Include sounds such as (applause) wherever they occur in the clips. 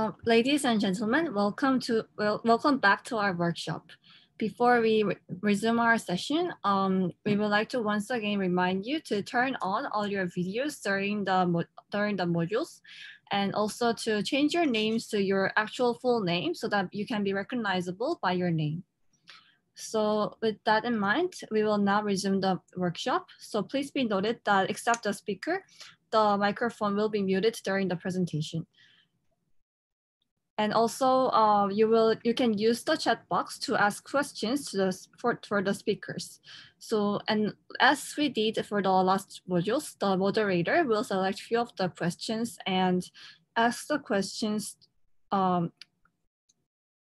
Uh, ladies and gentlemen, welcome to well, welcome back to our workshop. Before we re resume our session, um, we would like to once again remind you to turn on all your videos during the during the modules, and also to change your names to your actual full name so that you can be recognizable by your name. So with that in mind, we will now resume the workshop. So please be noted that except the speaker, the microphone will be muted during the presentation. And also uh, you will you can use the chat box to ask questions to the, for, for the speakers. So and as we did for the last modules, the moderator will select few of the questions and ask the questions um,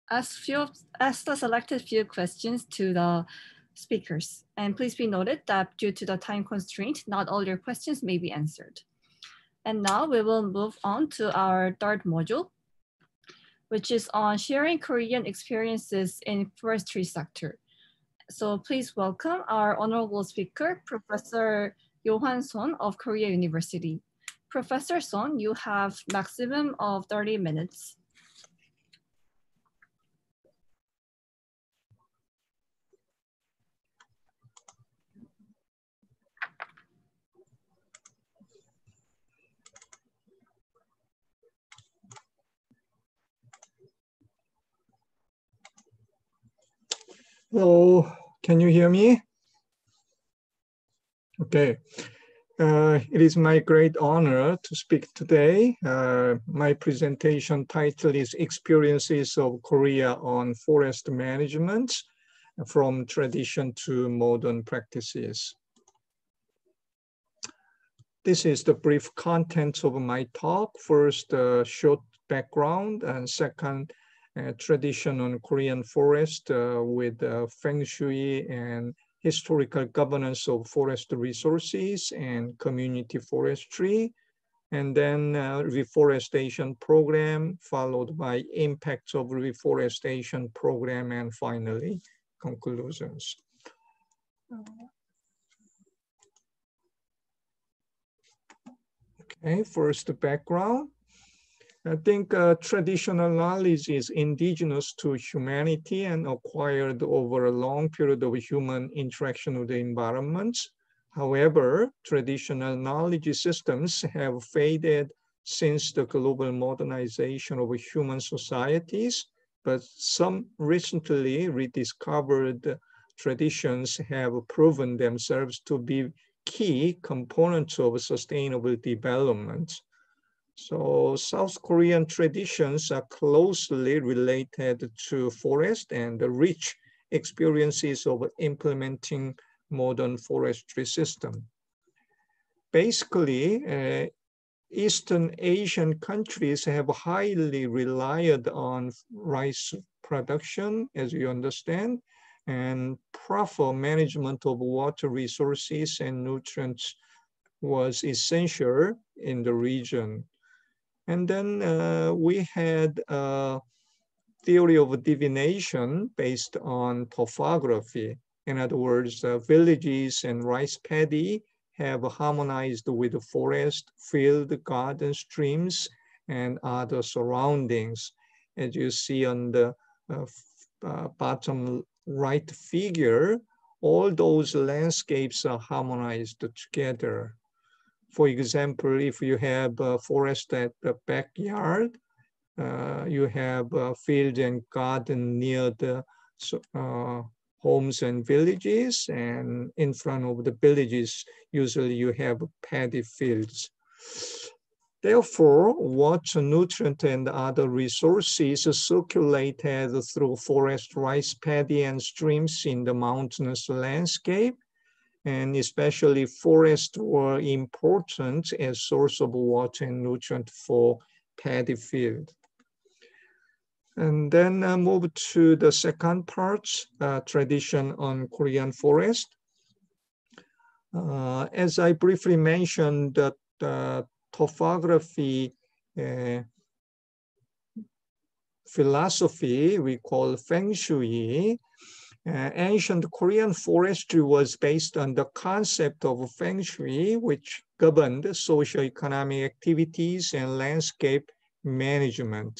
ask few ask the selected few questions to the speakers. And please be noted that due to the time constraint, not all your questions may be answered. And now we will move on to our third module, which is on sharing Korean experiences in forestry sector. So please welcome our honorable speaker, Professor Yowhan Son of Korea University. Professor Son, you have maximum of 30 minutes. Hello, can you hear me? Okay. Uh, it is my great honor to speak today. Uh, my presentation title is Experiences of Korea on Forest Management from Tradition to Modern Practices. This is the brief contents of my talk. First, a short background, and second, uh, tradition on Korean forest uh, with uh, feng shui and historical governance of forest resources and community forestry, and then uh, reforestation program, followed by impacts of reforestation program, and finally, conclusions. Okay, first the background. I think uh, traditional knowledge is indigenous to humanity and acquired over a long period of human interaction with the environment. However, traditional knowledge systems have faded since the global modernization of human societies, but some recently rediscovered traditions have proven themselves to be key components of sustainable development. So South Korean traditions are closely related to forest and the rich experiences of implementing modern forestry system. Basically, uh, Eastern Asian countries have highly relied on rice production, as you understand, and proper management of water resources and nutrients was essential in the region. And then uh, we had a theory of divination based on topography. In other words, uh, villages and rice paddy have harmonized with the forest, field, garden, streams, and other surroundings. As you see on the uh, uh, bottom right figure, all those landscapes are harmonized together. For example, if you have a forest at the backyard, uh, you have a field and garden near the uh, homes and villages, and in front of the villages, usually you have paddy fields. Therefore, water, nutrient, and other resources circulated through forest, rice paddy, and streams in the mountainous landscape and especially forests were important as source of water and nutrient for paddy field. And then uh, move to the second part, uh, tradition on Korean forest. Uh, as I briefly mentioned, that uh, topography philosophy we call feng shui uh, ancient Korean forestry was based on the concept of feng shui, which governed socio-economic activities and landscape management.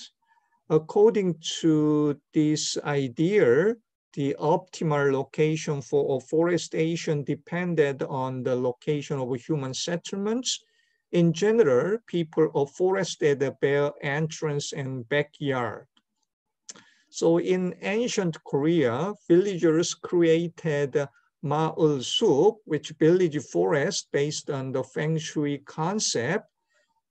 According to this idea, the optimal location for afforestation depended on the location of human settlements. In general, people afforested their entrance and backyard. So in ancient Korea, villagers created Ma'ul which village forest based on the Feng Shui concept.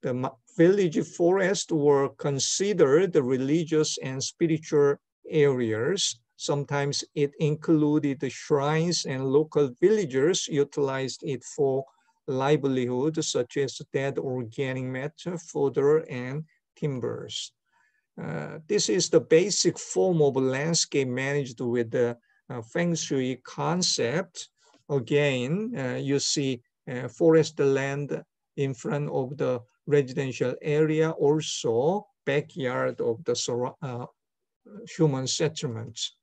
The village forests were considered religious and spiritual areas. Sometimes it included shrines and local villagers utilized it for livelihood, such as dead organic matter, fodder, and timbers. Uh, this is the basic form of landscape managed with the uh, Feng Shui concept. Again, uh, you see uh, forest land in front of the residential area, also backyard of the uh, human settlements.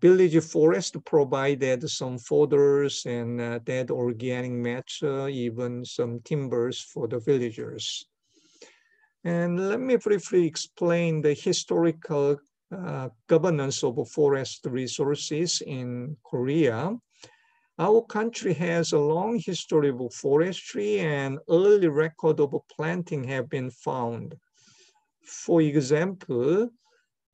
Village forest provided some fodders and dead organic matter, even some timbers for the villagers. And let me briefly explain the historical uh, governance of forest resources in Korea. Our country has a long history of forestry and early record of planting have been found. For example,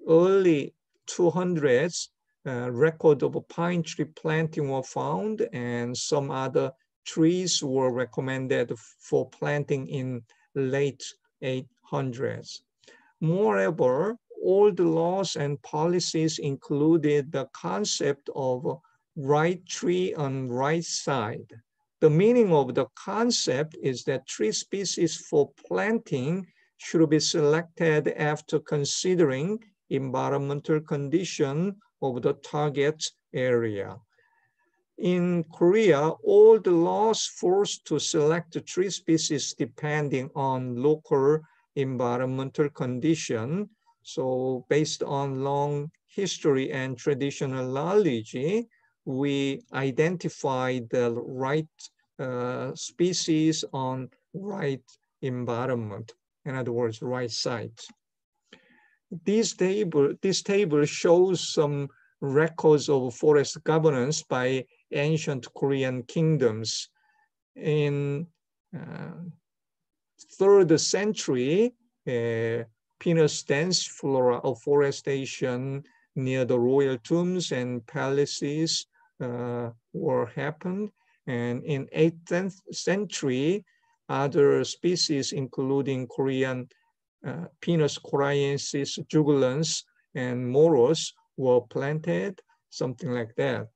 early 200s, uh, record of pine tree planting were found and some other trees were recommended for planting in late 800s. Moreover, all the laws and policies included the concept of right tree on right side. The meaning of the concept is that tree species for planting should be selected after considering environmental condition of the target area. In Korea, all the laws forced to select tree species depending on local environmental condition. So based on long history and traditional knowledge, we identify the right uh, species on right environment. In other words, right site. This table, this table shows some records of forest governance by ancient Korean kingdoms. In uh, third century, uh, Pinus densiflora afforestation near the royal tombs and palaces uh, were happened. And in 18th century, other species, including Korean uh, Pinus koraiensis jugulensis and morus were planted, something like that.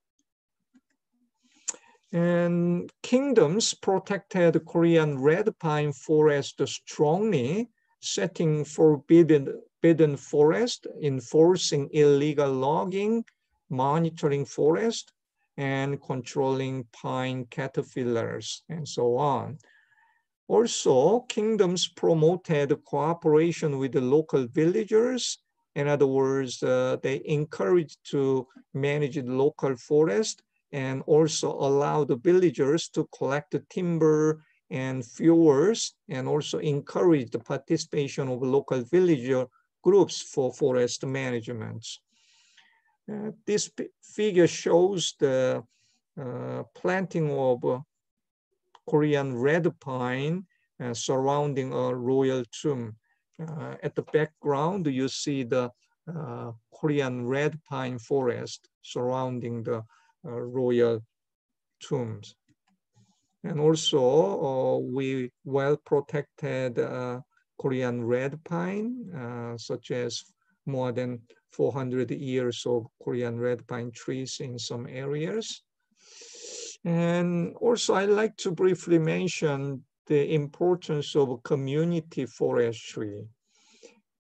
And kingdoms protected Korean red pine forest strongly, setting forbidden, forbidden forest, enforcing illegal logging, monitoring forest, and controlling pine caterpillars, and so on. Also, kingdoms promoted cooperation with the local villagers. In other words, uh, they encouraged to manage the local forest and also allow the villagers to collect the timber and fuels and also encourage the participation of local villager groups for forest management. Uh, this figure shows the uh, planting of uh, Korean red pine uh, surrounding a royal tomb. Uh, at the background, you see the uh, Korean red pine forest surrounding the Uh, royal tombs. And also, uh, we well protected uh, Korean red pine, such as more than 400 years of Korean red pine trees in some areas. And also I'd like to briefly mention the importance of community forestry.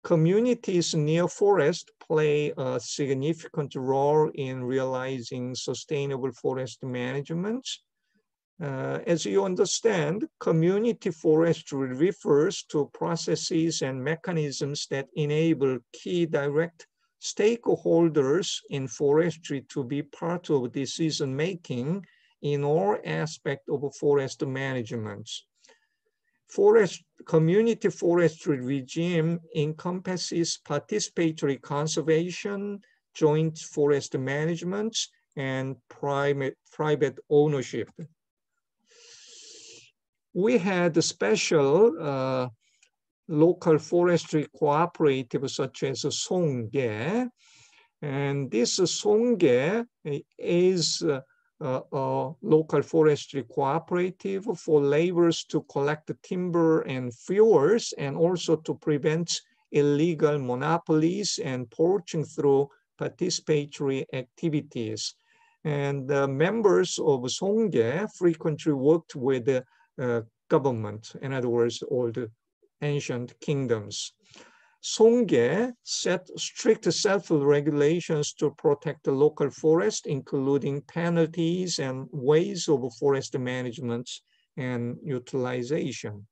Communities near forest play a significant role in realizing sustainable forest management. Uh, as you understand, community forestry refers to processes and mechanisms that enable key direct stakeholders in forestry to be part of decision making in all aspects of forest management. Forest community forestry regime encompasses participatory conservation, joint forest management, and private, private ownership. We had a special uh, local forestry cooperative such as Songge. And this Songge is uh, local forestry cooperative for laborers to collect timber and fuels and also to prevent illegal monopolies and poaching through participatory activities. And the members of Songge frequently worked with the uh, government, in other words, all the ancient kingdoms. Songge set strict self-regulations to protect the local forest, including penalties and ways of forest management and utilization.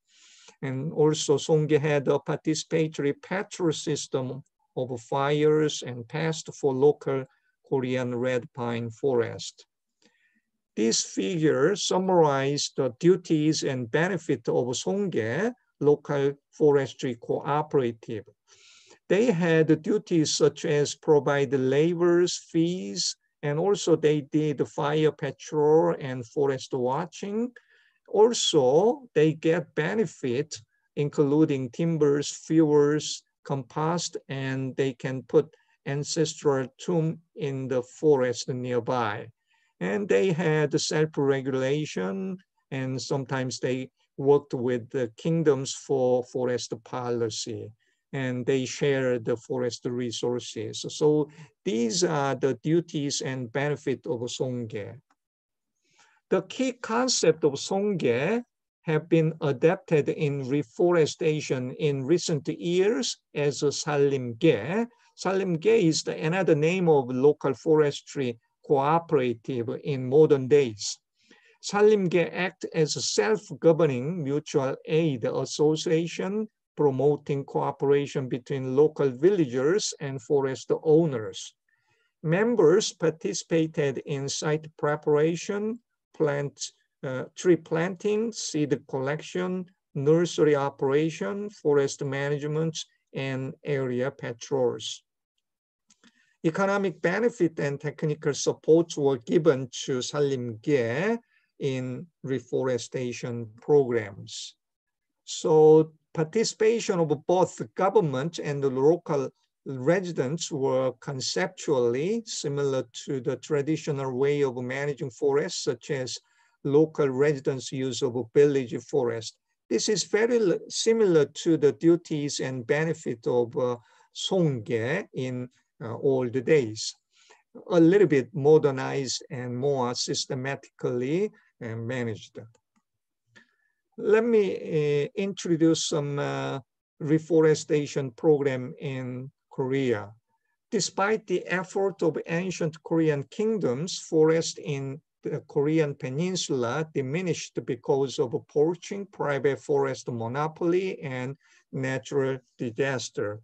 And also Songge had a participatory patrol system of fires and pests for local Korean red pine forest. This figure summarized the duties and benefit of Songge local forestry cooperative. They had duties such as provide labors, fees, and also they did fire patrol and forest watching. Also, they get benefit, including timbers, fuels, compost, and they can put ancestral tomb in the forest nearby. And they had self-regulation, and sometimes they worked with the kingdoms for forest policy and they share the forest resources. So these are the duties and benefit of Songge. The key concept of Songge have been adapted in reforestation in recent years as Sallimge. Sallimge is the, another name of local forestry cooperative in modern days. Salimge act as a self-governing mutual aid association promoting cooperation between local villagers and forest owners. Members participated in site preparation, plant, uh, tree planting, seed collection, nursery operation, forest management, and area patrols. Economic benefit and technical supports were given to Sallimge in reforestation programs. So participation of both government and local residents were conceptually similar to the traditional way of managing forests, such as local residents' use of village forest. This is very similar to the duties and benefit of uh, Songge in uh, old days. A little bit modernized and more systematically and managed. Let me uh, introduce some uh, reforestation program in Korea. Despite the effort of ancient Korean kingdoms, forests in the Korean peninsula diminished because of poaching, private forest monopoly, and natural disaster.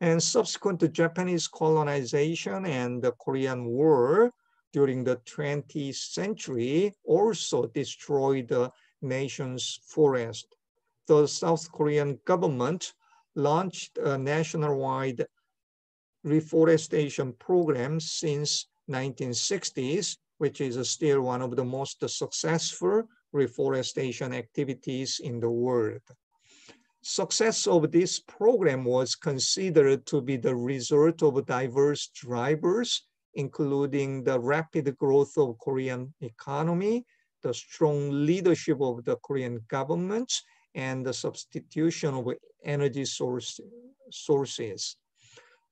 And subsequent to Japanese colonization and the Korean War, during the 20th century also destroyed the nation's forest. The South Korean government launched a nationwide reforestation program since 1960s, which is still one of the most successful reforestation activities in the world. Success of this program was considered to be the result of diverse drivers including the rapid growth of Korean economy, the strong leadership of the Korean government, and the substitution of energy source, sources.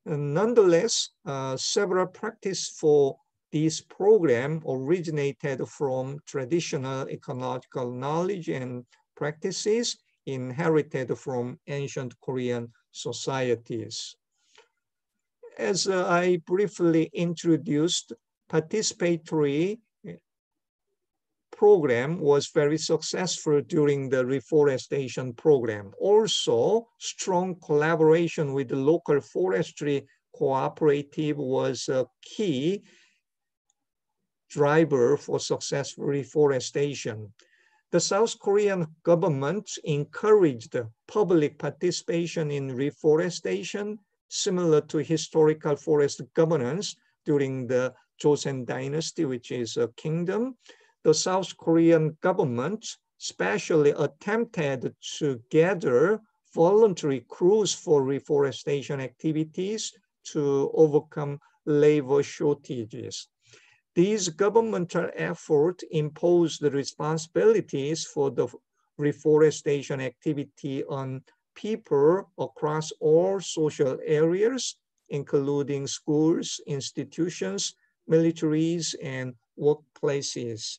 And nonetheless, uh, several practices for this program originated from traditional ecological knowledge and practices inherited from ancient Korean societies as uh, I briefly introduced, participatory program was very successful during the reforestation program. Also, strong collaboration with the local forestry cooperative was a key driver for successful reforestation. The South Korean government encouraged public participation in reforestation, similar to historical forest governance during the Joseon dynasty, which is a kingdom. The South Korean government specially attempted to gather voluntary crews for reforestation activities to overcome labor shortages. These governmental efforts imposed the responsibilities for the reforestation activity on people across all social areas, including schools, institutions, militaries, and workplaces.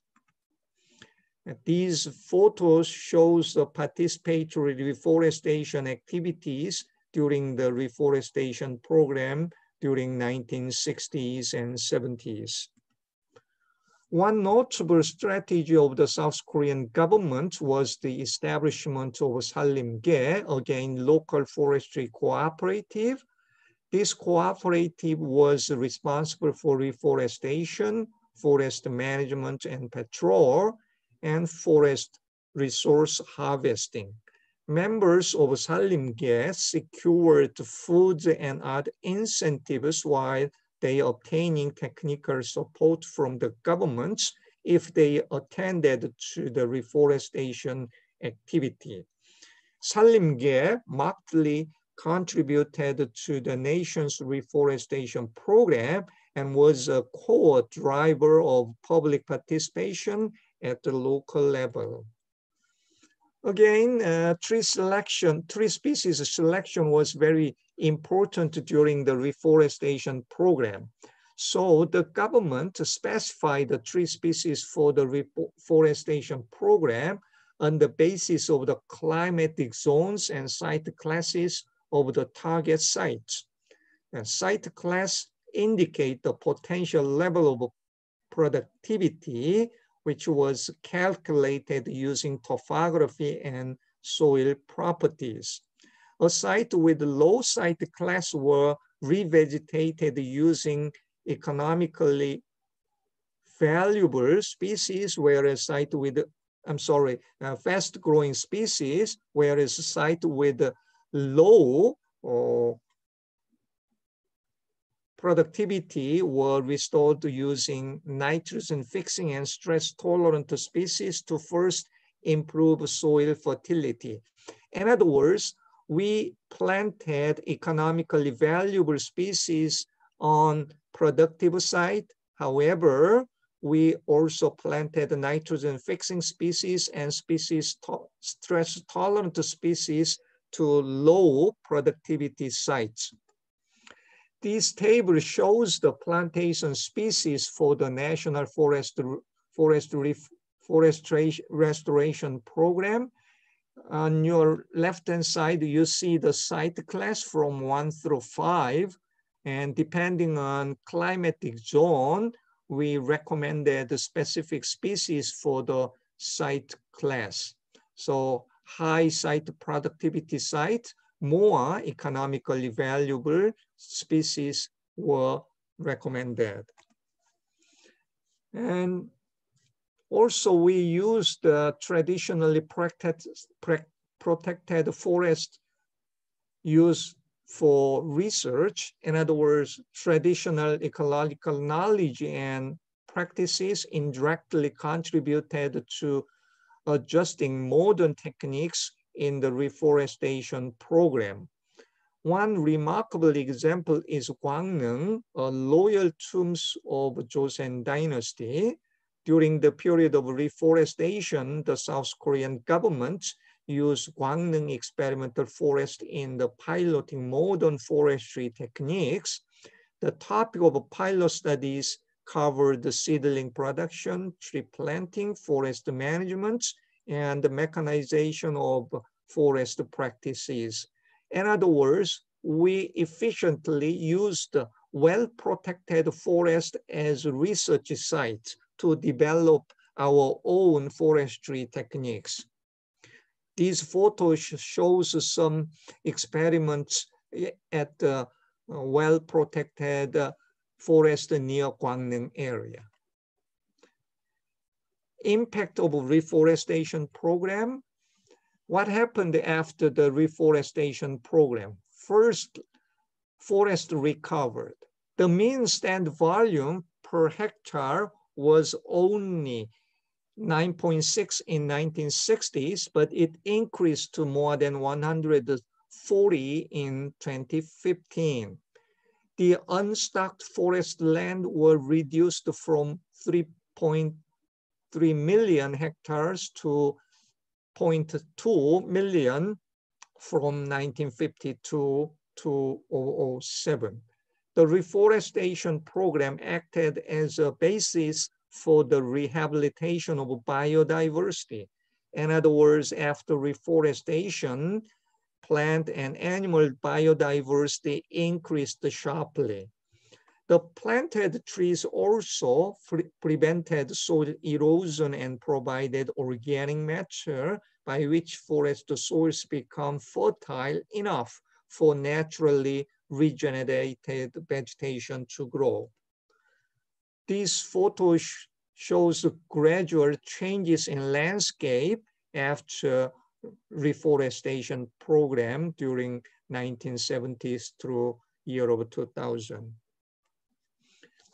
These photos shows the participatory reforestation activities during the reforestation program during 1960s and 70s. One notable strategy of the South Korean government was the establishment of Sallimge, again local forestry cooperative. This cooperative was responsible for reforestation, forest management and patrol, and forest resource harvesting. Members of Sallimge secured food and other incentives while they obtaining technical support from the governments if they attended to the reforestation activity. Sallimge markedly contributed to the nation's reforestation program and was a core driver of public participation at the local level. Again, uh, tree selection, tree species selection was very important during the reforestation program. So the government specified the tree species for the reforestation program on the basis of the climatic zones and site classes of the target sites. And site class indicate the potential level of productivity which was calculated using topography and soil properties. A site with low site class were revegetated using economically valuable species, whereas site with, I'm sorry, uh, fast growing species, whereas site with low or productivity were restored using nitrogen fixing and stress tolerant species to first improve soil fertility. In other words, we planted economically valuable species on productive site. However, we also planted nitrogen fixing species and species to stress tolerant species to low productivity sites. This table shows the plantation species for the National Forest, Forest, Forest Restoration Program. On your left-hand side, you see the site class from one through five. And depending on climatic zone, we recommended the specific species for the site class. So high site productivity site, more economically valuable species were recommended. And also we used the traditionally protected, forest use for research. In other words, traditional ecological knowledge and practices indirectly contributed to adjusting modern techniques in the reforestation program. One remarkable example is Gwangneung, a loyal tombs of Joseon dynasty. During the period of reforestation, the South Korean government used Gwangneung experimental forest in the piloting modern forestry techniques. The topic of pilot studies covered the seedling production, tree planting, forest management, and the mechanization of forest practices. In other words, we efficiently used well-protected forest as research sites to develop our own forestry techniques. These photos shows some experiments at well-protected forest near Gwangneung area. Impact of reforestation program. What happened after the reforestation program? First, forest recovered. The mean stand volume per hectare was only 9.6 in 1960s, but it increased to more than 140 in 2015. The unstocked forest land were reduced from 3.3 million hectares to 0.2 million from 1952 to 007. The reforestation program acted as a basis for the rehabilitation of biodiversity. In other words, after reforestation, plant and animal biodiversity increased sharply. The planted trees also prevented soil erosion and provided organic matter by which forest soils become fertile enough for naturally regenerated vegetation to grow. This photo sh shows gradual changes in landscape after reforestation program during 1970s through year of 2000.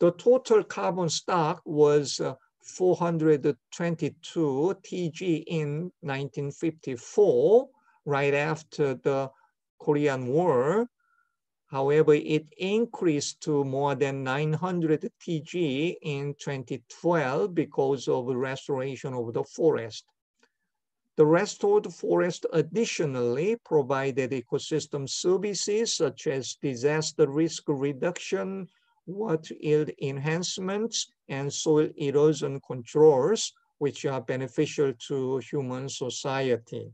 The total carbon stock was uh, 422 TG in 1954, right after the Korean War, However, it increased to more than 900 TG in 2012 because of restoration of the forest. The restored forest additionally provided ecosystem services such as disaster risk reduction, water yield enhancements, and soil erosion controls, which are beneficial to human society.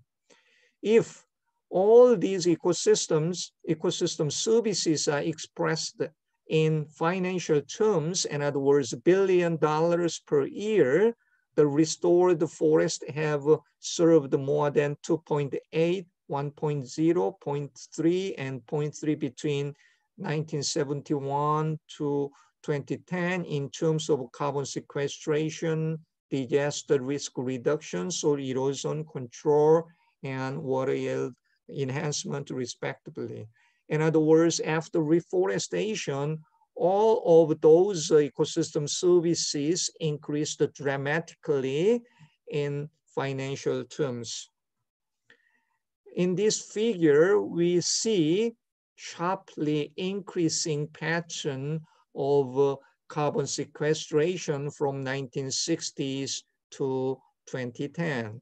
If all these ecosystems, ecosystem services are expressed in financial terms, in other words, billion dollars per year, the restored forest have served more than 2.8, 1.0, 0.3, and 0.3 between 1971 to 2010 in terms of carbon sequestration, disaster risk reduction, soil erosion control, and water yield enhancement respectively. In other words, after reforestation, all of those uh, ecosystem services increased dramatically in financial terms. In this figure, we see sharply increasing pattern of uh, carbon sequestration from 1960s to 2010.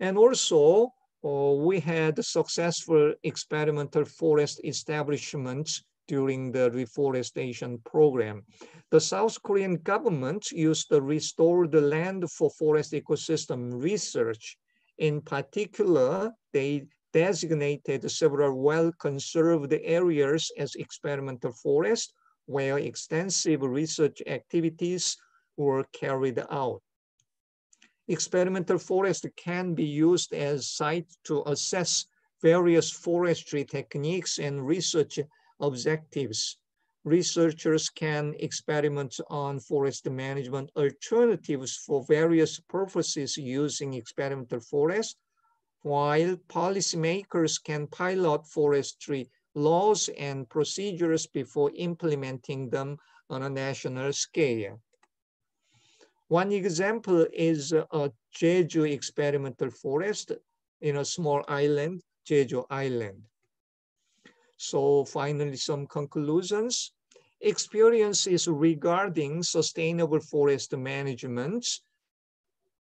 And also, uh, we had successful experimental forest establishments during the reforestation program. The South Korean government used the restored land for forest ecosystem research. In particular, they designated several well-conserved areas as experimental forest where extensive research activities were carried out experimental forest can be used as site to assess various forestry techniques and research objectives. Researchers can experiment on forest management alternatives for various purposes using experimental forest, while policymakers can pilot forestry laws and procedures before implementing them on a national scale. One example is a Jeju experimental forest in a small island, Jeju Island. So finally, some conclusions. Experiences regarding sustainable forest management,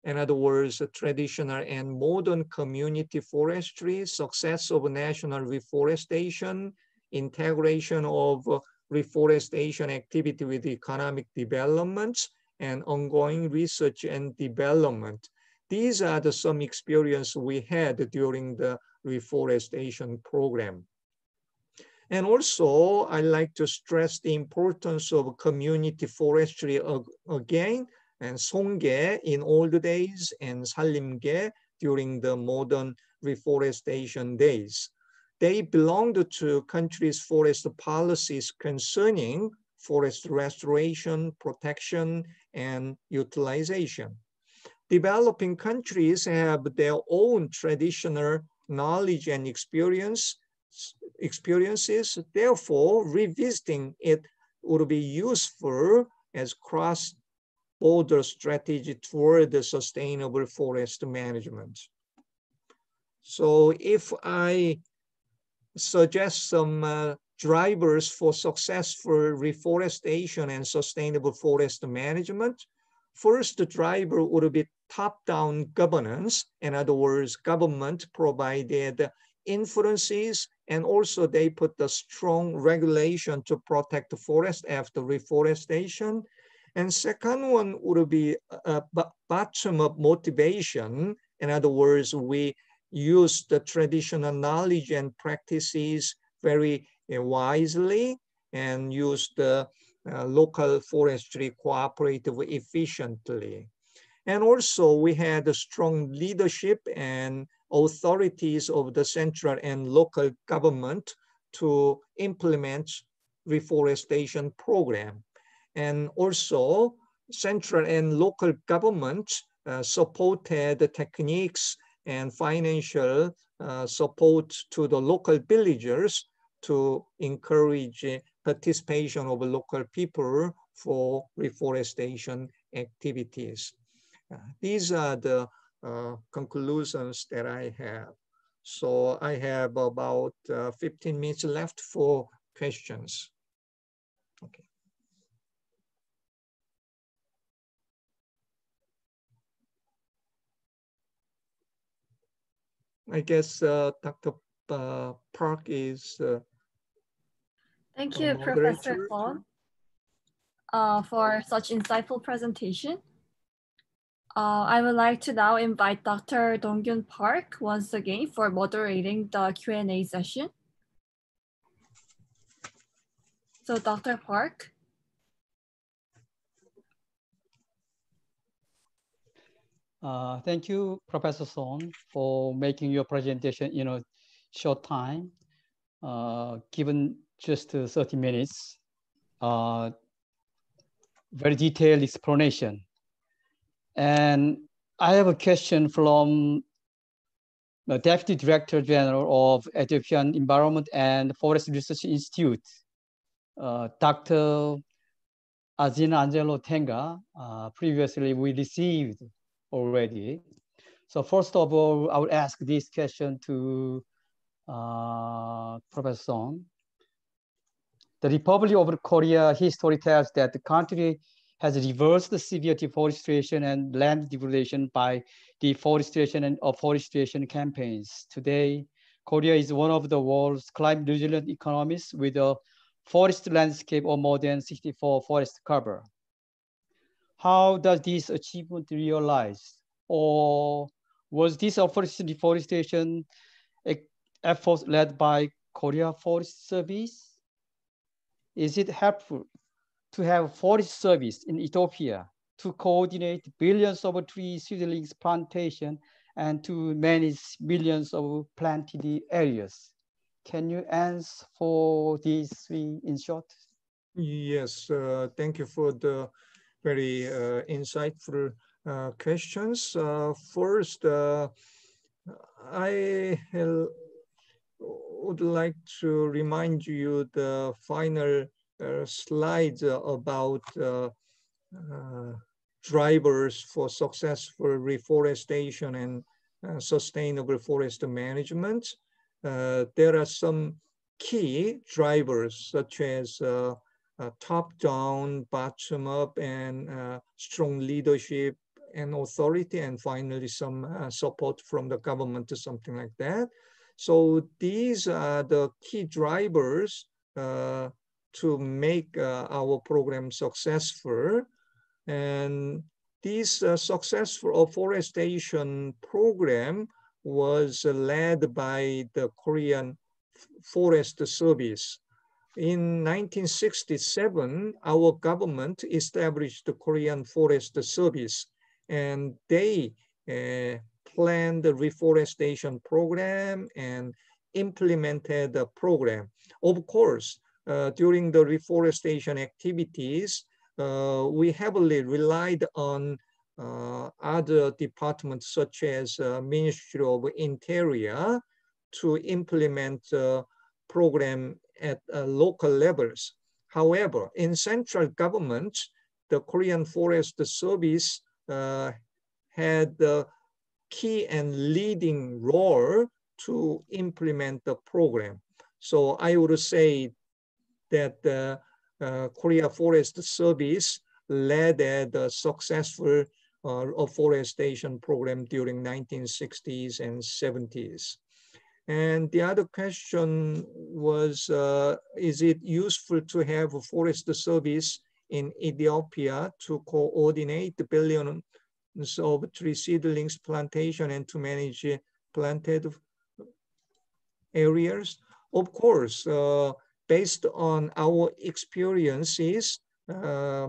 in other words, traditional and modern community forestry, success of national reforestation, integration of reforestation activity with economic development, and ongoing research and development. These are the some experience we had during the reforestation program. And also, I like to stress the importance of community forestry again, and Songgye in old days and Sallimge during the modern reforestation days. They belonged to countries' forest policies concerning forest restoration, protection, and utilization. Developing countries have their own traditional knowledge and experience, experiences. Therefore, revisiting it would be useful as cross-border strategy toward the sustainable forest management. So if I suggest some uh, drivers for successful reforestation and sustainable forest management, first driver would be top-down governance. In other words, government provided influences and also they put the strong regulation to protect the forest after reforestation. And second one would be a bottom-up motivation. In other words, we use the traditional knowledge and practices very uh, wisely and use the uh, local forestry cooperative efficiently. And also we had a strong leadership and authorities of the central and local government to implement reforestation program. And also central and local governments uh, supported the techniques and financial uh, support to the local villagers to encourage participation of local people for reforestation activities. Uh, these are the uh, conclusions that I have. So I have about uh, 15 minutes left for questions. Okay. I guess uh, Dr. Uh, Park is. Uh, Thank you, Professor uh, for such insightful presentation. Uh, I would like to now invite Dr. Donghyun Park once again for moderating the Q&A session. So Dr. Park. Uh, thank you, Professor Son, for making your presentation in a short time, uh, given just uh, 30 minutes. Uh, very detailed explanation and I have a question from the Deputy Director General of Ethiopian Environment and Forest Research Institute, uh, Dr. Azina Angelo Tenga. Uh, previously, we received already. So first of all, I will ask this question to uh, Professor Son. The Republic of Korea history tells that the country has reversed the severe deforestation and land degradation by deforestation and afforestation campaigns. Today, Korea is one of the world's climate resilient economies with a forest landscape of more than 64 forest cover. How does this achievement realize? Or was this afforestation effort led by Korea Forest Service? Is it helpful to have forest service in Ethiopia to coordinate billions of tree seedlings plantation and to manage millions of planted areas. Can you answer for these three in short? Yes, uh, thank you for the very uh, insightful uh, questions. Uh, first, uh, I would like to remind you the final uh, slides about uh, uh, drivers for successful reforestation and sustainable forest management. there are some key drivers such as uh, top-down, bottom-up, and uh, strong leadership and authority, and finally some uh, support from the government or something like that. So these are the key drivers to make uh, our program successful. And this uh, successful afforestation program was led by the Korean Forest Service. In 1967, our government established the Korean Forest Service and they uh, planned the reforestation program and implemented the program. Of course, uh, during the reforestation activities, uh, we heavily relied on other departments such as Ministry of Interior to implement program at uh, local levels. However, in central government, the Korean Forest Service uh, had the key and leading role to implement the program. So I would say that the uh, Korea Forest Service led the successful uh, afforestation program during 1960s and 70s. And the other question was, uh, is it useful to have a forest service in Ethiopia to coordinate the billions of tree seedlings plantation and to manage planted areas? Of course, uh, based on our experiences, uh,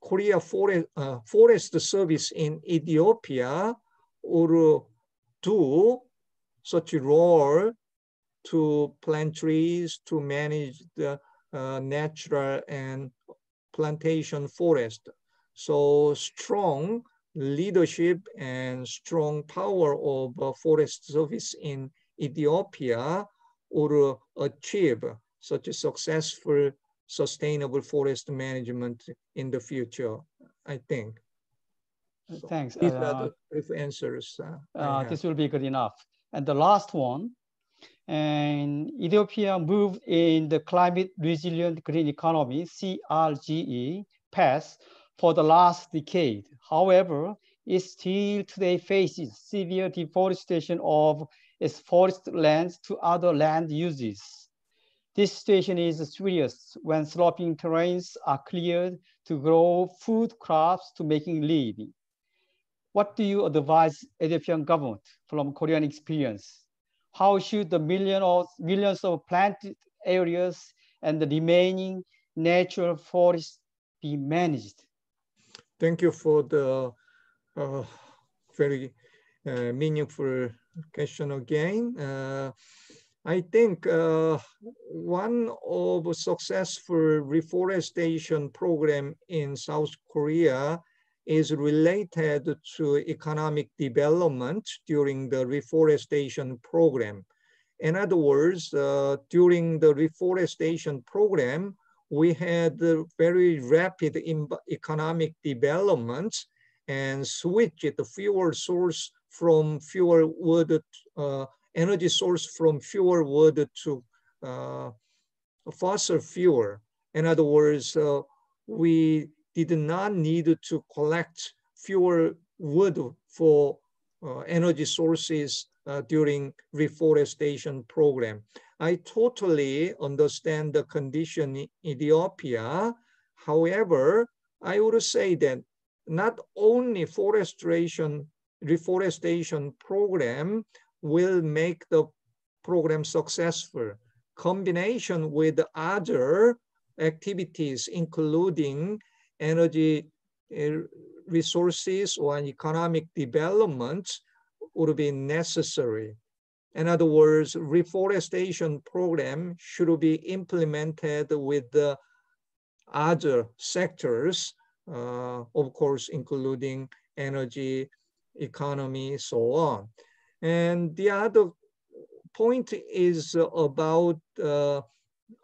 Korea Forest, uh, Forest Service in Ethiopia would do such a role to plant trees, to manage the uh, natural and plantation forest. So strong leadership and strong power of uh, forest service in Ethiopia would achieve such a successful sustainable forest management in the future, I think. So Thanks. These uh, are the brief answers. Uh, uh, this will be good enough. And the last one, and Ethiopia moved in the climate resilient green economy, CRGE, path for the last decade. However, it still today faces severe deforestation of its forest lands to other land uses. This situation is serious when sloping terrains are cleared to grow food crops to making living. What do you advise Ethiopian government from Korean experience? How should the million of, millions of planted areas and the remaining natural forests be managed? Thank you for the uh, very uh, meaningful question again. Uh, I think uh, one of successful reforestation program in South Korea is related to economic development during the reforestation program. In other words, uh, during the reforestation program, we had very rapid economic development and switched the fuel source from fuel wood, uh, energy source from fuel wood to uh, fossil fuel. In other words, uh, we did not need to collect fuel wood for uh, energy sources uh, during reforestation program. I totally understand the condition in Ethiopia. However, I would say that not only forestation reforestation program will make the program successful. Combination with other activities, including energy eh, resources or economic development would be necessary. In other words, reforestation program should be implemented with the other sectors, uh, of course, including energy economy, so on. And the other point is about uh,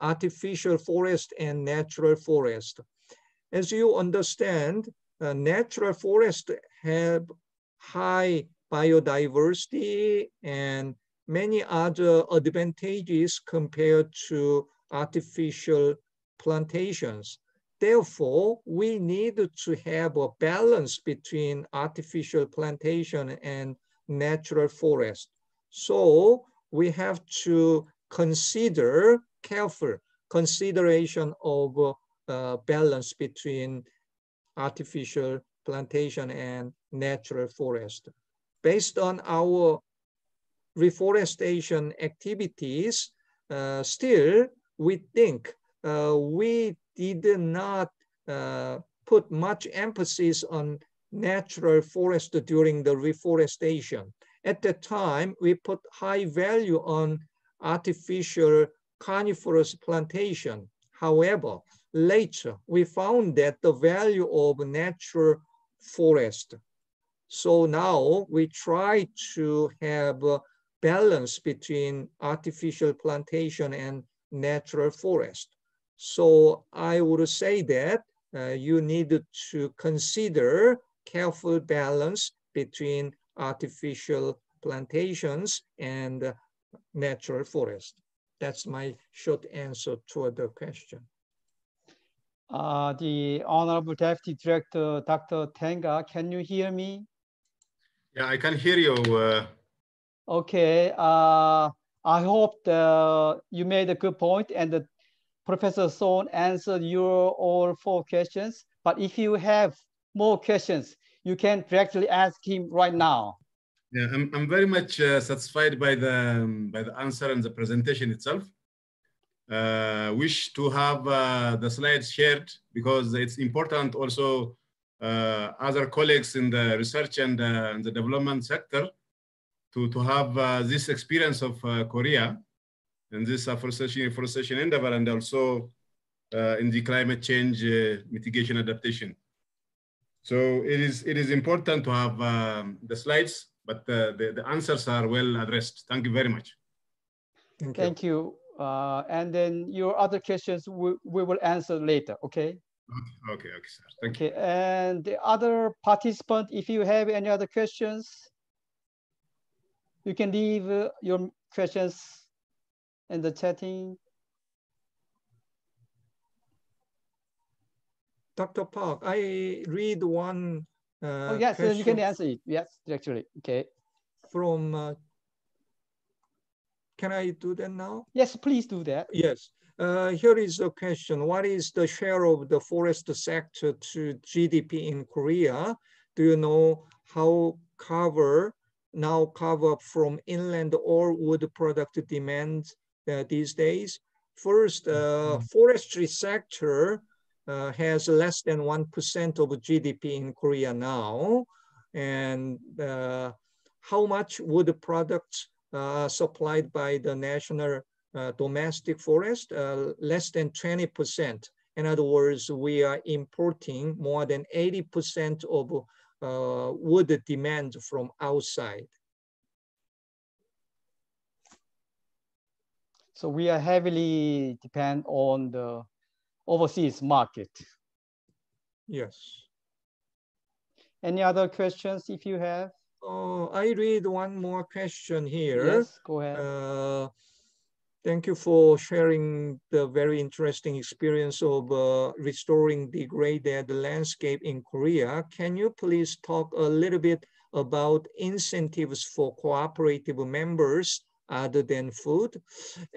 artificial forest and natural forest. As you understand, uh, natural forests have high biodiversity and many other advantages compared to artificial plantations. Therefore, we need to have a balance between artificial plantation and natural forest. So we have to consider careful consideration of uh, balance between artificial plantation and natural forest. Based on our reforestation activities, uh, still we think uh, we did not uh, put much emphasis on natural forest during the reforestation. At the time, we put high value on artificial coniferous plantation. However, later we found that the value of natural forest. So now we try to have balance between artificial plantation and natural forest. So I would say that uh, you need to consider careful balance between artificial plantations and natural forest. That's my short answer to the question. Uh, the Honorable Deputy Director, Dr. Tenga, can you hear me? Yeah, I can hear you. Uh... Okay, uh, I hope the, you made a good point and the Professor Son answered your all four questions. But if you have more questions, you can directly ask him right now. Yeah, I'm, I'm very much uh, satisfied by the, um, by the answer and the presentation itself. Uh, wish to have uh, the slides shared because it's important also uh, other colleagues in the research and uh, the development sector to, to have uh, this experience of uh, Korea and this afforestation, afforestation endeavor and also in the climate change mitigation adaptation. So it is, it is important to have um, the slides but the, the answers are well addressed. Thank you very much. Thank you. Thank you. Uh, and then your other questions we, we will answer later, okay? Okay, okay, okay sir. Thank okay. you. And the other participant, if you have any other questions, you can leave uh, your questions in the chatting. Dr. Park, I read one uh, oh, yes, you can answer it. Yes, actually. Okay. From, uh, can I do that now? Yes, please do that. Yes. Uh, here is the question. What is the share of the forest sector to GDP in Korea? Do you know how cover now cover from inland or wood product demand uh, these days? First, uh, mm -hmm. forestry sector uh, has less than 1% of GDP in Korea now. And uh, how much wood products supplied by the national uh, domestic forest? Uh, less than 20%. In other words, we are importing more than 80% of uh, wood demand from outside. So we are heavily depend on the overseas market. Yes. Any other questions if you have? Oh, I read one more question here. Yes, go ahead. Uh, thank you for sharing the very interesting experience of uh, restoring degraded landscape in Korea. Can you please talk a little bit about incentives for cooperative members other than food.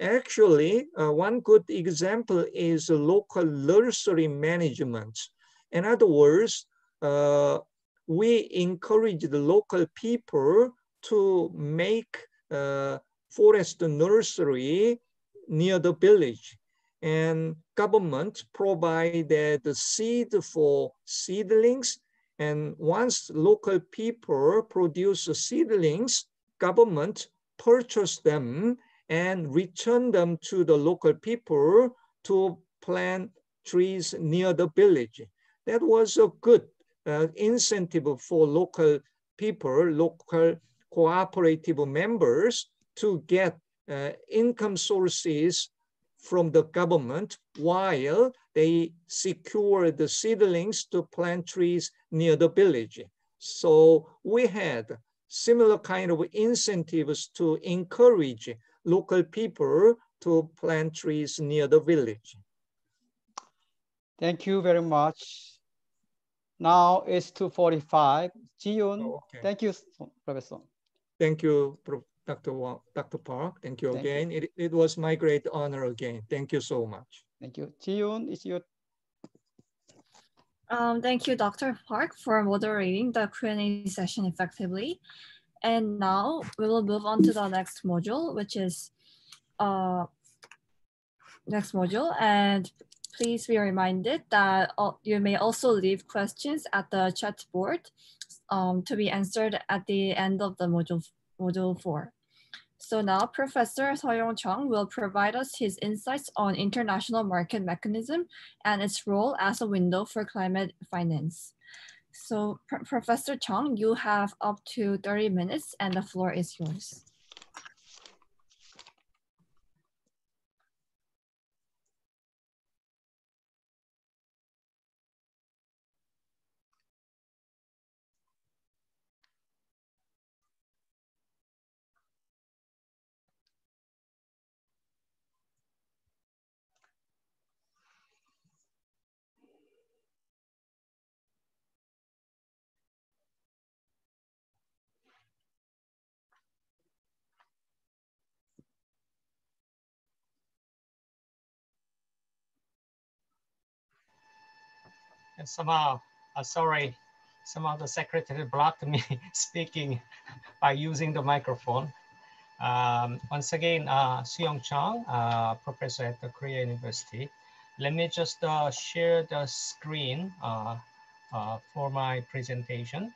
Actually, uh, one good example is local nursery management. In other words, uh, we encourage the local people to make uh, forest nursery near the village. And government provided the seed for seedlings. And once local people produce seedlings, government purchase them and return them to the local people to plant trees near the village. That was a good incentive for local people, local cooperative members to get uh, income sources from the government while they secure the seedlings to plant trees near the village. So we had similar kind of incentives to encourage local people to plant trees near the village. Thank you very much. Now it's 2.45. Jiyoon, oh, okay. thank you, Professor. Thank you, Dr. Wong, Dr. Park. Thank you thank again. You. It, it was my great honor again. Thank you so much. Thank you. Jiyoon, it's your um, thank you, Dr. Park, for moderating the Q&A session effectively. And now we will move on to the next module, which is uh, next module. And please be reminded that you may also leave questions at the chat board um, to be answered at the end of the module, module four. So now Professor Suh-Yong Chung will provide us his insights on international market mechanism and its role as a window for climate finance. So P Professor Chung, you have up to 30 minutes and the floor is yours. Somehow, uh, sorry, somehow the secretary blocked me (laughs) speaking by using the microphone. Um, once again, uh, Suh-Yong Chung, uh, professor at the Korea University. Let me just uh, share the screen uh, uh, for my presentation.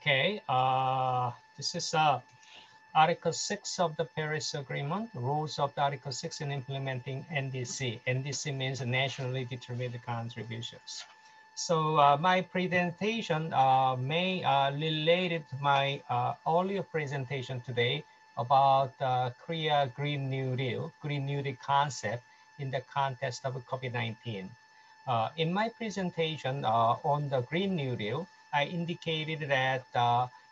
Okay, uh, this is uh, Article 6 of the Paris Agreement, rules of Article 6 in implementing NDC. NDC means nationally determined contributions. So uh, my presentation uh, may uh, related to my uh, earlier presentation today about uh, Korea Green New Deal, Green New Deal concept in the context of COVID-19. Uh, in my presentation uh, on the Green New Deal, I indicated that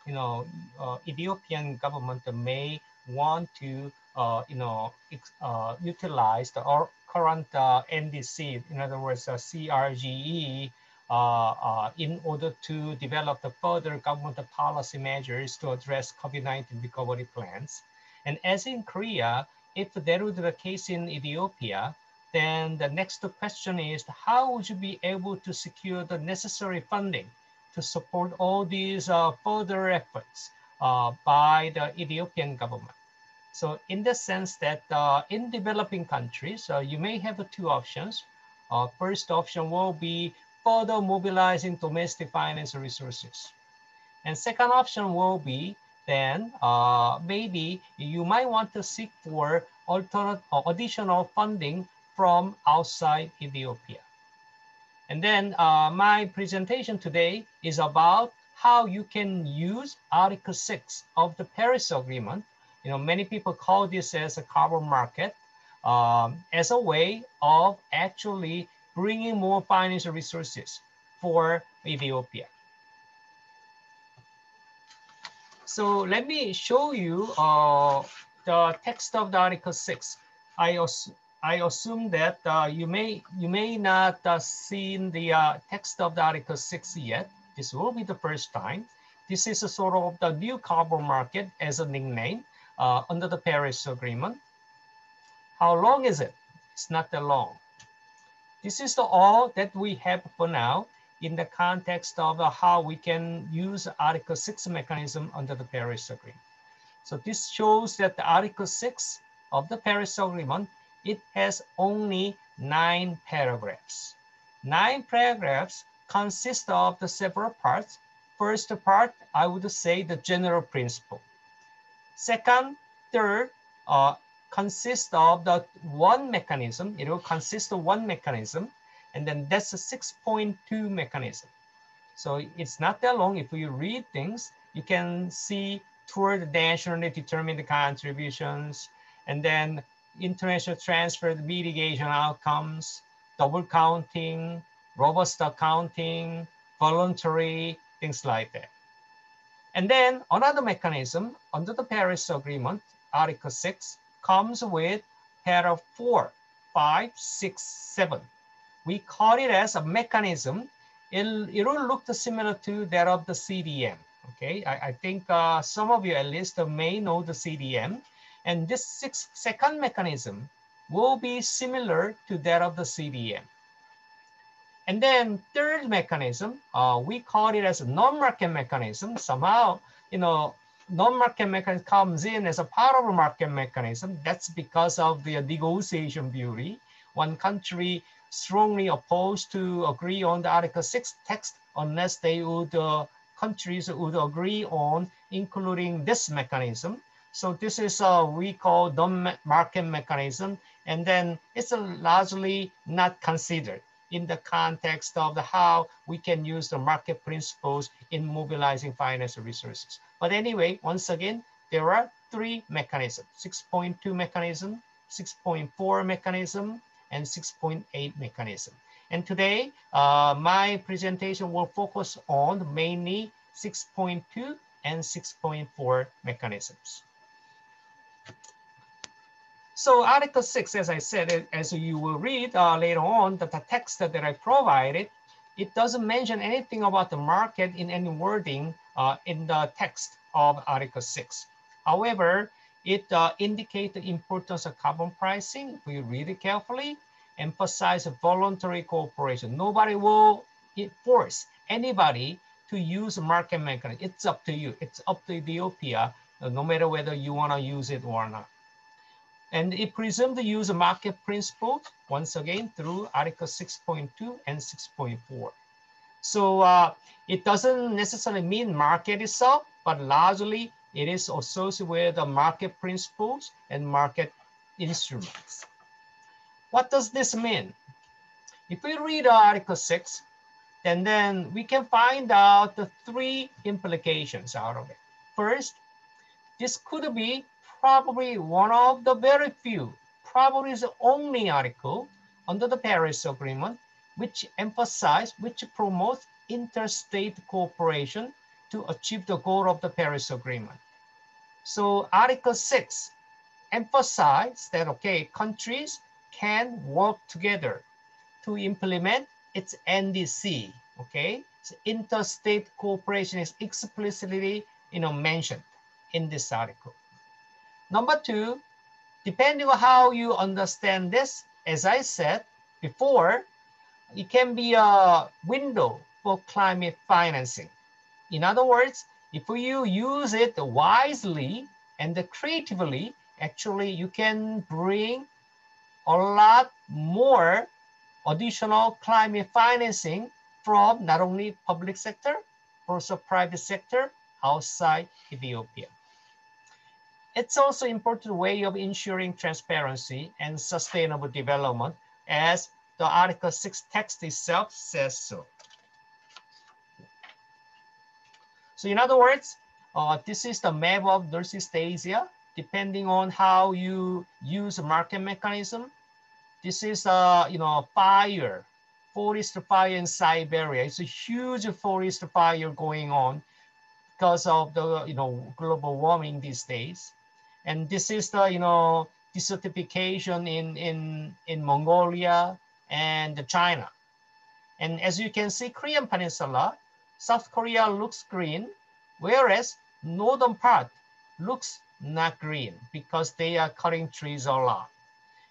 you know uh, Ethiopian government may want to uh, you know uh, utilize the current uh, NDC, in other words, CRGE, uh, in order to develop the further government policy measures to address COVID-19 recovery plans. And as in Korea, if that would be the case in Ethiopia, then the next question is how would you be able to secure the necessary funding to support all these uh, further efforts uh, by the Ethiopian government. So in the sense that uh, in developing countries, you may have two options. First option will be further mobilizing domestic finance resources. And second option will be then uh, maybe you might want to seek for alternate additional funding from outside Ethiopia. And then uh, my presentation today is about how you can use Article 6 of the Paris Agreement. You know, many people call this as a carbon market um, as a way of actually bringing more financial resources for Ethiopia. So let me show you uh, the text of the Article 6. I I assume that uh, you may you may not uh, seen the uh, text of the Article 6 yet. This will be the first time. This is a sort of the new carbon market as a nickname uh, under the Paris Agreement. How long is it? It's not that long. This is the all that we have for now in the context of uh, how we can use Article 6 mechanism under the Paris Agreement. So this shows that the Article 6 of the Paris Agreement it has only nine paragraphs. Nine paragraphs consist of the several parts. First part, I would say the general principle. Second, third, uh, consist of the one mechanism. It will consist of one mechanism, and then that's a 6.2 mechanism. So it's not that long. If you read things, you can see toward the nationally determined contributions, and then international transfer mitigation outcomes, double counting, robust accounting, voluntary, things like that. And then another mechanism under the Paris Agreement, Article 6, comes with paragraph 4, 5, 6, 7. We call it as a mechanism. It'll, it will look similar to that of the CDM. Okay, I, I think uh, some of you at least may know the CDM. And this six, second mechanism will be similar to that of the CDM. And then third mechanism, uh, we call it as a non-market mechanism. Somehow, you know, non-market mechanism comes in as a part of a market mechanism. That's because of the negotiation beauty. One country strongly opposed to agree on the Article 6 text unless they would, uh, countries would agree on including this mechanism. So this is a we call the market mechanism, and then it's largely not considered in the context of the how we can use the market principles in mobilizing financial resources. But anyway, once again, there are three mechanisms, 6.2 mechanism, 6.4 mechanism, and 6.8 mechanism. And today, uh, my presentation will focus on mainly 6.2 and 6.4 mechanisms. So Article 6, as I said, as you will read uh, later on, that the text that I provided, it doesn't mention anything about the market in any wording uh, in the text of Article 6. However, it uh, indicates the importance of carbon pricing. If we read it carefully, emphasize voluntary cooperation. Nobody will force anybody to use market mechanism. It's up to you. It's up to Ethiopia, uh, no matter whether you want to use it or not. And it presumes the use of market principle, once again, through Article 6.2 and 6.4. So uh, it doesn't necessarily mean market itself, but largely it is associated with the market principles and market instruments. What does this mean? If we read Article 6, and then we can find out the three implications out of it. First, this could be probably one of the very few, probably the only article under the Paris Agreement which emphasize, which promotes interstate cooperation to achieve the goal of the Paris Agreement. So Article 6 emphasize that, okay, countries can work together to implement its NDC, okay? So interstate cooperation is explicitly you know, mentioned in this article. Number two, depending on how you understand this, as I said before, it can be a window for climate financing. In other words, if you use it wisely and creatively, actually you can bring a lot more additional climate financing from not only public sector, but also private sector outside Ethiopia. It's also important way of ensuring transparency and sustainable development as the Article 6 text itself says so. So in other words, uh, this is the map of Northeast Asia. Depending on how you use market mechanism, this is a you know fire, forest fire in Siberia. It's a huge forest fire going on because of the you know global warming these days. And this is the, you know, desertification in, in, in Mongolia and China. And as you can see, Korean Peninsula, South Korea looks green, whereas northern part looks not green because they are cutting trees a lot.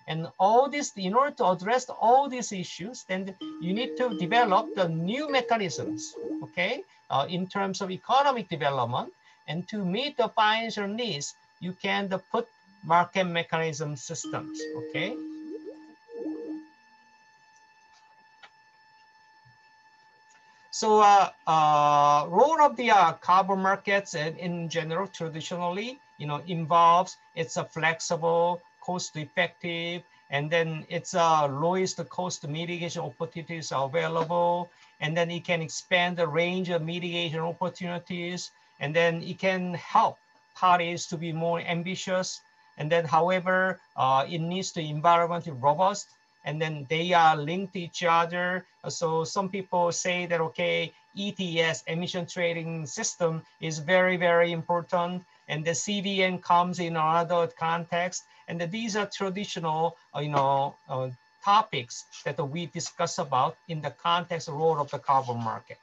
And all this, in order to address all these issues, then you need to develop the new mechanisms, okay, uh, in terms of economic development and to meet the financial needs you can put market mechanism systems, okay? So uh, uh, role of the uh, carbon markets in, in general, traditionally, you know, involves it's a flexible, cost effective, and then it's a lowest cost mitigation opportunities available. And then it can expand the range of mitigation opportunities. And then it can help parties to be more ambitious. And then, however, uh, it needs the environment to environmentally robust and then they are linked to each other. So some people say that, okay, ETS, emission trading system is very, very important. And the CDM comes in another context. And these are traditional, uh, you know, uh, topics that we discuss about in the context role of the carbon market.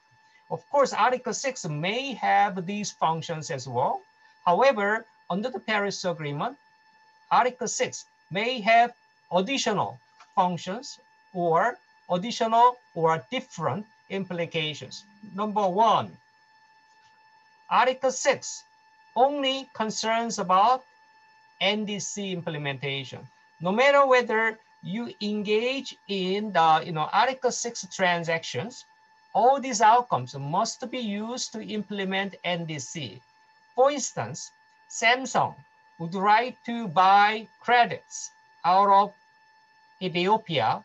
Of course, Article 6 may have these functions as well. However, under the Paris Agreement, Article 6 may have additional functions or additional or different implications. Number one, Article 6 only concerns about NDC implementation. No matter whether you engage in the you know, Article 6 transactions, all these outcomes must be used to implement NDC. For instance, Samsung would like to buy credits out of Ethiopia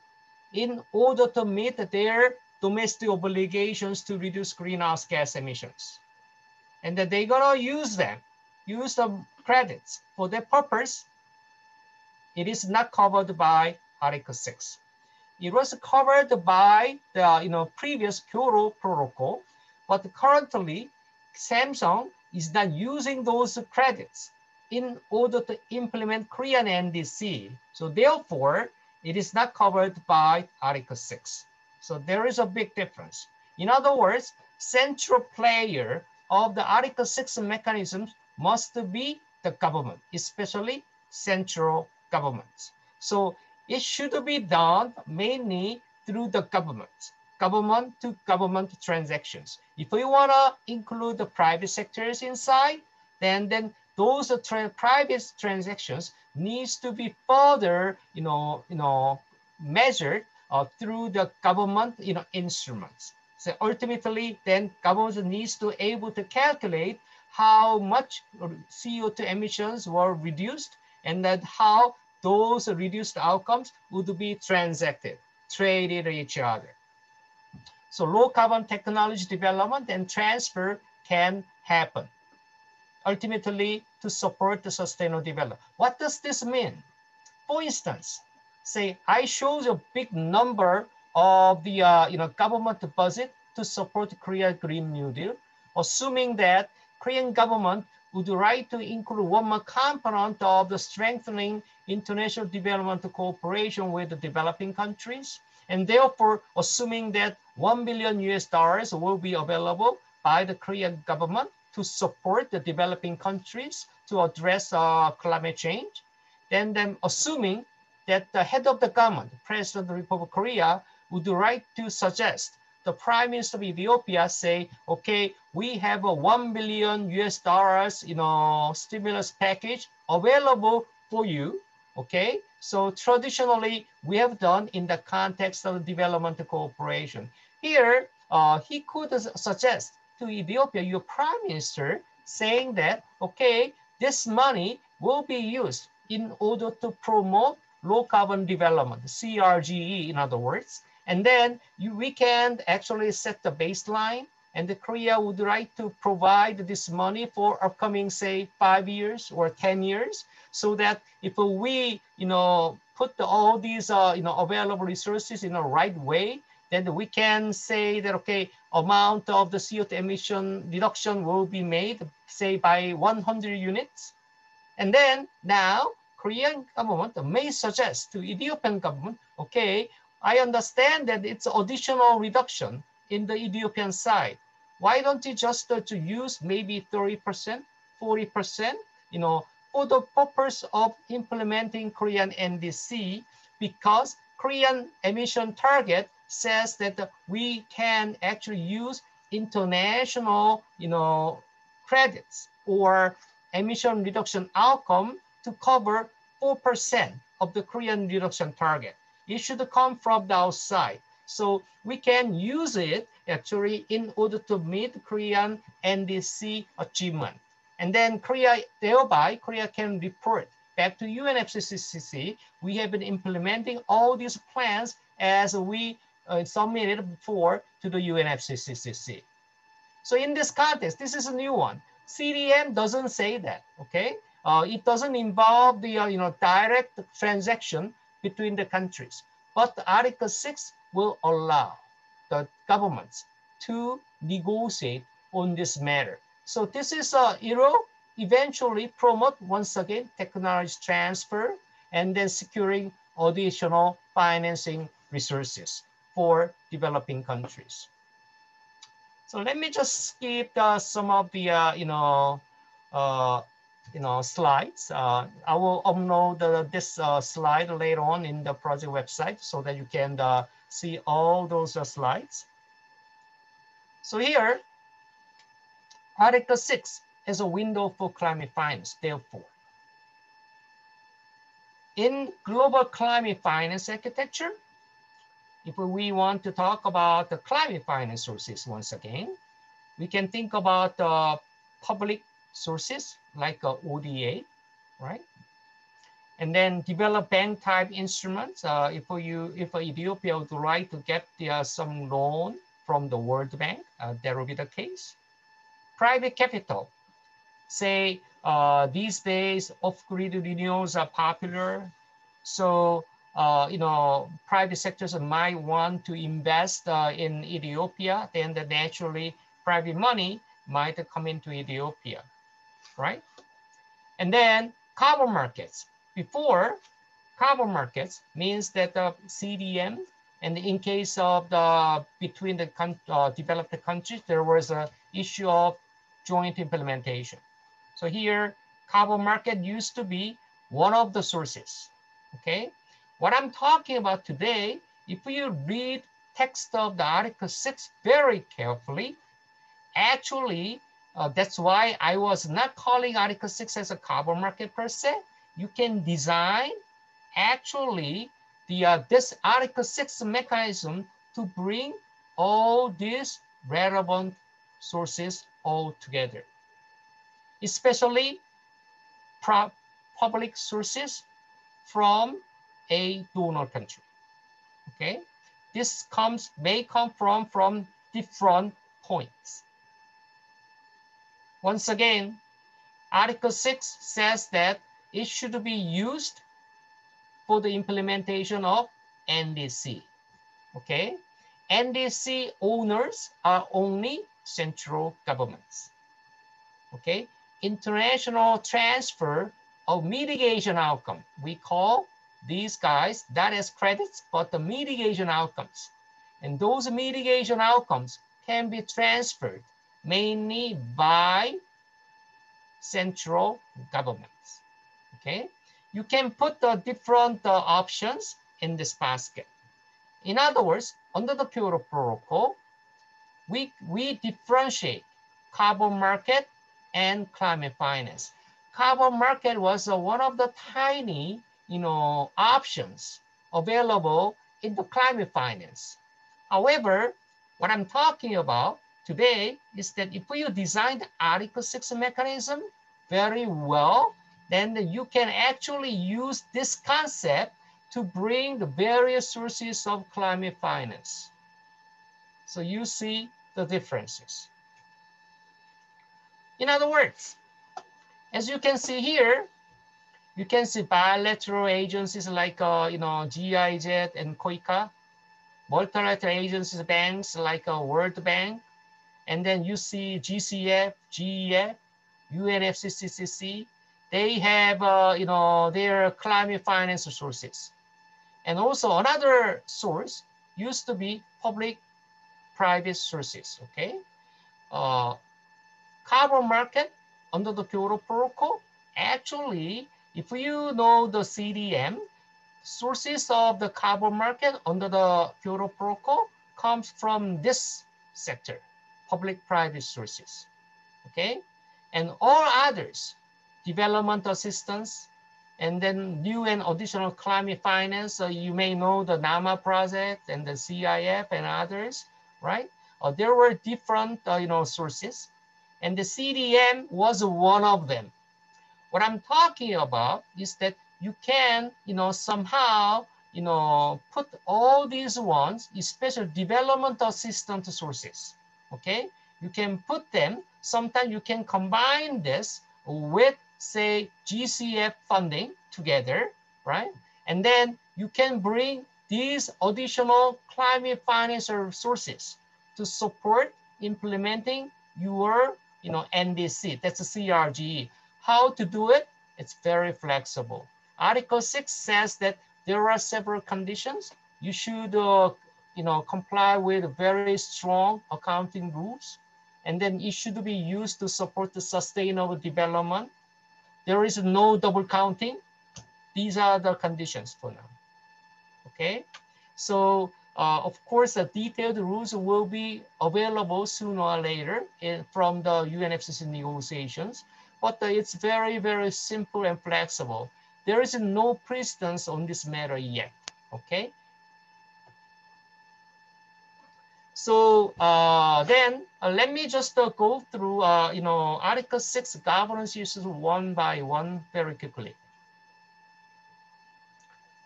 in order to meet their domestic obligations to reduce greenhouse gas emissions. And that they're gonna use them, use the credits for that purpose. It is not covered by Article 6. It was covered by the you know, previous Kyoto Protocol, but currently Samsung is not using those credits in order to implement Korean NDC. So therefore, it is not covered by Article 6. So there is a big difference. In other words, central player of the Article 6 mechanisms must be the government, especially central governments. So it should be done mainly through the government, government to government transactions. If we want to include the private sectors inside, then, then those tra private transactions needs to be further, you know, you know, measured uh, through the government, you know, instruments. So ultimately, then government needs to able to calculate how much CO2 emissions were reduced and that how those reduced outcomes would be transacted, traded each other. So low carbon technology development and transfer can happen ultimately to support the sustainable development. What does this mean? For instance, say I show you a big number of the uh, you know government budget to support Korea Green New Deal, assuming that Korean government would like to include one more component of the strengthening international development cooperation with the developing countries, and therefore assuming that 1 billion US dollars will be available by the Korean government to support the developing countries to address uh, climate change. Then, then assuming that the head of the government, President of the Republic of Korea, would like to suggest the Prime Minister of Ethiopia say, okay, we have a 1 billion US dollars, you know, stimulus package available for you, okay? So traditionally, we have done in the context of development cooperation. Here, uh, he could suggest to Ethiopia, your prime minister, saying that, okay, this money will be used in order to promote low carbon development, CRGE in other words. And then you, we can actually set the baseline and the Korea would like to provide this money for upcoming, say, five years or 10 years, so that if we, you know, put all these, uh, you know, available resources in the right way, then we can say that, okay, amount of the CO2 emission reduction will be made, say by 100 units. And then now Korean government may suggest to Ethiopian government, okay, I understand that it's additional reduction in the Ethiopian side. Why don't you just uh, to use maybe 30%, 40%, you know, for the purpose of implementing Korean NDC because Korean emission target says that we can actually use international, you know, credits or emission reduction outcome to cover 4% of the Korean reduction target. It should come from the outside. So we can use it actually in order to meet Korean NDC achievement. And then Korea, thereby Korea can report back to UNFCCC. We have been implementing all these plans as we uh, submitted before to the UNFCCC. So in this context, this is a new one. CDM doesn't say that, okay? Uh, it doesn't involve the uh, you know direct transaction between the countries, but Article 6 will allow the governments to negotiate on this matter. So this is, uh, it eventually promote once again technology transfer and then securing additional financing resources for developing countries. So let me just skip uh, some of the, uh, you know, uh, you know, slides. Uh, I will upload this uh, slide later on in the project website so that you can uh, see all those slides. So here, Article 6 is a window for climate finance, therefore. In global climate finance architecture, if we want to talk about the climate finance sources once again, we can think about uh, public sources like uh, ODA, right? And then develop bank type instruments. Uh, if you, if Ethiopia would like to get uh, some loan from the World Bank, uh, that will be the case. Private capital, say uh, these days off-grid renewals are popular. So, uh, you know, private sectors might want to invest uh, in Ethiopia, then the naturally private money might come into Ethiopia, right? And then carbon markets. Before, carbon markets means that the CDM, and in case of the between the uh, developed countries, there was a issue of joint implementation. So here, carbon market used to be one of the sources, okay? What I'm talking about today, if you read text of the Article 6 very carefully, actually, uh, that's why I was not calling Article 6 as a carbon market per se. You can design actually the uh, this Article 6 mechanism to bring all these relevant sources all together especially public sources from a donor country. Okay, this comes may come from from different points. Once again, Article 6 says that it should be used for the implementation of NDC. Okay, NDC owners are only central governments. Okay, international transfer of mitigation outcome. We call these guys, that is credits, but the mitigation outcomes. And those mitigation outcomes can be transferred mainly by central governments, okay? You can put the different uh, options in this basket. In other words, under the Kyoto Protocol, we, we differentiate carbon market and climate finance. Carbon market was uh, one of the tiny, you know, options available in the climate finance. However, what I'm talking about today is that if you design the Article 6 mechanism very well, then you can actually use this concept to bring the various sources of climate finance. So you see the differences. In other words, as you can see here, you can see bilateral agencies like, uh, you know, GIZ and KOICA, multilateral agencies, banks like uh, World Bank, and then you see GCF, GEF, UNFCCC, they have, uh, you know, their climate finance sources. And also another source used to be public-private sources, okay? Uh, carbon market under the Kyoto Protocol, actually, if you know the CDM, sources of the carbon market under the Kyoto Protocol comes from this sector, public-private sources, okay? And all others, development assistance, and then new and additional climate finance, so you may know the NAMA project and the CIF and others, right? Uh, there were different, uh, you know, sources and the CDM was one of them. What I'm talking about is that you can, you know, somehow, you know, put all these ones, especially development assistance sources, okay? You can put them, sometimes you can combine this with, say, GCF funding together, right? And then you can bring these additional climate finance sources to support implementing your you know, NDC, that's a CRGE. How to do it? It's very flexible. Article 6 says that there are several conditions. You should, uh, you know, comply with very strong accounting rules. And then it should be used to support the sustainable development. There is no double counting. These are the conditions for now. Okay, so uh, of course, the detailed rules will be available sooner or later in, from the UNFCCC negotiations, but uh, it's very, very simple and flexible. There is no precedence on this matter yet, okay? So uh, then uh, let me just uh, go through, uh, you know, Article 6 governance issues one by one very quickly.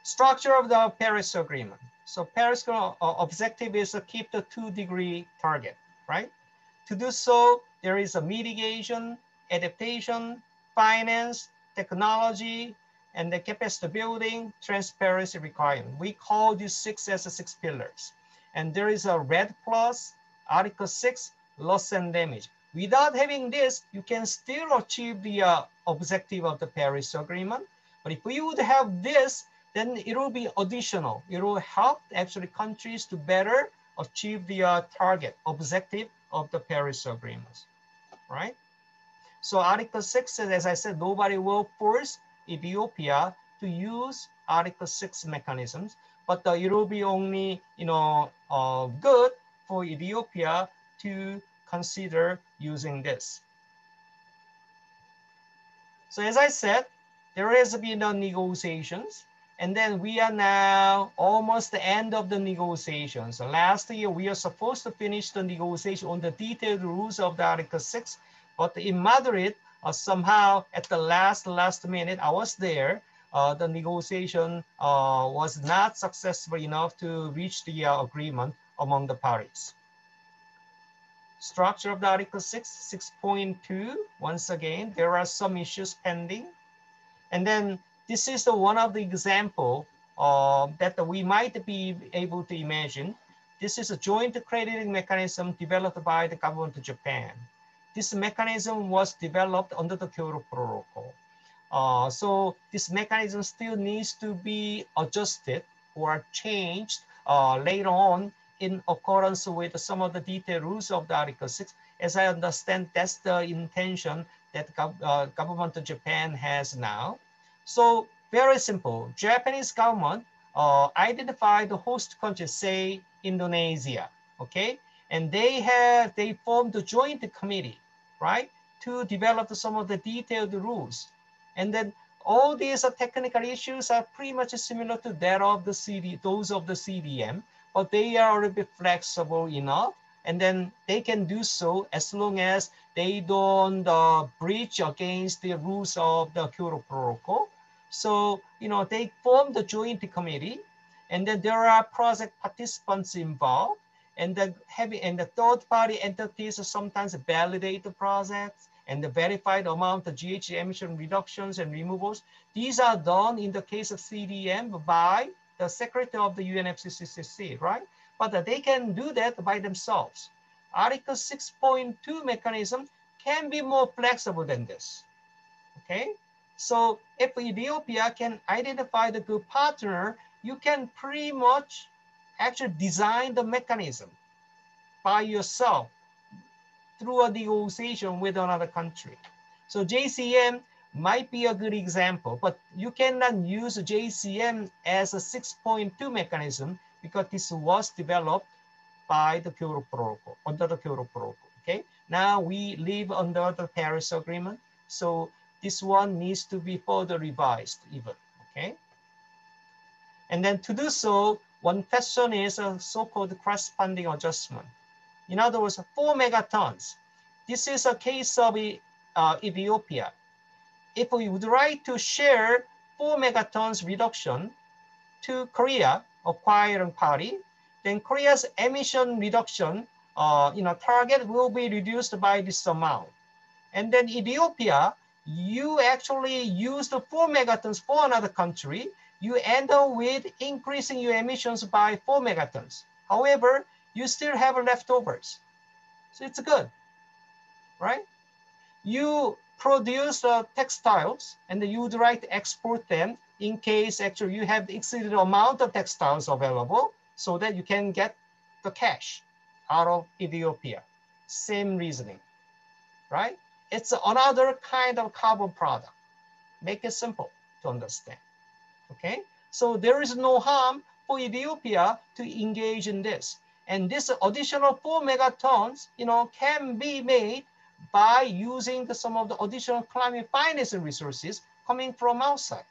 Structure of the Paris Agreement. So Paris objective is to keep the two degree target, right? To do so, there is a mitigation, adaptation, finance, technology, and the capacity building, transparency requirement. We call these six as the six pillars. And there is a red plus, Article 6, loss and damage. Without having this, you can still achieve the uh, objective of the Paris Agreement. But if we would have this, then it will be additional. It will help actually countries to better achieve the uh, target objective of the Paris Agreement, right? So Article 6 says, as I said, nobody will force Ethiopia to use Article 6 mechanisms, but uh, it will be only, you know, uh, good for Ethiopia to consider using this. So as I said, there has been no negotiations and then we are now almost the end of the negotiations. So last year, we are supposed to finish the negotiation on the detailed rules of the Article 6, but in Madrid, uh, somehow at the last, last minute, I was there, uh, the negotiation uh, was not successful enough to reach the uh, agreement among the parties. Structure of the Article 6, 6.2, once again, there are some issues pending. And then this is the one of the example uh, that we might be able to imagine. This is a joint crediting mechanism developed by the government of Japan. This mechanism was developed under the Kyoto Protocol. Uh, so this mechanism still needs to be adjusted or changed uh, later on in accordance with some of the detailed rules of the Article 6. As I understand, that's the intention that uh, government of Japan has now. So very simple. Japanese government uh, identified the host country, say Indonesia, okay? And they have, they formed a joint committee, right? To develop some of the detailed rules. And then all these technical issues are pretty much similar to that of the CD, those of the CDM, but they are a bit flexible enough. And then they can do so as long as they don't uh, breach against the rules of the Kyoto Protocol so, you know, they form the joint committee and then there are project participants involved and the heavy and the third party entities sometimes validate the projects and the verified amount of GHG emission reductions and removals. These are done in the case of CDM by the secretary of the UNFCCC, right? But they can do that by themselves. Article 6.2 mechanism can be more flexible than this, okay? So if Ethiopia can identify the good partner, you can pretty much actually design the mechanism by yourself through a negotiation with another country. So JCM might be a good example, but you cannot use JCM as a 6.2 mechanism because this was developed by the Kyoto Protocol, under the Kyoto Protocol, okay? Now we live under the Paris Agreement. So this one needs to be further revised even, okay? And then to do so, one question is a so-called corresponding adjustment. In other words, four megatons. This is a case of uh, Ethiopia. If we would like to share four megatons reduction to Korea, acquiring party, then Korea's emission reduction uh, you know, target will be reduced by this amount. And then Ethiopia you actually use the four megatons for another country, you end up with increasing your emissions by four megatons. However, you still have leftovers. So it's good, right? You produce uh, textiles and you would like to export them in case actually you have exceeded amount of textiles available so that you can get the cash out of Ethiopia. Same reasoning, right? it's another kind of carbon product. make it simple to understand, okay? So there is no harm for Ethiopia to engage in this. And this additional four megatons, you know, can be made by using the, some of the additional climate financing resources coming from outside,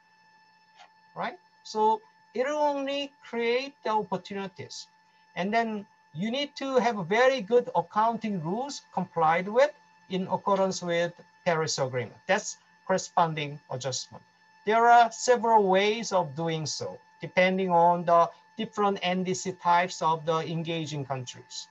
right? So it will only create the opportunities. And then you need to have very good accounting rules complied with in accordance with Paris Agreement. That's corresponding adjustment. There are several ways of doing so, depending on the different NDC types of the engaging countries.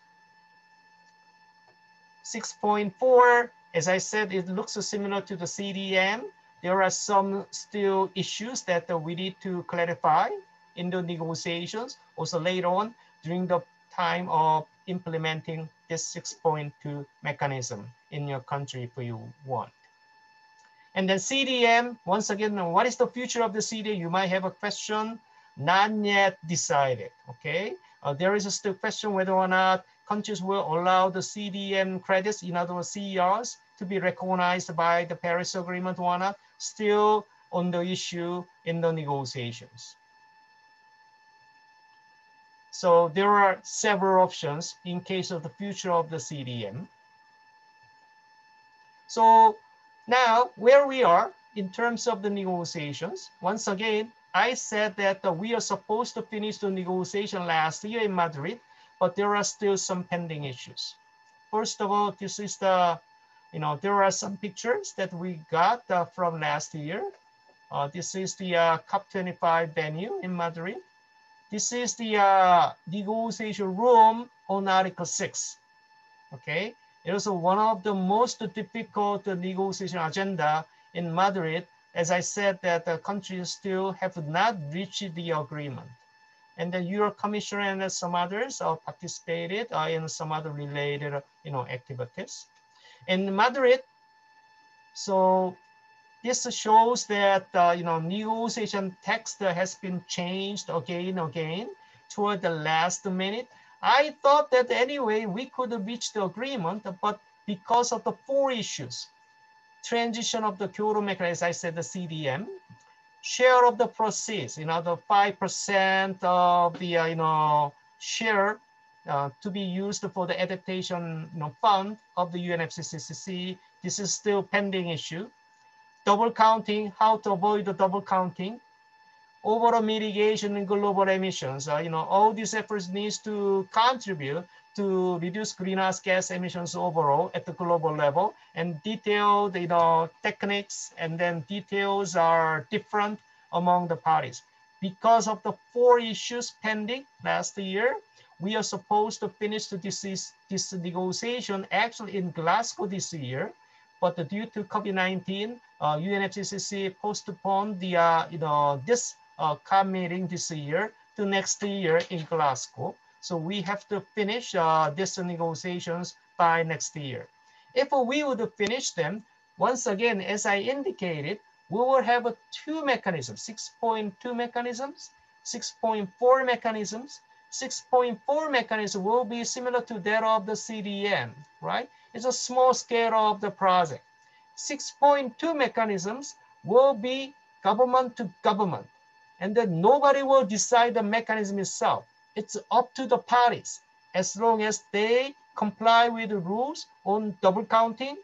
6.4, as I said, it looks similar to the CDM. There are some still issues that we need to clarify in the negotiations. Also later on, during the time of implementing this 6.2 mechanism in your country if you want. And then CDM, once again, what is the future of the CDM? You might have a question, not yet decided, okay? Uh, there is a still question whether or not countries will allow the CDM credits, in other words, CERs, to be recognized by the Paris Agreement or not, still on the issue in the negotiations. So there are several options in case of the future of the CDM. So now where we are in terms of the negotiations, once again, I said that uh, we are supposed to finish the negotiation last year in Madrid, but there are still some pending issues. First of all, this is the, you know, there are some pictures that we got uh, from last year. Uh, this is the uh, COP25 venue in Madrid. This is the uh, negotiation room on Article 6. Okay, it was one of the most difficult negotiation agenda in Madrid. As I said, that the countries still have not reached the agreement. And the Euro Commission and some others participated uh, in some other related, you know, activities. In Madrid, so this shows that uh, you know negotiation text has been changed again and again toward the last minute. I thought that anyway we could reach the agreement, but because of the four issues, transition of the Kyoto mechanism, as I said, the CDM, share of the proceeds, you know, the 5% of the, uh, you know, share uh, to be used for the adaptation you know, fund of the UNFCCC. This is still pending issue double counting, how to avoid the double counting, overall mitigation and global emissions. Uh, you know, all these efforts needs to contribute to reduce greenhouse gas emissions overall at the global level and detailed, you know, techniques and then details are different among the parties. Because of the four issues pending last year, we are supposed to finish this, this negotiation actually in Glasgow this year, but due to COVID-19, uh, UNFCCC postponed the, uh, you know, this uh, COP meeting this year to next year in Glasgow. So we have to finish uh, these negotiations by next year. If we would finish them, once again, as I indicated, we will have two mechanisms, 6.2 mechanisms, 6.4 mechanisms. 6.4 mechanism will be similar to that of the CDM, right? It's a small scale of the project. 6.2 mechanisms will be government to government. And then nobody will decide the mechanism itself. It's up to the parties as long as they comply with the rules on double counting,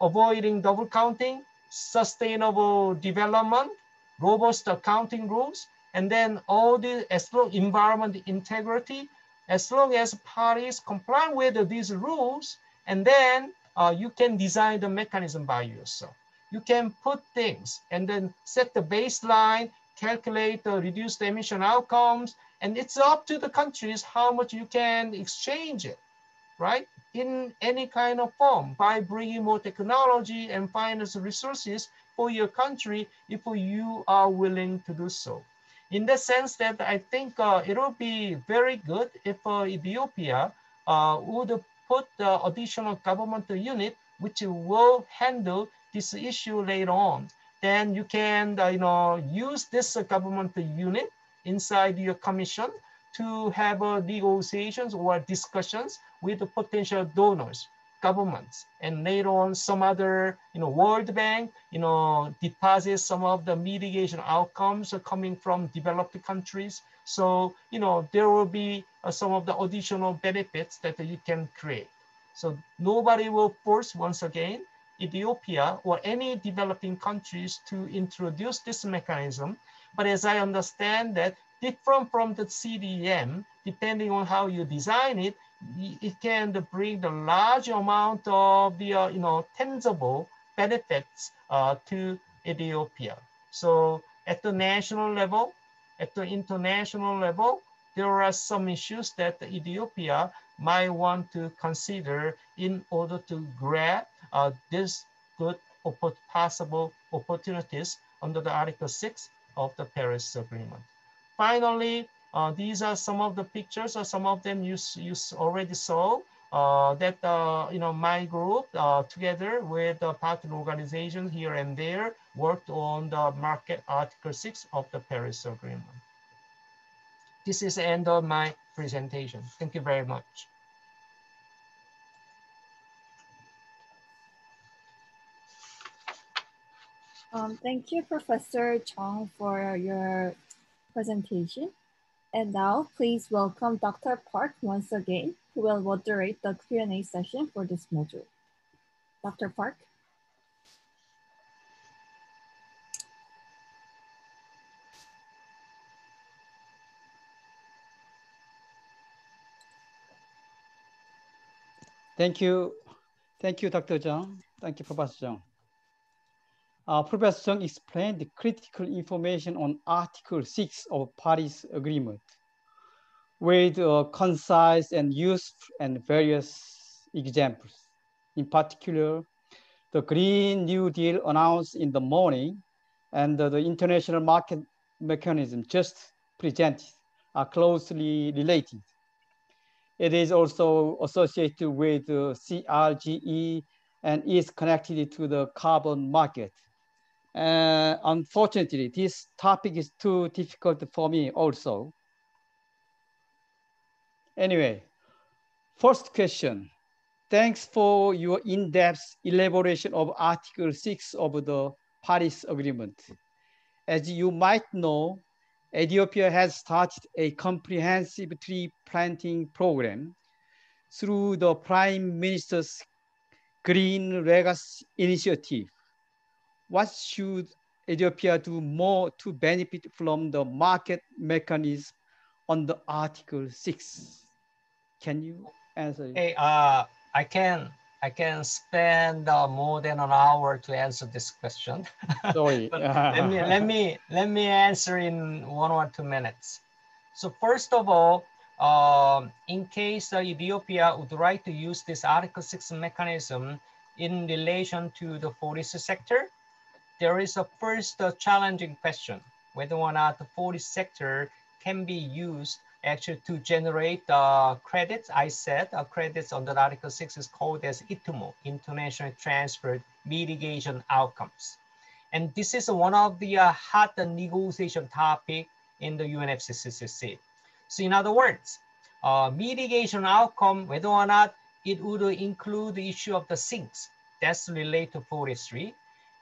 avoiding double counting, sustainable development, robust accounting rules, and then all the as long environment integrity, as long as parties comply with these rules, and then uh, you can design the mechanism by yourself. You can put things and then set the baseline, calculate reduce the reduced emission outcomes, and it's up to the countries how much you can exchange it, right? In any kind of form by bringing more technology and finance resources for your country if you are willing to do so. In the sense that I think uh, it will be very good if uh, Ethiopia uh, would put the additional government unit which will handle this issue later on. Then you can, you know, use this government unit inside your commission to have uh, negotiations or discussions with the potential donors governments and later on some other, you know, World Bank, you know, deposits some of the mitigation outcomes coming from developed countries. So, you know, there will be uh, some of the additional benefits that you can create. So nobody will force, once again, Ethiopia or any developing countries to introduce this mechanism. But as I understand that different from the CDM, depending on how you design it, it can bring the large amount of the, uh, you know, tangible benefits uh, to Ethiopia. So at the national level, at the international level, there are some issues that Ethiopia might want to consider in order to grab this good possible opportunities under the Article 6 of the Paris Agreement. Finally, uh, these are some of the pictures, or some of them you, you already saw uh, that uh, you know my group uh, together with the partner organizations here and there worked on the market Article 6 of the Paris Agreement. This is the end of my presentation. Thank you very much. Um, thank you, Professor Chung, for your presentation. And now, please welcome Dr. Park once again, who will moderate the Q&A session for this module. Dr. Park. Thank you. Thank you, Dr. Chung. Thank you, Professor Chung. Uh, Professor Chung explained the critical information on Article 6 of Paris Agreement with uh, concise and useful and various examples. In particular, the Green New Deal announced in the morning and uh, the international market mechanism just presented are closely related. It is also associated with uh, CRGE and is connected to the carbon market. Uh, unfortunately, this topic is too difficult for me also. Anyway, first question. Thanks for your in-depth elaboration of Article 6 of the Paris Agreement. As you might know, Ethiopia has started a comprehensive tree planting program through the Prime Minister's Green Legacy Initiative. What should Ethiopia do more to benefit from the market mechanism on the Article 6? Can you answer? Hey, uh, I can I can spend uh, more than an hour to answer this question. (laughs) Sorry. (laughs) let me let me let me answer in one or two minutes. So first of all, um, in case uh, Ethiopia would like to use this Article 6 mechanism in relation to the forest sector, there is a first uh, challenging question, whether or not the forest sector can be used actually to generate uh, credits. I said uh, credits under Article 6 is called as ITMO, International Transfer Mitigation Outcomes. And this is one of the uh, hot negotiation topic in the UNFCCC. So in other words, uh, mitigation outcome, whether or not it would include the issue of the sinks, that's related to forestry.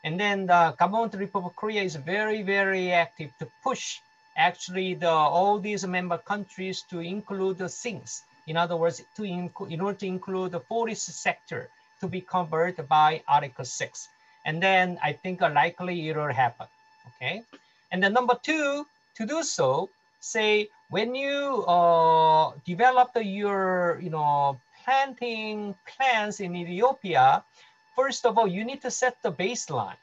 And then the government Republic of Korea is very, very active to push actually the all these member countries to include the sinks. In other words, to in order to include the forest sector to be covered by Article 6. And then I think likely it will happen, okay? And then number two, to do so, say when you uh, develop your, you know, planting plans in Ethiopia, first of all, you need to set the baseline,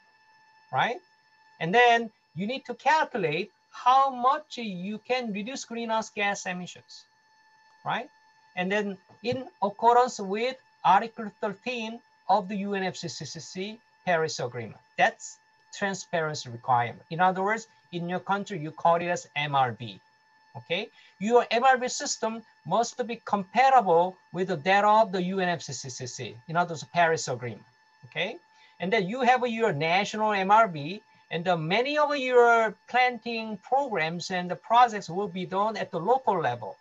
right? And then you need to calculate how much you can reduce greenhouse gas emissions, right? And then in accordance with Article 13 of the UNFCCC Paris Agreement, that's transparency requirement. In other words, in your country, you call it as MRV, okay? Your MRV system must be compatible with the that of the UNFCCC, in other words, Paris Agreement, okay? And then you have your national MRV and the, many of your planting programs and the projects will be done at the local level.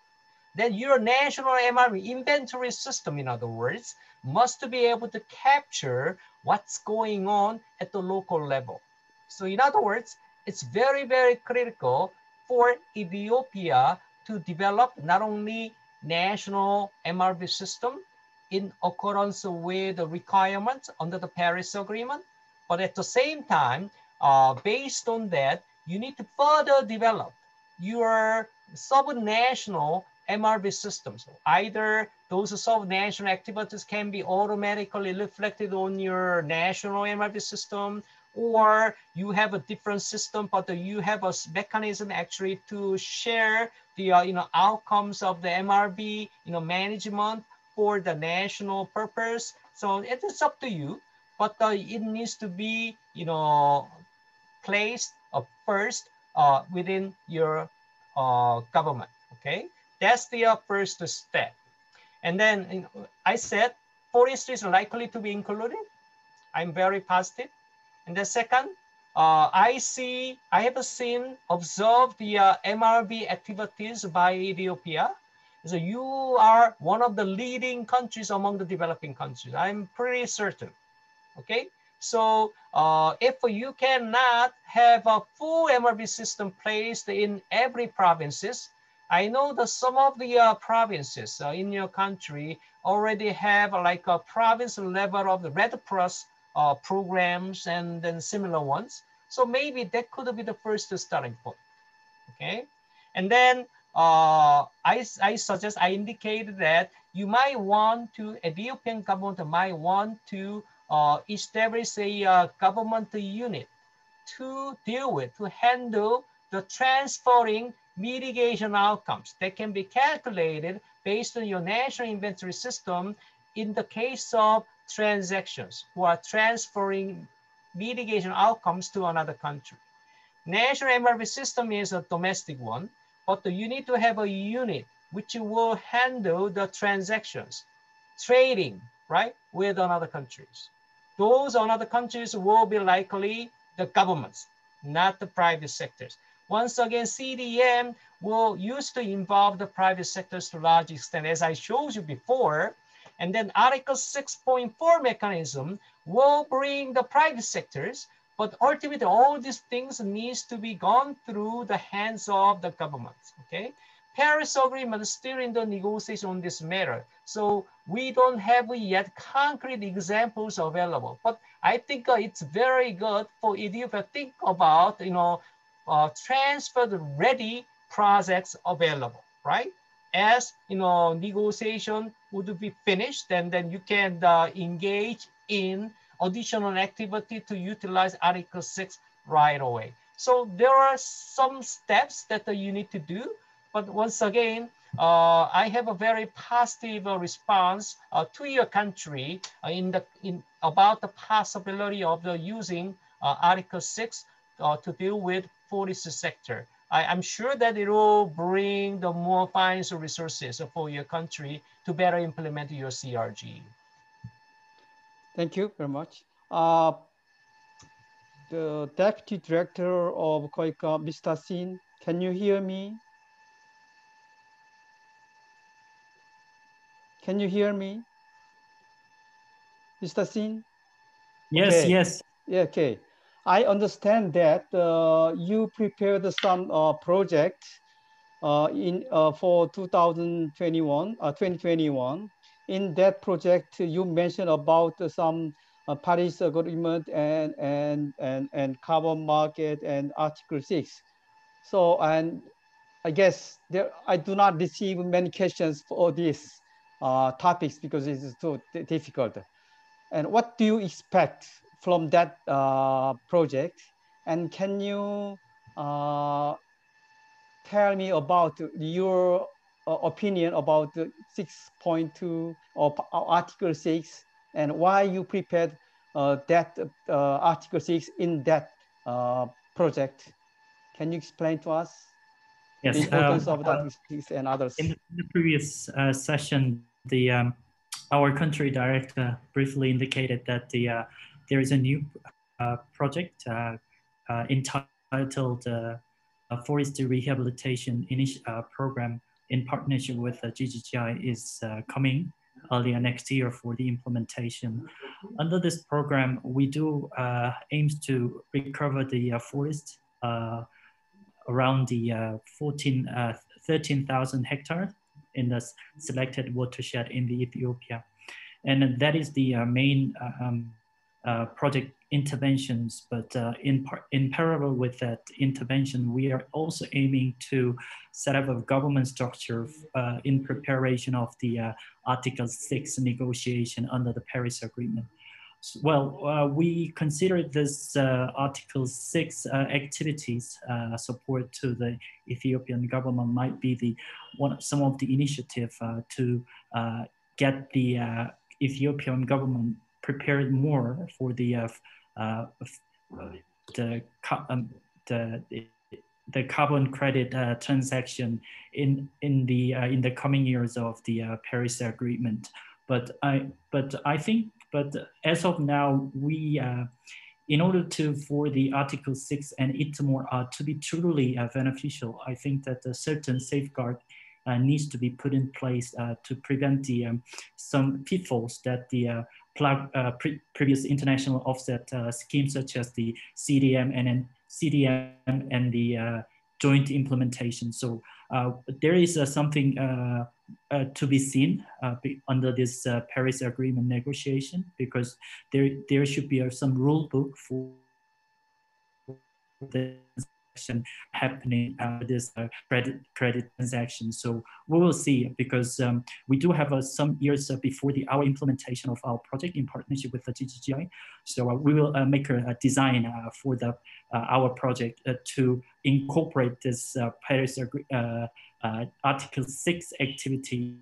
then your national MRV inventory system, in other words, must be able to capture what's going on at the local level. So in other words, it's very, very critical for Ethiopia to develop not only national MRV system in accordance with the requirements under the Paris Agreement, but at the same time, uh, based on that, you need to further develop your sub-national MRV systems. Either those sub-national activities can be automatically reflected on your national MRV system, or you have a different system, but you have a mechanism actually to share the uh, you know outcomes of the MRV you know management for the national purpose. So it is up to you, but uh, it needs to be you know placed uh, first uh, within your uh, government. Okay, that's the uh, first step. And then I said forestry is likely to be included. I'm very positive. And the second, uh, I see, I have seen, observed the uh, MRV activities by Ethiopia. So you are one of the leading countries among the developing countries. I'm pretty certain, okay? So uh, if you cannot have a full MRV system placed in every provinces, I know that some of the uh, provinces uh, in your country already have like a province level of the REDD+ uh, programs and then similar ones. So maybe that could be the first starting point, okay? And then uh, I, I suggest, I indicate that you might want to, Ethiopian government might want to uh, establish a uh, government unit to deal with, to handle the transferring mitigation outcomes that can be calculated based on your national inventory system in the case of transactions who are transferring mitigation outcomes to another country. National MRV system is a domestic one, but you need to have a unit which will handle the transactions, trading, right, with another countries. Those another countries will be likely the governments, not the private sectors. Once again, CDM will used to involve the private sectors to large extent. As I showed you before, and then Article 6.4 mechanism will bring the private sectors, but ultimately all these things needs to be gone through the hands of the government, okay? Paris Agreement is still in the negotiation on this matter. So we don't have yet concrete examples available, but I think uh, it's very good for if you think about, you know, uh, transfer ready projects available, right? as you know negotiation would be finished, and then you can uh, engage in additional activity to utilize Article 6 right away. So there are some steps that uh, you need to do, but once again, uh, I have a very positive uh, response uh, to your country uh, in the in about the possibility of the using Article 6 to deal with forest sector. I, am sure that it will bring the more financial resources for your country to better implement your CRG. Thank you very much. Uh, the Deputy Director of KOICA, Mr. Sin, can you hear me? Can you hear me? Mr. Sin? Yes, okay. yes. Yeah, okay. I understand that uh, you prepared some uh, project uh, in uh, for 2021, uh, 2021. In that project, you mentioned about some uh, Paris Agreement and, and, and, and carbon market and Article 6. So, and I guess there, I do not receive many questions for these topics because it is too difficult. And what do you expect from that uh, project. And can you uh, tell me about your uh, opinion about the 6.2 or Article 6 and why you prepared uh, that uh, Article 6 in that uh, project? Can you explain to us yes, the importance um, of that 6 and others? In the, in the previous session, the um, our country director briefly indicated that the there is a new uh, project uh, uh, entitled Forest Rehabilitation Initi Program in partnership with uh, GGGI is uh, coming earlier next year for the implementation. Under this program, we do uh, aims to recover the uh, forest uh, around the uh, 14, 13,000 hectares in the selected watershed in the Ethiopia. And that is the main um, project interventions, but uh, in, par in parallel with that intervention, we are also aiming to set up a government structure uh, in preparation of the uh, Article 6 negotiation under the Paris Agreement. Well, uh, we consider this uh, Article 6 uh, activities support to the Ethiopian government might be the one some of the initiative to get the Ethiopian government prepared more for the uh, uh, the, um, the the carbon credit uh, transaction in in the uh, in the coming years of the uh, Paris Agreement. But I but I think but as of now we. Uh, in order to for the Article 6 and ITMOR uh, to be truly uh, beneficial, I think that a certain safeguard needs to be put in place to prevent the um, some pitfalls that the plug uh, pre previous international offset uh, schemes such as the CDM and then CDM and the uh, joint implementation. So uh, there is uh, something uh, to be seen under this Paris Agreement negotiation because there there should be some rule book for this happening uh, this uh, credit credit transaction. So we will see because um, we do have uh, some years uh, before the our implementation of our project in partnership with the GGGI. So uh, we will uh, make a, design for the our project to incorporate this Paris Article 6 activity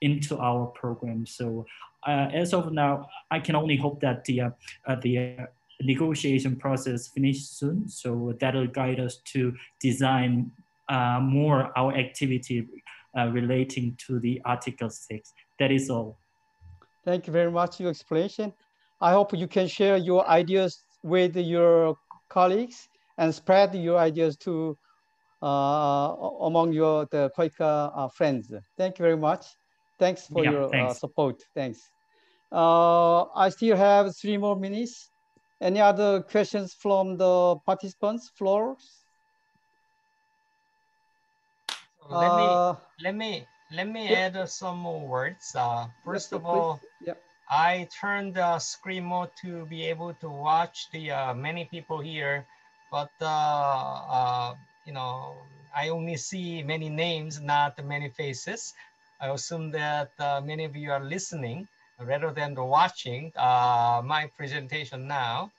into our program. So as of now, I can only hope that the, the negotiation process finish soon. So that'll guide us to design uh, more our activity uh, relating to the Article 6. That is all. Thank you very much for your explanation. I hope you can share your ideas with your colleagues and spread your ideas to uh, among your the KOICA uh, friends. Thank you very much. Thanks for yeah, your uh, thanks. support. Thanks. Uh, I still have three more minutes. Any other questions from the participants floors? So let me uh, let me let me yeah. add some more words. Uh, first yes, of all, yeah. I turned the screen mode to be able to watch the uh, many people here, but uh, uh, you know I only see many names, not many faces. I assume that uh, many of you are listening rather than watching uh, my presentation now.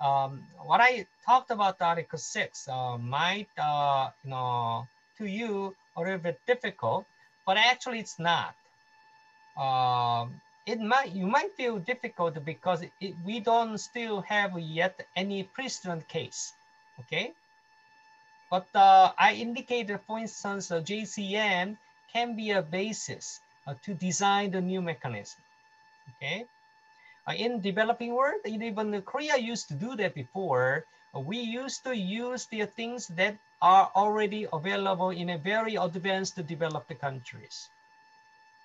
Um, what I talked about Article 6 uh, might, uh, you know, to you a little bit difficult, but actually it's not. Um, it might you might feel difficult because it, we don't still have yet any precedent case, okay? But uh, I indicated, for instance, uh, JCM can be a basis uh, to design the new mechanism, okay? Uh, in developing world, even Korea used to do that before. Uh, we used to use the things that are already available in a very advanced developed countries.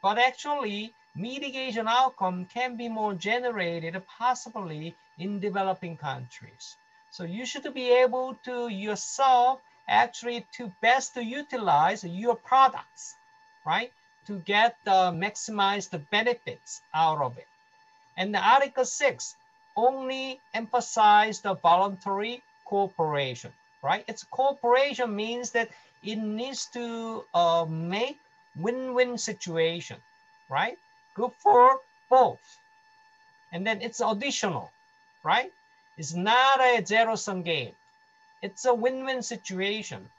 But actually, mitigation outcome can be more generated possibly in developing countries. So you should be able to yourself actually to best utilize your products, right? To get uh, maximize the benefits out of it. And the Article 6 only emphasized the voluntary cooperation, right? It's cooperation means that it needs to uh, make win-win situation, right? Good for both. And then it's additional, right? It's not a zero-sum game. It's a win-win situation.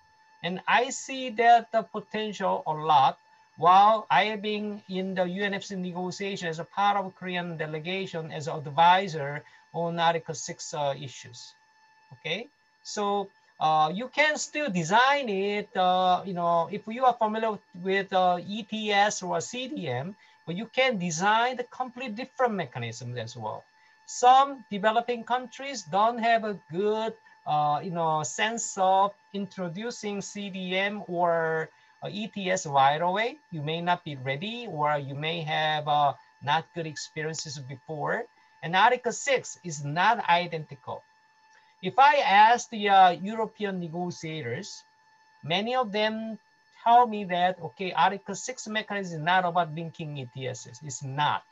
And I see that the potential a lot while I have been in the UNFCCC negotiation as a part of Korean delegation as an advisor on Article 6 uh, issues, okay? So uh, you can still design it, uh, you know, if you are familiar with uh, ETS or CDM, but you can design the complete different mechanisms as well. Some developing countries don't have a good, uh, you know, sense of introducing CDM or ETS right away. You may not be ready or you may have uh, not good experiences before. And Article 6 is not identical. If I ask the uh, European negotiators, many of them tell me that, okay, Article 6 mechanism is not about linking ETSs. It's not.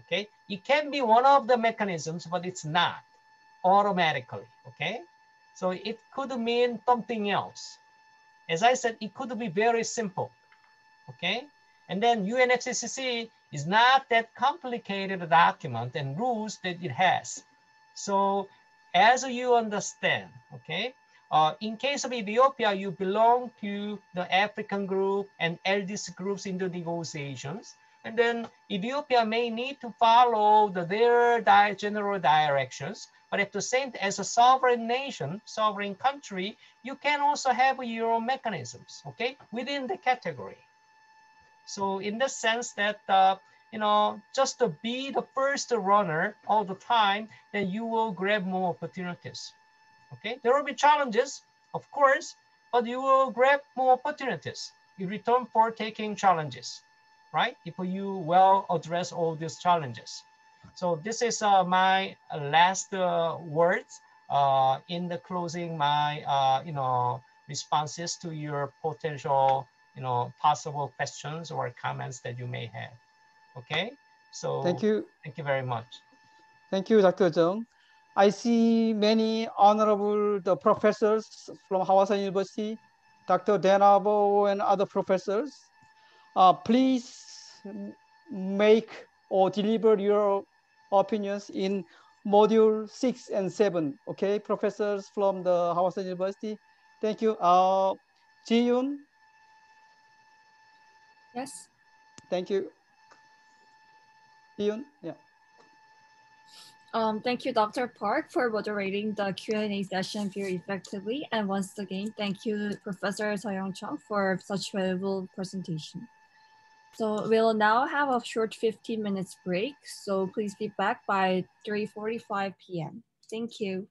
Okay, it can be one of the mechanisms, but it's not automatically. Okay, so it could mean something else. As I said, it could be very simple. Okay, and then UNFCCC is not that complicated a document and rules that it has. So as you understand, okay, uh, in case of Ethiopia, you belong to the African group and LDC groups in the negotiations. And then Ethiopia may need to follow the, their di general directions, but at the same as a sovereign nation, sovereign country, you can also have your own mechanisms, okay, within the category. So in the sense that, uh, you know, just to be the first runner all the time, then you will grab more opportunities. Okay, there will be challenges, of course, but you will grab more opportunities in return for taking challenges, right? If you well address all these challenges. So this is uh, my last uh, words uh, in the closing my, uh, you know, responses to your potential, you know, possible questions or comments that you may have. Okay, so Thank you. Thank you very much. Thank you, Dr. Chung. I see many honorable the professors from Hawassa University, Dr. Denabo and other professors. Uh, please make or deliver your opinions in module six and seven. Okay, professors from the Hawassa University. Thank you. Uh, Ji-yoon, Yes. thank you. Ji-yoon, yeah. Um, thank you, Dr. Park, for moderating the Q&A session very effectively. And once again, thank you, Professor Suh-Yong Chung, for such a valuable presentation. So we'll now have a short 15 minutes break. So please be back by 3.45 p.m. Thank you.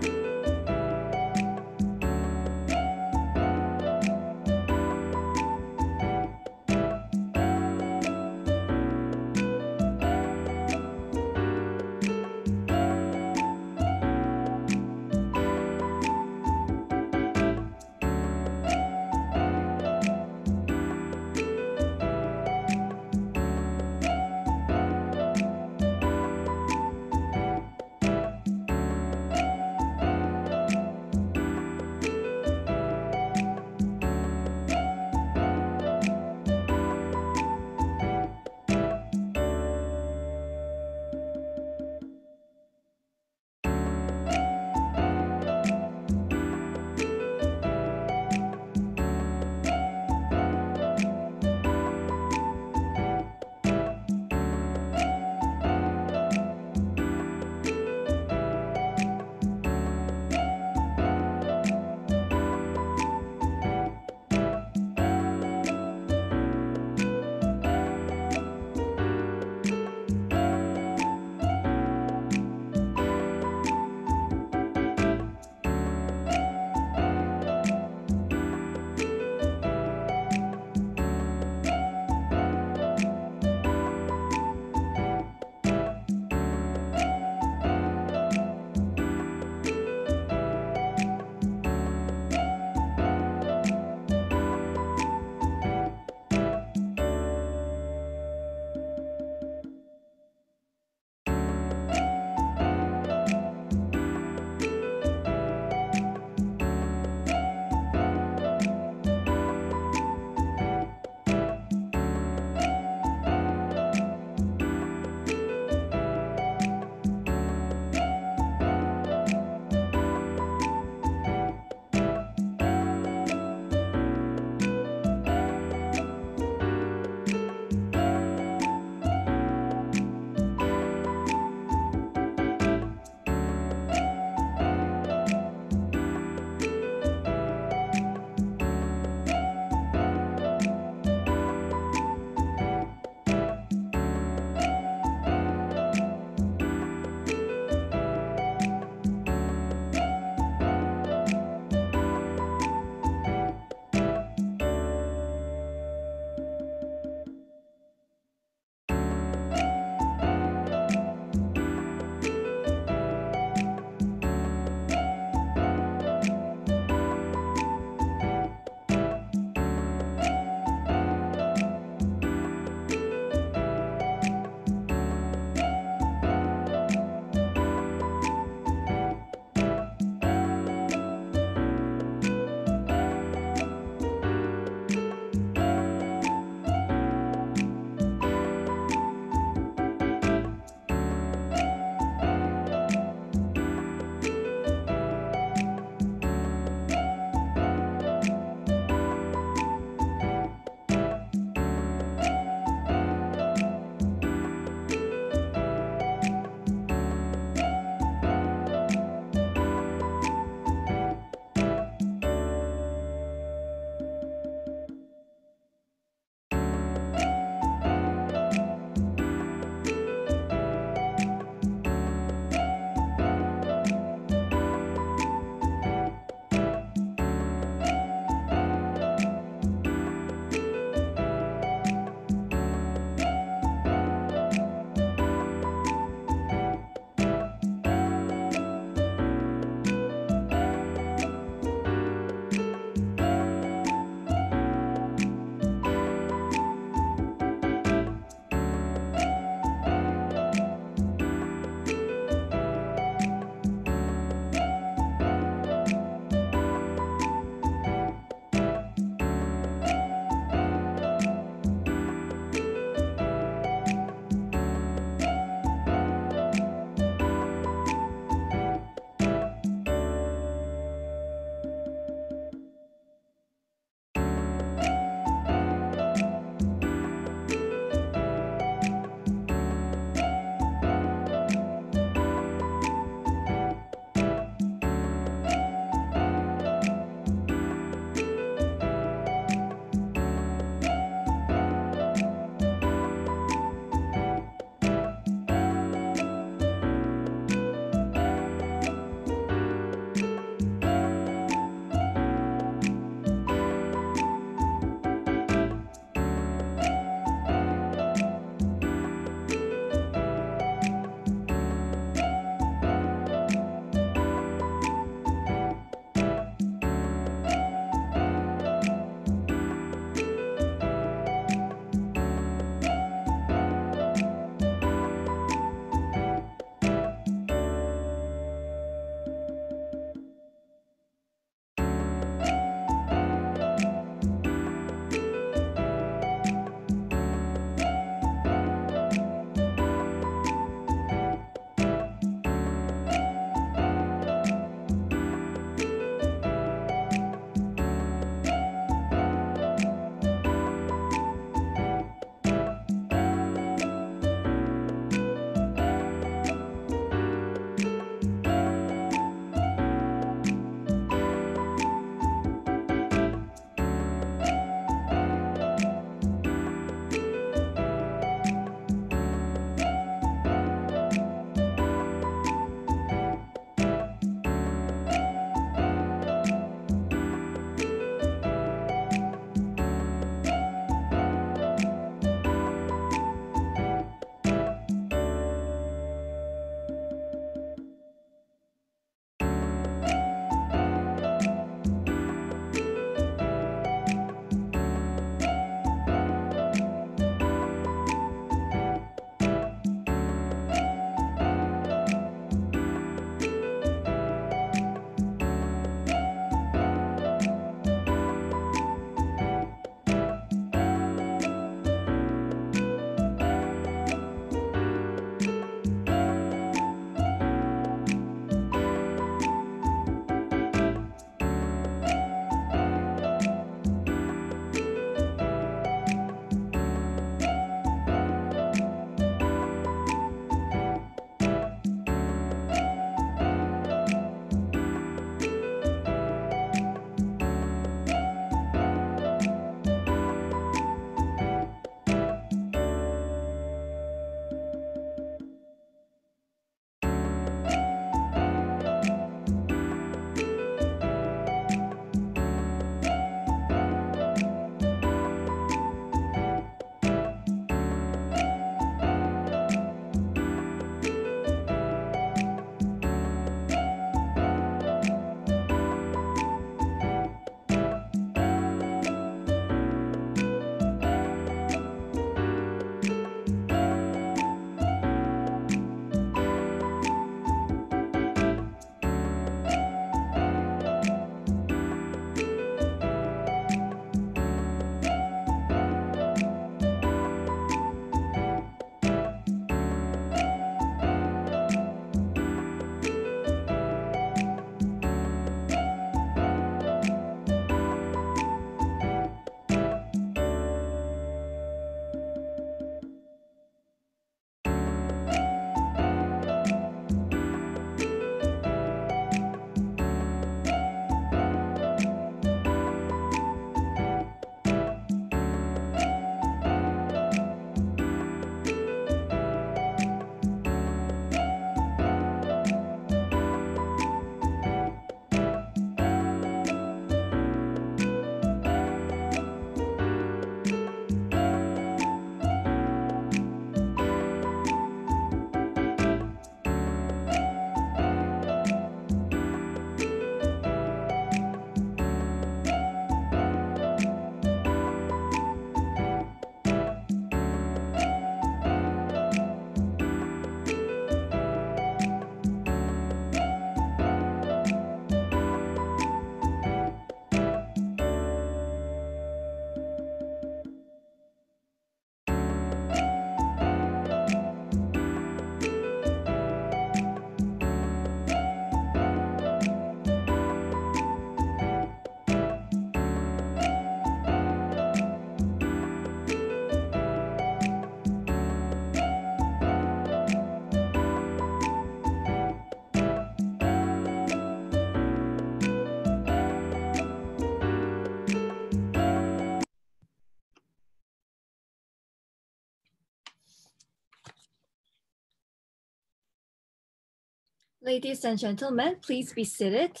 Ladies and gentlemen, please be seated.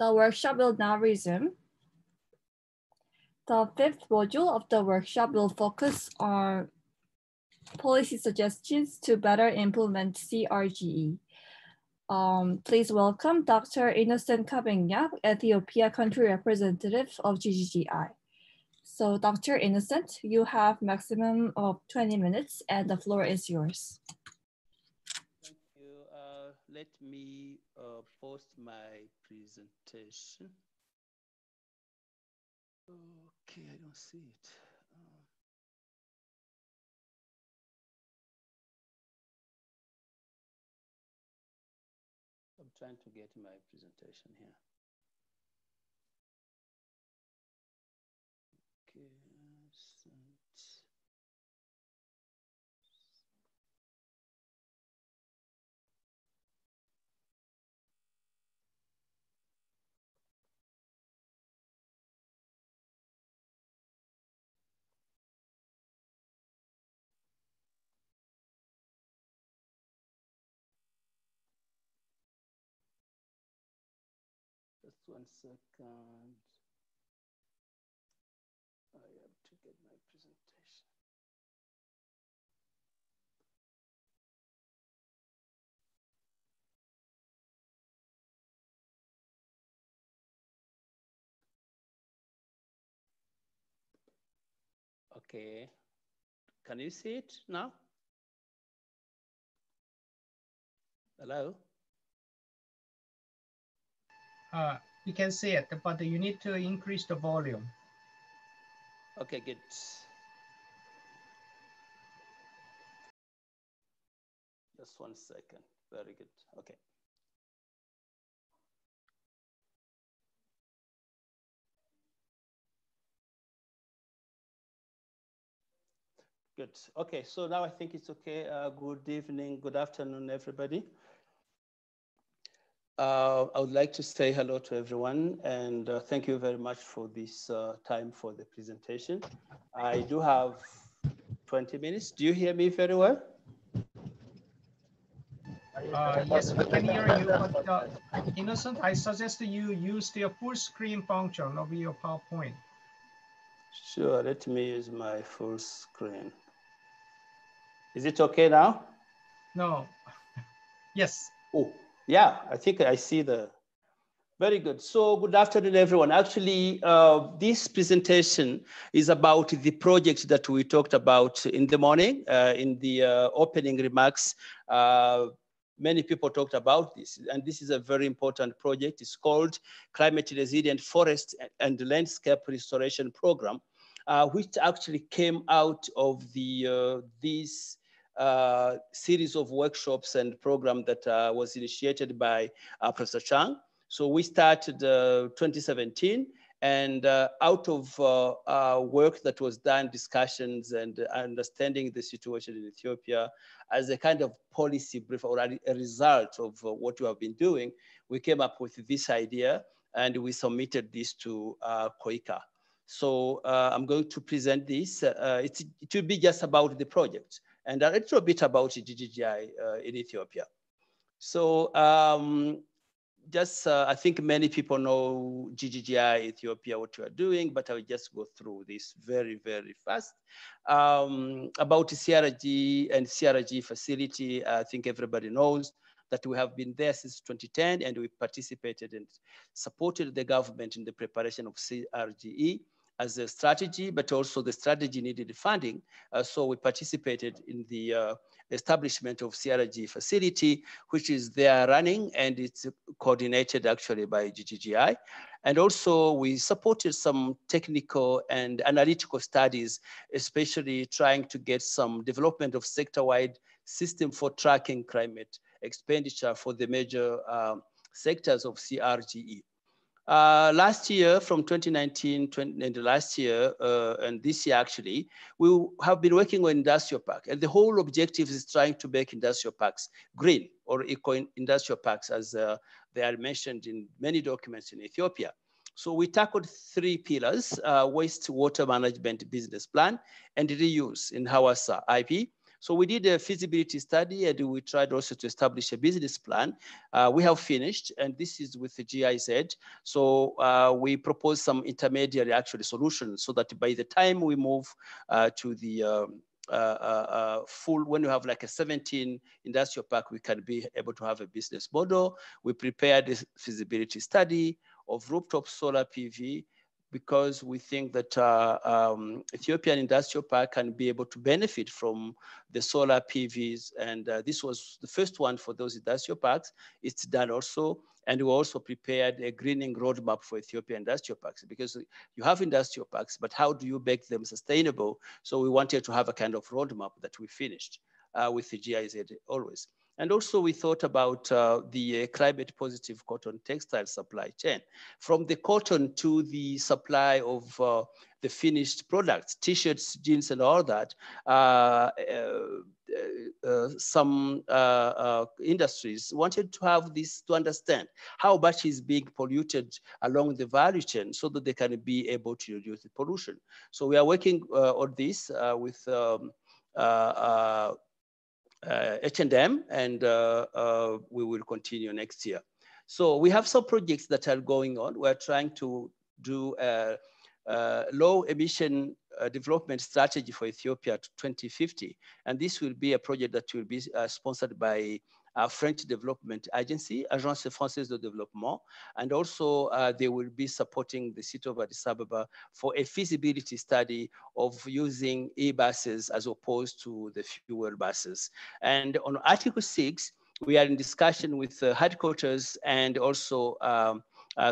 The workshop will now resume. The fifth module of the workshop will focus on policy suggestions to better implement CRGE. Um, please welcome Dr. Innocent Kabenga, Ethiopia country representative of GGGI. So Dr. Innocent, you have maximum of 20 minutes and the floor is yours. Let me uh, post my presentation. Okay, I don't see it. I'm trying to get my presentation here. One second. I have to get my presentation. Okay. Can you see it now? Hello? Uh, you can see it, but you need to increase the volume. Okay, good. Just one second. Very good. Okay. Good. Okay, so now I think it's okay. Uh, good evening, good afternoon, everybody. Uh, I would like to say hello to everyone and uh, thank you very much for this uh, time for the presentation. I do have 20 minutes. Do you hear me very well? Uh, yes, we can hear you, but uh, Innocent, I suggest you use the full screen function of your PowerPoint. Sure, let me use my full screen. Is it okay now? No. (laughs) yes. Oh, yeah, I think I see the, very good. So good afternoon, everyone. Actually, uh, this presentation is about the project that we talked about in the morning, uh, in the uh, opening remarks. Uh, many people talked about this, and this is a very important project. It's called Climate Resilient Forest and Landscape Restoration Program, uh, which actually came out of the uh, this series of workshops and program that uh, was initiated by uh, Professor Chang. So we started 2017 and uh, out of uh, uh, work that was done, discussions and understanding the situation in Ethiopia as a kind of policy brief or a, result of what we have been doing, we came up with this idea and we submitted this to KOICA. So I'm going to present this. it will be just about the project and a little bit about GGGI uh, in Ethiopia. So um, just, uh, I think many people know GGGI Ethiopia, what you are doing, but I'll just go through this very, very fast. Um, about CRG and CRG facility, I think everybody knows that we have been there since 2010 and we participated and supported the government in the preparation of CRGE as a strategy, but also the strategy needed funding. Uh, so we participated in the uh, establishment of CRG facility, which is there running and it's coordinated actually by GGGI. And also we supported some technical and analytical studies, especially trying to get some development of sector-wide system for tracking climate expenditure for the major um, sectors of CRGE. Uh, last year, from 2019 20, and last year uh, and this year actually, we have been working on industrial park. And the whole objective is trying to make industrial parks green or eco-industrial parks as uh, they are mentioned in many documents in Ethiopia. So we tackled three pillars, uh, waste water management business plan and reuse in Hawassa IP, So we did a feasibility study and we tried also to establish a business plan. Uh, we have finished and this is with the GIZ. So uh, we propose some intermediary actually solutions so that by the time we move uh, to the um, uh, uh, uh, full, when you have like a 17 industrial park, we can be able to have a business model. We prepared this feasibility study of rooftop solar PV because we think that uh, um, Ethiopian Industrial Park can be able to benefit from the solar PVs. And uh, this was the first one for those industrial parks. It's done also. And we also prepared a greening roadmap for Ethiopian industrial parks because you have industrial parks, but how do you make them sustainable? So we wanted to have a kind of roadmap that we finished uh, with the GIZ always. And also we thought about uh, the uh, climate positive cotton textile supply chain. From the cotton to the supply of uh, the finished products, t-shirts, jeans, and all that, uh, uh, uh, some industries wanted to have this to understand how much is being polluted along the value chain so that they can be able to reduce the pollution. So we are working on this with um, H&M and uh, uh, we will continue next year. So we have some projects that are going on. We're trying to do a, a low emission development strategy for Ethiopia to 2050. And this will be a project that will be sponsored by a French Development Agency, Agence Française de Développement, and also uh, they will be supporting the city of Addis Ababa for a feasibility study of using e-buses as opposed to the fuel buses. And on Article 6, we are in discussion with the headquarters and also um, uh,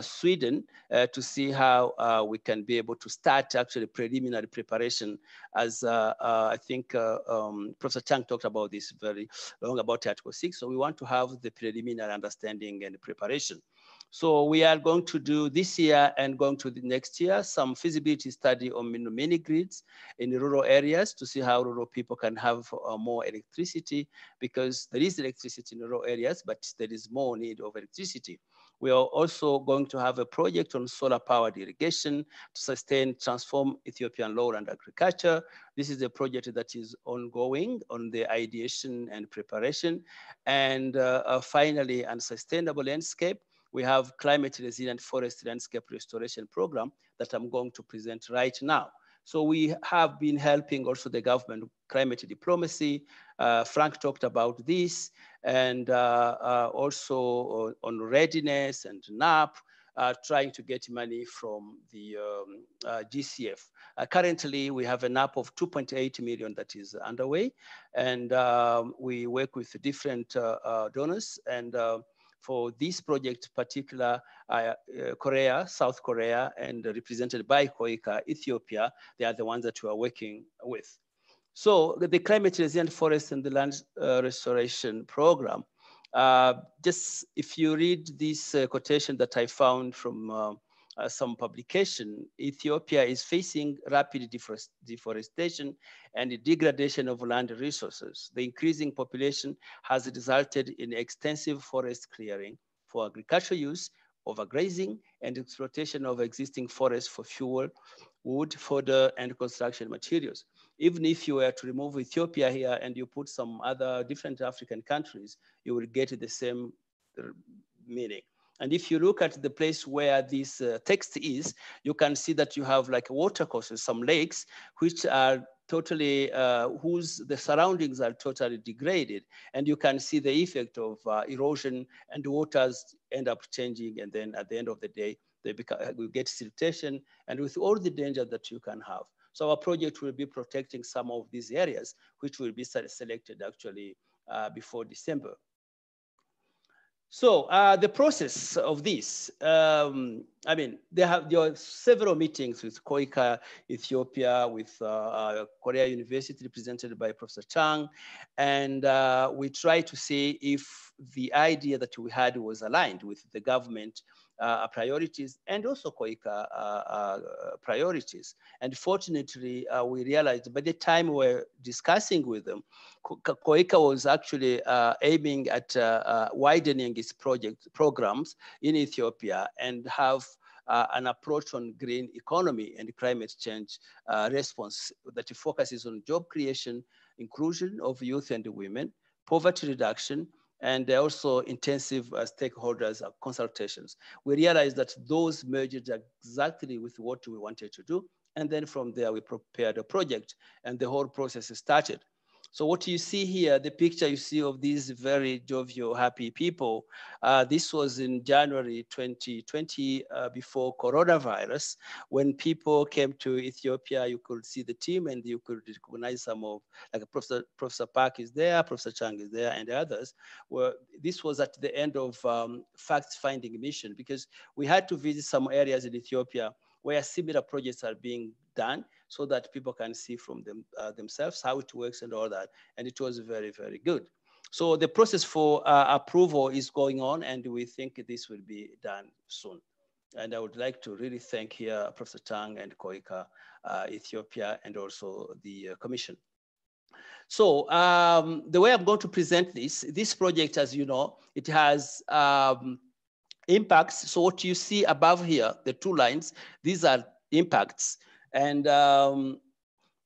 Sweden uh, to see how uh, we can be able to start actually preliminary preparation as uh, uh, I think uh, um, Professor Chang talked about this very long about Article 6. So we want to have the preliminary understanding and preparation. So we are going to do this year and going to the next year some feasibility study on mini grids in rural areas to see how rural people can have uh, more electricity because there is electricity in rural areas, but there is more need of electricity. We are also going to have a project on solar powered irrigation to sustain, transform Ethiopian lowland agriculture. This is a project that is ongoing on the ideation and preparation. And uh, uh, finally, on sustainable landscape, we have climate resilient forest landscape restoration program that I'm going to present right now. So we have been helping also the government climate diplomacy. Uh, Frank talked about this and uh, uh, also on readiness and NAP, uh, trying to get money from the um, uh, GCF. Uh, currently, we have a NAP of 2.8 million that is underway, and um, we work with different donors. And for this project, particular uh, uh, Korea, South Korea, and represented by KOICA, Ethiopia, they are the ones that we are working with. So the climate resilient forest and the land uh, restoration program, just if you read this quotation that I found from uh, some publication, Ethiopia is facing rapid deforestation and degradation of land resources. The increasing population has resulted in extensive forest clearing for agricultural use, overgrazing, and exploitation of existing forests for fuel, wood, fodder, and construction materials. Even if you were to remove Ethiopia here and you put some other different African countries, you will get the same meaning. And if you look at the place where this uh, text is, you can see that you have like water courses, some lakes, which are totally, uh, whose the surroundings are totally degraded. And you can see the effect of uh, erosion and waters end up changing. And then at the end of the day, they become, uh, we get siltation and with all the danger that you can have. So our project will be protecting some of these areas, which will be selected actually uh, before December. So uh, the process of this, um, I mean, there have there are several meetings with KOICA Ethiopia, with uh, uh, Korea University represented by Professor Chang, and uh, we try to see if the idea that we had was aligned with the government uh, priorities and also uh, priorities. And fortunately, we realized by the time we were discussing with them, KOICA was actually uh, aiming at uh, widening its project programs in Ethiopia and have uh, an approach on green economy and climate change uh, response that focuses on job creation inclusion of youth and women, poverty reduction, and also intensive uh, stakeholders uh, consultations. We realized that those merged exactly with what we wanted to do. And then from there, we prepared a project and the whole process started. So what you see here, the picture you see of these very jovial, happy people, uh, this was in January 2020, uh, before coronavirus. When people came to Ethiopia, you could see the team and you could recognize some of, like Professor, Professor Park is there, Professor Chang is there, and others. Were, this was at the end of um, fact-finding mission because we had to visit some areas in Ethiopia where similar projects are being done so that people can see from them, uh, themselves how it works and all that. And it was very, very good. So the process for uh, approval is going on and we think this will be done soon. And I would like to really thank here Professor Tang and KOICA, uh, Ethiopia, and also the uh, commission. So um, the way I'm going to present this, this project, as you know, it has um, impacts. So what you see above here, the two lines, these are impacts. And um,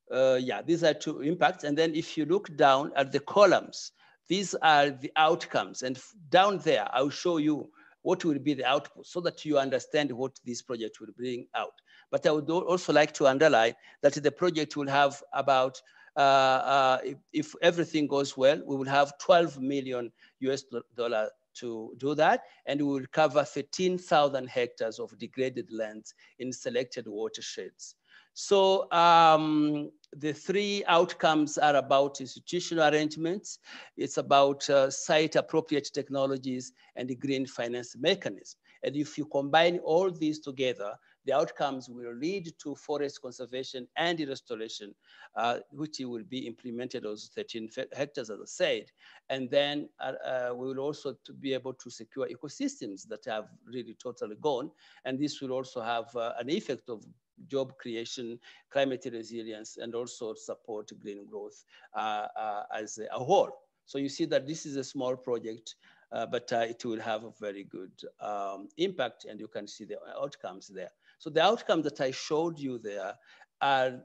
uh, yeah, these are two impacts. And then if you look down at the columns, these are the outcomes. And down there, I'll show you what will be the output so that you understand what this project will bring out. But I would also like to underline that the project will have about, uh, uh, if, if, everything goes well, we will have 12 million US dollar to do that. And we will cover 13,000 hectares of degraded lands in selected watersheds. So um, the three outcomes are about institutional arrangements. It's about uh, site appropriate technologies and the green finance mechanism. And if you combine all these together, the outcomes will lead to forest conservation and restoration, uh, which will be implemented as 13 hectares, as I said. And then uh, uh, we will also to be able to secure ecosystems that have really totally gone. And this will also have uh, an effect of job creation, climate resilience, and also support green growth uh, uh, as a whole. So you see that this is a small project, uh, but uh, it will have a very good um, impact and you can see the outcomes there. So the outcomes that I showed you there are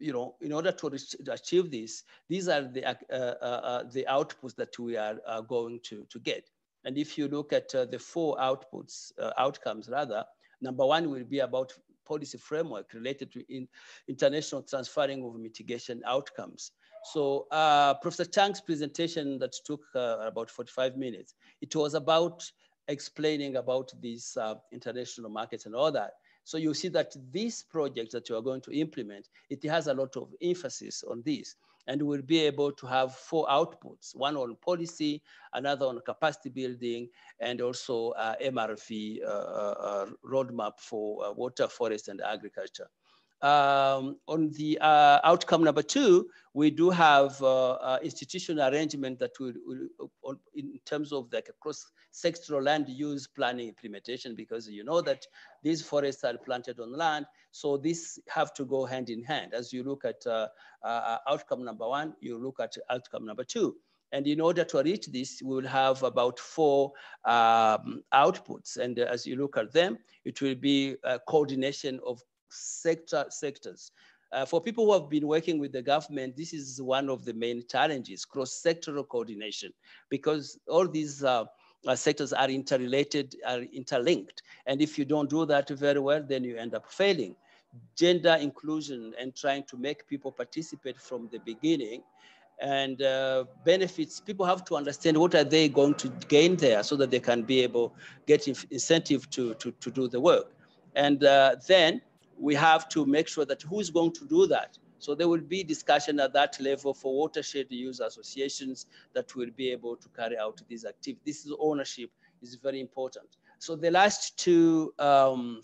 you know, in order to achieve this, these are the, uh, uh, the outputs that we are going to, to get. And if you look at the four outputs, outcomes rather, number one will be about policy framework related to in, international transferring of mitigation outcomes. So uh, Professor Chung's presentation that took uh, about 45 minutes, it was about explaining about these uh, international markets and all that. So you see that this project that you are going to implement, it has a lot of emphasis on this and we'll be able to have four outputs, one on policy, another on capacity building, and also uh, MRV uh, uh, roadmap for uh, water, forest, and agriculture. Um, on the uh, outcome number two, we do have uh, uh, institutional arrangement that will, will, in terms of like cross-sectoral land use planning implementation, because you know that these forests are planted on land. So this have to go hand in hand. As you look at uh, uh, outcome number one, you look at outcome number two. And in order to reach this, we will have about four um, outputs. And as you look at them, it will be coordination of sector sectors. Uh, for people who have been working with the government, this is one of the main challenges, cross-sectoral coordination, because all these uh, uh, sectors are interrelated, are interlinked. And if you don't do that very well, then you end up failing. Gender inclusion and trying to make people participate from the beginning and uh, benefits, people have to understand what are they going to gain there so that they can be able to get incentive to, to, to do the work. And uh, then we have to make sure that who's going to do that. So there will be discussion at that level for watershed use associations that will be able to carry out these activities. This is ownership is very important. So the last two um,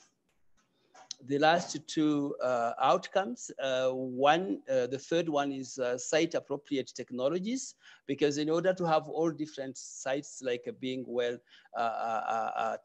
the last two uh, outcomes. Uh, one, uh, the third one is site appropriate technologies, because in order to have all different sites like being well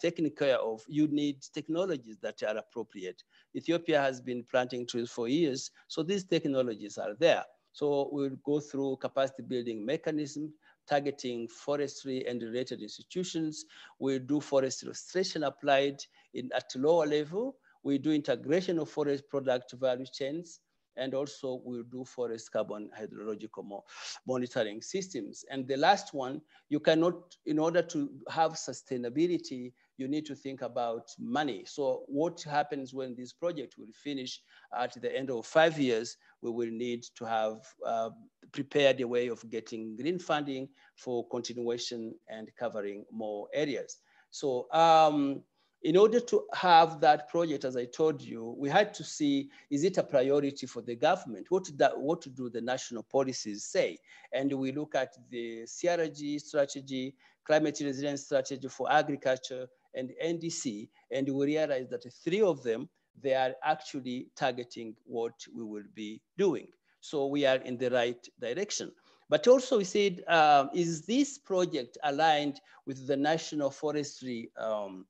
taken care of, you need technologies that are appropriate. Ethiopia has been planting trees for years, so these technologies are there. So we'll go through capacity building mechanism, targeting forestry and related institutions. We'll do forest restoration applied in, at lower level, we do integration of forest product value chains and also we'll do forest carbon hydrological mo monitoring systems. And the last one, you cannot, in order to have sustainability, you need to think about money. So what happens when this project will finish at the end of five years, we will need to have uh, prepared a way of getting green funding for continuation and covering more areas. So um, in order to have that project, as I told you, we had to see, is it a priority for the government? What, that, what do the national policies say? And we look at the CRG strategy, climate resilience strategy for agriculture, and NDC, and we realize that three of them, they are actually targeting what we will be doing. So we are in the right direction. But also we said, um, is this project aligned with the National Forestry um,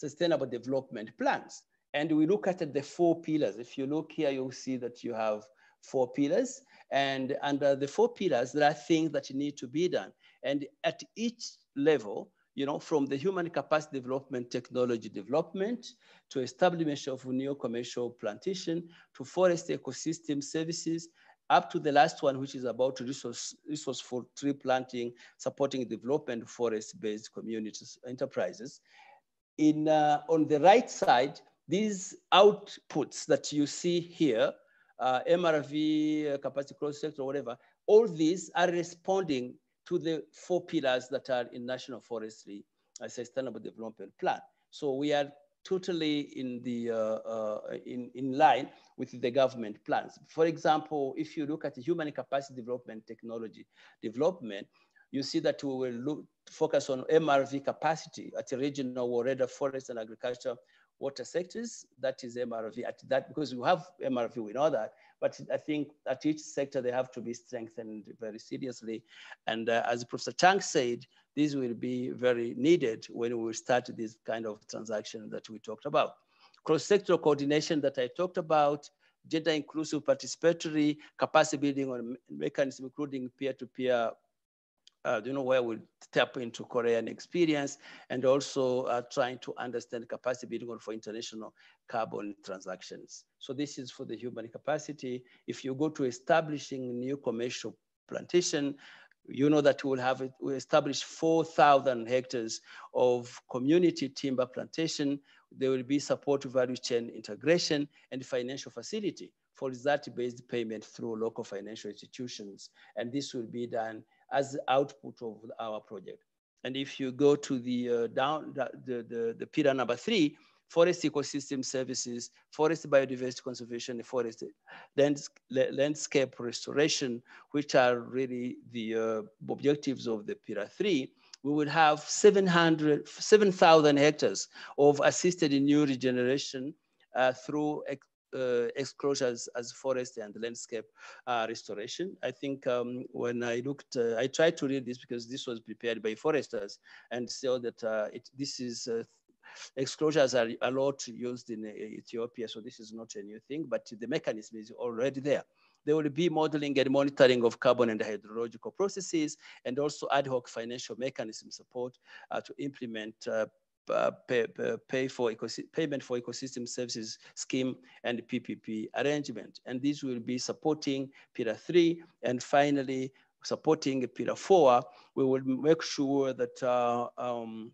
Sustainable Development Plans? And we look at the four pillars. If you look here, you'll see that you have four pillars. And under the four pillars, there are things that need to be done. And at each level, you know, from the human capacity development, technology development, to establishment of new commercial plantation, to forest ecosystem services, up to the last one, which is about resource, for tree planting, supporting development forest-based communities enterprises. In, uh, on the right side, these outputs that you see here, uh, MRV, uh, capacity cross sector, whatever, all these are responding to the four pillars that are in National Forestry Sustainable Development Plan. So we are totally in, the, uh, uh, in, in line with the government plans. For example, if you look at human capacity development technology development, you see that we will look, focus on MRV capacity at regional or rather forest and agriculture water sectors. That is MRV at that, because we have MRV, we know that, but I think at each sector, they have to be strengthened very seriously. And uh, as Professor Chung said, this will be very needed when we start this kind of transaction that we talked about. Cross-sectoral coordination that I talked about, gender inclusive participatory capacity building on mechanism, including peer-to-peer uh, you know, where we tap into Korean experience and also uh, trying to understand capacity building for international carbon transactions. So this is for the human capacity. If you go to establishing new commercial plantation, you know that we will have it, we establish 4,000 hectares of community timber plantation. There will be support value chain integration and financial facility for result-based payment through local financial institutions. And this will be done as output of our project. And if you go to the uh, down the, the, the, pillar number three, forest ecosystem services, forest biodiversity conservation, forest landscape restoration, which are really the uh, objectives of the pillar three, we would have 700, 7,000 hectares of assisted in new regeneration uh, through uh, exclosures as forest and landscape uh, restoration. I think um, when I looked, uh, I tried to read this because this was prepared by foresters and saw that uh, it, this is uh, exclosures are a lot used in uh, Ethiopia, so this is not a new thing, but the mechanism is already there. There will be modeling and monitoring of carbon and hydrological processes and also ad hoc financial mechanism support to implement uh, pay, pay for payment for ecosystem services scheme and PPP arrangement. And this will be supporting pillar three. And finally, supporting pillar four, we will make sure that uh, um,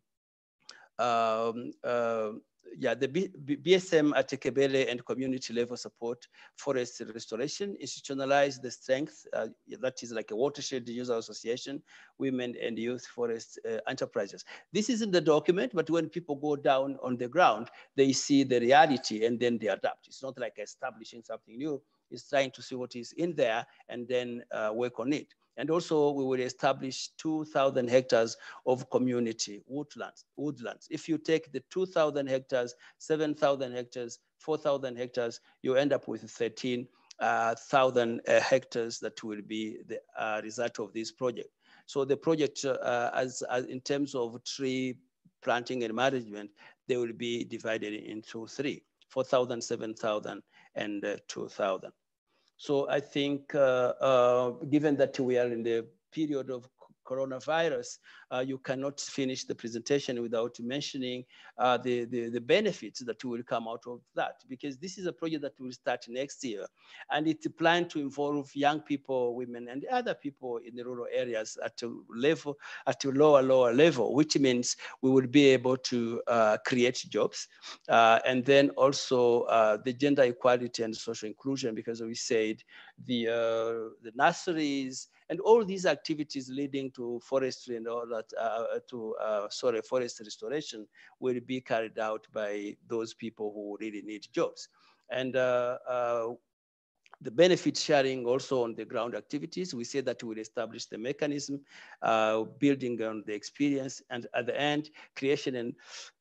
um, uh, yeah, the B BSM at Kebele and community level support forest restoration, institutionalize the strength, uh, that is like a watershed user association, women and youth forest uh, enterprises. This is in the document, but when people go down on the ground, they see the reality and then they adapt. It's not like establishing something new, it's trying to see what is in there and then uh, work on it. And also we will establish 2,000 hectares of community woodlands. woodlands. If you take the 2,000 hectares, 7,000 hectares, 4,000 hectares, you end up with 13,000 uh, uh, hectares that will be the uh, result of this project. So the project, uh, as, as in terms of tree planting and management, they will be divided into three, 4,000, 7,000, and uh, 2,000. So I think, uh, uh, given that we are in the period of coronavirus, uh, you cannot finish the presentation without mentioning uh, the, the, the, benefits that will come out of that, because this is a project that will start next year. And it's planned to involve young people, women, and other people in the rural areas at a level, at a lower, lower level, which means we will be able to uh, create jobs. Uh, and then also uh, the gender equality and social inclusion, because we said the, uh, the nurseries, and all these activities leading to forestry and all that, uh, to, uh, sorry, forest restoration will be carried out by those people who really need jobs. And uh, uh the benefit sharing also on the ground activities, we say that we'll establish the mechanism, uh, building on the experience, and at the end, creation and,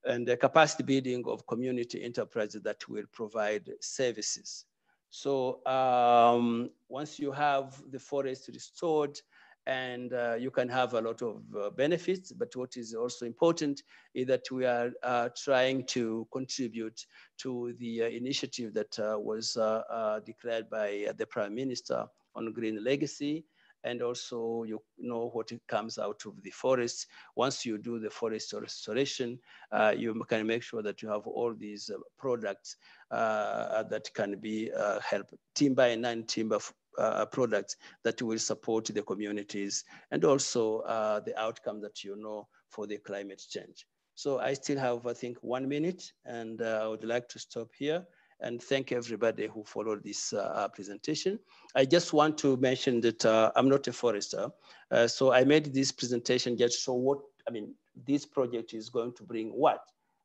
and the capacity building of community enterprises that will provide services. So um, once you have the forest restored, and uh, you can have a lot of uh, benefits. But what is also important is that we are uh, trying to contribute to the uh, initiative that uh, was uh, declared by the Prime Minister on green legacy and also you know what comes out of the forest. Once you do the forest restoration, uh, you can make sure that you have all these uh, products uh, that can be uh, help timber and non-timber uh, products that will support the communities and also uh, the outcome that you know for the climate change. So I still have, I think, one minute and I would like to stop here and thank everybody who followed this uh, uh, presentation. I just want to mention that uh, I'm not a forester. Uh, so I made this presentation just so what, I mean, this project is going to bring what,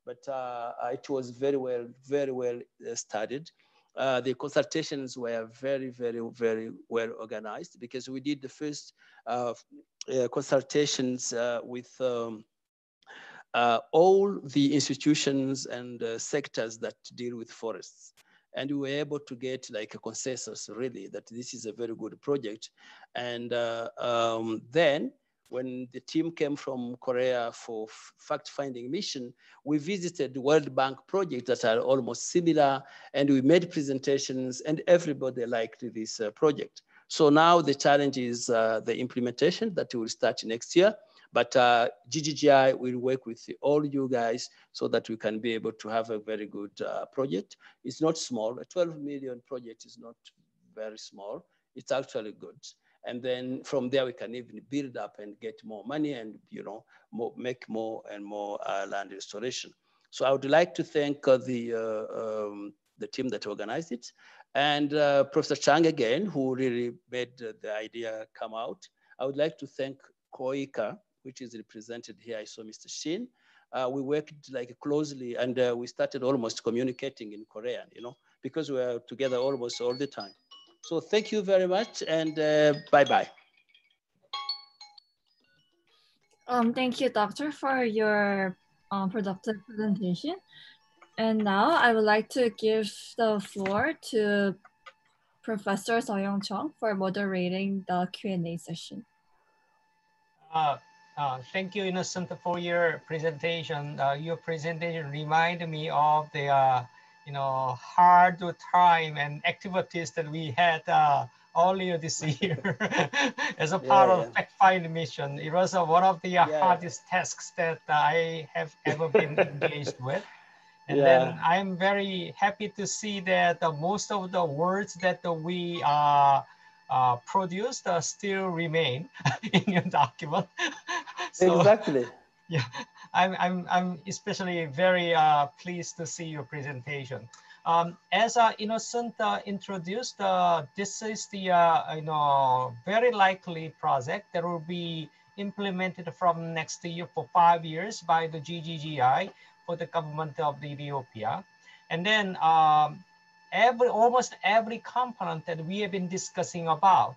but uh, it was very well, very well uh, studied. the consultations were very, very, very well organized because we did the first consultations with um, uh, all the institutions and uh, sectors that deal with forests. And we were able to get like a consensus really that this is a very good project. And uh, um, then when the team came from Korea for fact-finding mission, we visited World Bank projects that are almost similar, and we made presentations, and everybody liked this uh, project. So now the challenge is uh, the implementation that will start next year. But uh, GGGI will work with all you guys so that we can be able to have a very good uh, project. It's not small. A 12 million project is not very small. It's actually good. And then from there, we can even build up and get more money and, you know, more, make more and more uh, land restoration. So I would like to thank uh, the, uh, um, the team that organized it and uh, Professor Chung again, who really made the idea come out. I would like to thank KOICA, which is represented here. I saw Mr. Shin. Uh, we worked like closely and uh, we started almost communicating in Korean, you know, because we are together almost all the time. So thank you very much and uh, bye-bye. Um, thank you, doctor, for your um, productive presentation. And now I would like to give the floor to Professor Suh-Yong Chung for moderating the Q&A session. Uh, uh, thank you, Innocent, for your presentation. Uh, your presentation reminded me of the, uh, you know, hard time and activities that we had uh, earlier this (laughs) year (laughs) as a part yeah, yeah. of fact-finding mission. It was uh, one of the yeah. hardest tasks that I have ever been engaged with. And then I'm very happy to see that most of the words that we are uh, produced uh, still remain (laughs) in your document. (laughs) so, exactly. (laughs) Yeah, I'm, I'm, I'm especially very uh, pleased to see your presentation. Um, as uh, Innocent uh, introduced, uh, this is the uh, you know very likely project that will be implemented from next year for five years by the GGGI for the government of the Ethiopia. And then um, every almost every component that we have been discussing about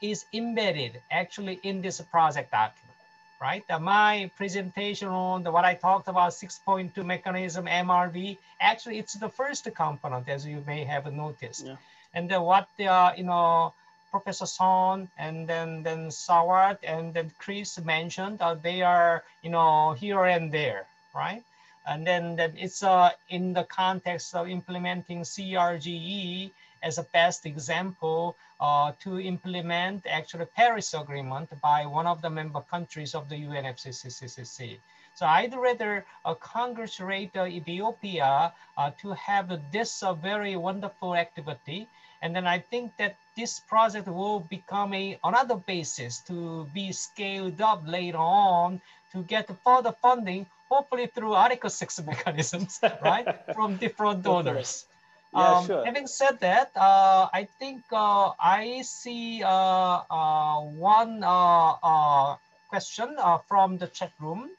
is embedded actually in this project document, right? The, my presentation on the, what I talked about 6.2 mechanism MRV, actually it's the first component as you may have noticed. Yeah. And then what the, uh, you know, Professor Son and then then Sawat and then Chris mentioned, uh, they are, you know, here and there, right? And then that it's uh, in the context of implementing CRGE as a best example uh, to implement actually Paris Agreement by one of the member countries of the UNFCCC. So I'd rather uh, congratulate uh, Ethiopia uh, to have this uh, very wonderful activity. And then I think that this project will become a, another basis to be scaled up later on to get further funding, hopefully through Article (laughs) 6 mechanisms, right, from different donors. Yeah, um, sure. Having said that, uh, I think uh, I see uh, uh one uh, uh, question from the chat room.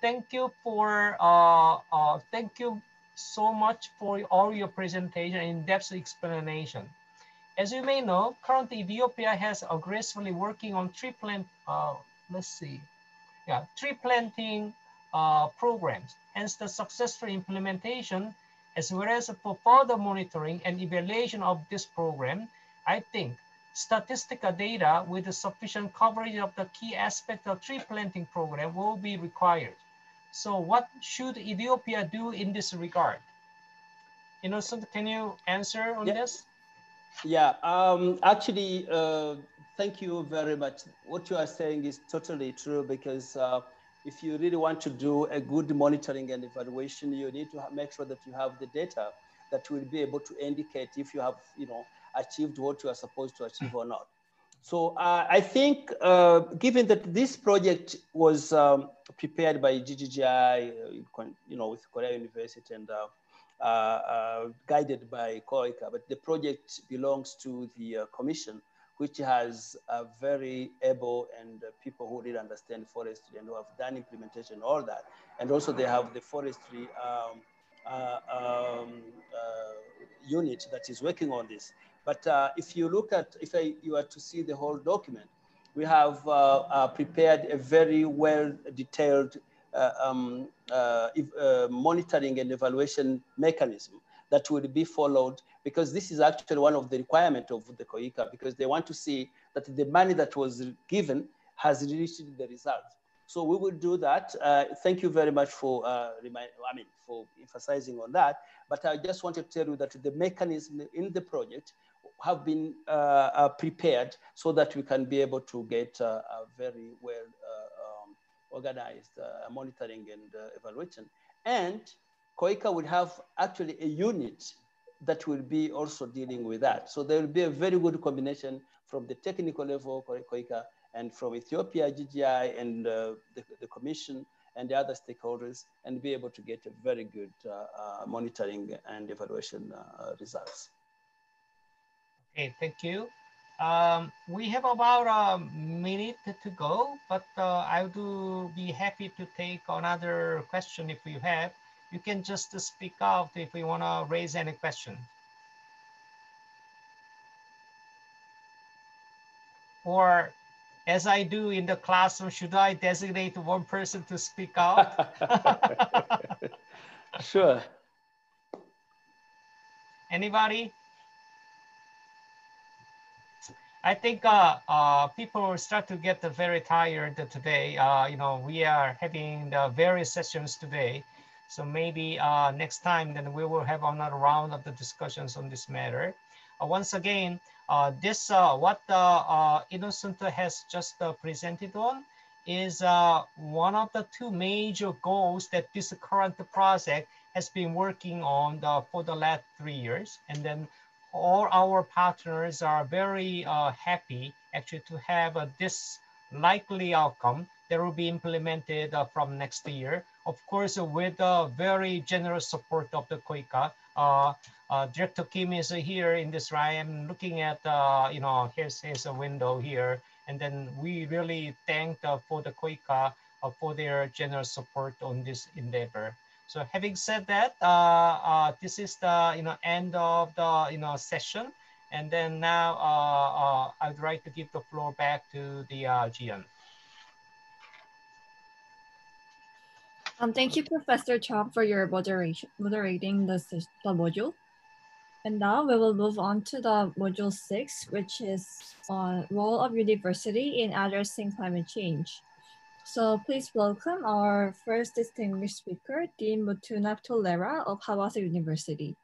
Thank you for thank you so much for all your presentation and in-depth explanation. As you may know, currently Ethiopia has aggressively working on tree plant. let's see, yeah, tree planting programs. Hence, the successful implementation as well as for further monitoring and evaluation of this program, I think statistical data with sufficient coverage of the key aspect of tree planting program will be required. So what should Ethiopia do in this regard? Innocent, can you answer on yeah. this? Yeah, um, actually, uh, thank you very much. What you are saying is totally true because uh, if you really want to do a good monitoring and evaluation, you need to make sure that you have the data that will be able to indicate if you have, you know, achieved what you are supposed to achieve or not. So uh, I think, uh, given that this project was um, prepared by GGGI, uh, you know, with Korea University and uh, uh, uh, guided by KOICA, but the project belongs to the commission which has a very able and uh, people who really understand forestry and who have done implementation, all that. And also they have the forestry um, uh, um, uh, unit that is working on this. But uh, if you look at, if I, you are to see the whole document, we have uh, uh, prepared a very well detailed um, monitoring and evaluation mechanism that will be followed because this is actually one of the requirements of the KOICA because they want to see that the money that was given has reached the result. So we will do that. Uh, thank you very much for uh, remind, I mean, for emphasizing on that. But I just want to tell you that the mechanism in the project have been uh, uh prepared so that we can be able to get uh, a very well uh, um, organized monitoring and evaluation. And KOICA will have actually a unit that will be also dealing with that. So there will be a very good combination from the technical level, KOICA, and from Ethiopia, GGI, and uh, the, the, commission and the other stakeholders, and be able to get a very good uh, uh, monitoring and evaluation uh, results. Okay, thank you. Um, we have about a minute to go, but uh, I would be happy to take another question if you have you can just speak out if you want to raise any question. Or as I do in the classroom, should I designate one person to speak out? (laughs) (laughs) sure. Anybody? I think uh, uh, people start to get very tired today. Uh, you know, we are having the various sessions today. So maybe uh, next time, then we will have another round of the discussions on this matter. Uh, once again, uh, this uh, what uh, uh, Innocent has just uh, presented on is one of the two major goals that this current project has been working on the, for the last three years. And then all our partners are very happy actually to have this likely outcome that will be implemented from next year of course, with the very generous support of the KOICA. Uh, uh, Director Kim is here in this room. Looking at, uh, you know, here's his window here. And then we really thank for the KOICA for their generous support on this endeavor. So having said that, uh, uh, this is the you know end of the you know session, and then now uh, I'd like to give the floor back to the uh, Gian. Um, thank you, Professor Chung, for your moderation, moderating the, the module. And now we will move on to the module six, which is on role of university in addressing climate change. So please welcome our first distinguished speaker, Dean Motuma Tolera of Hawassa University.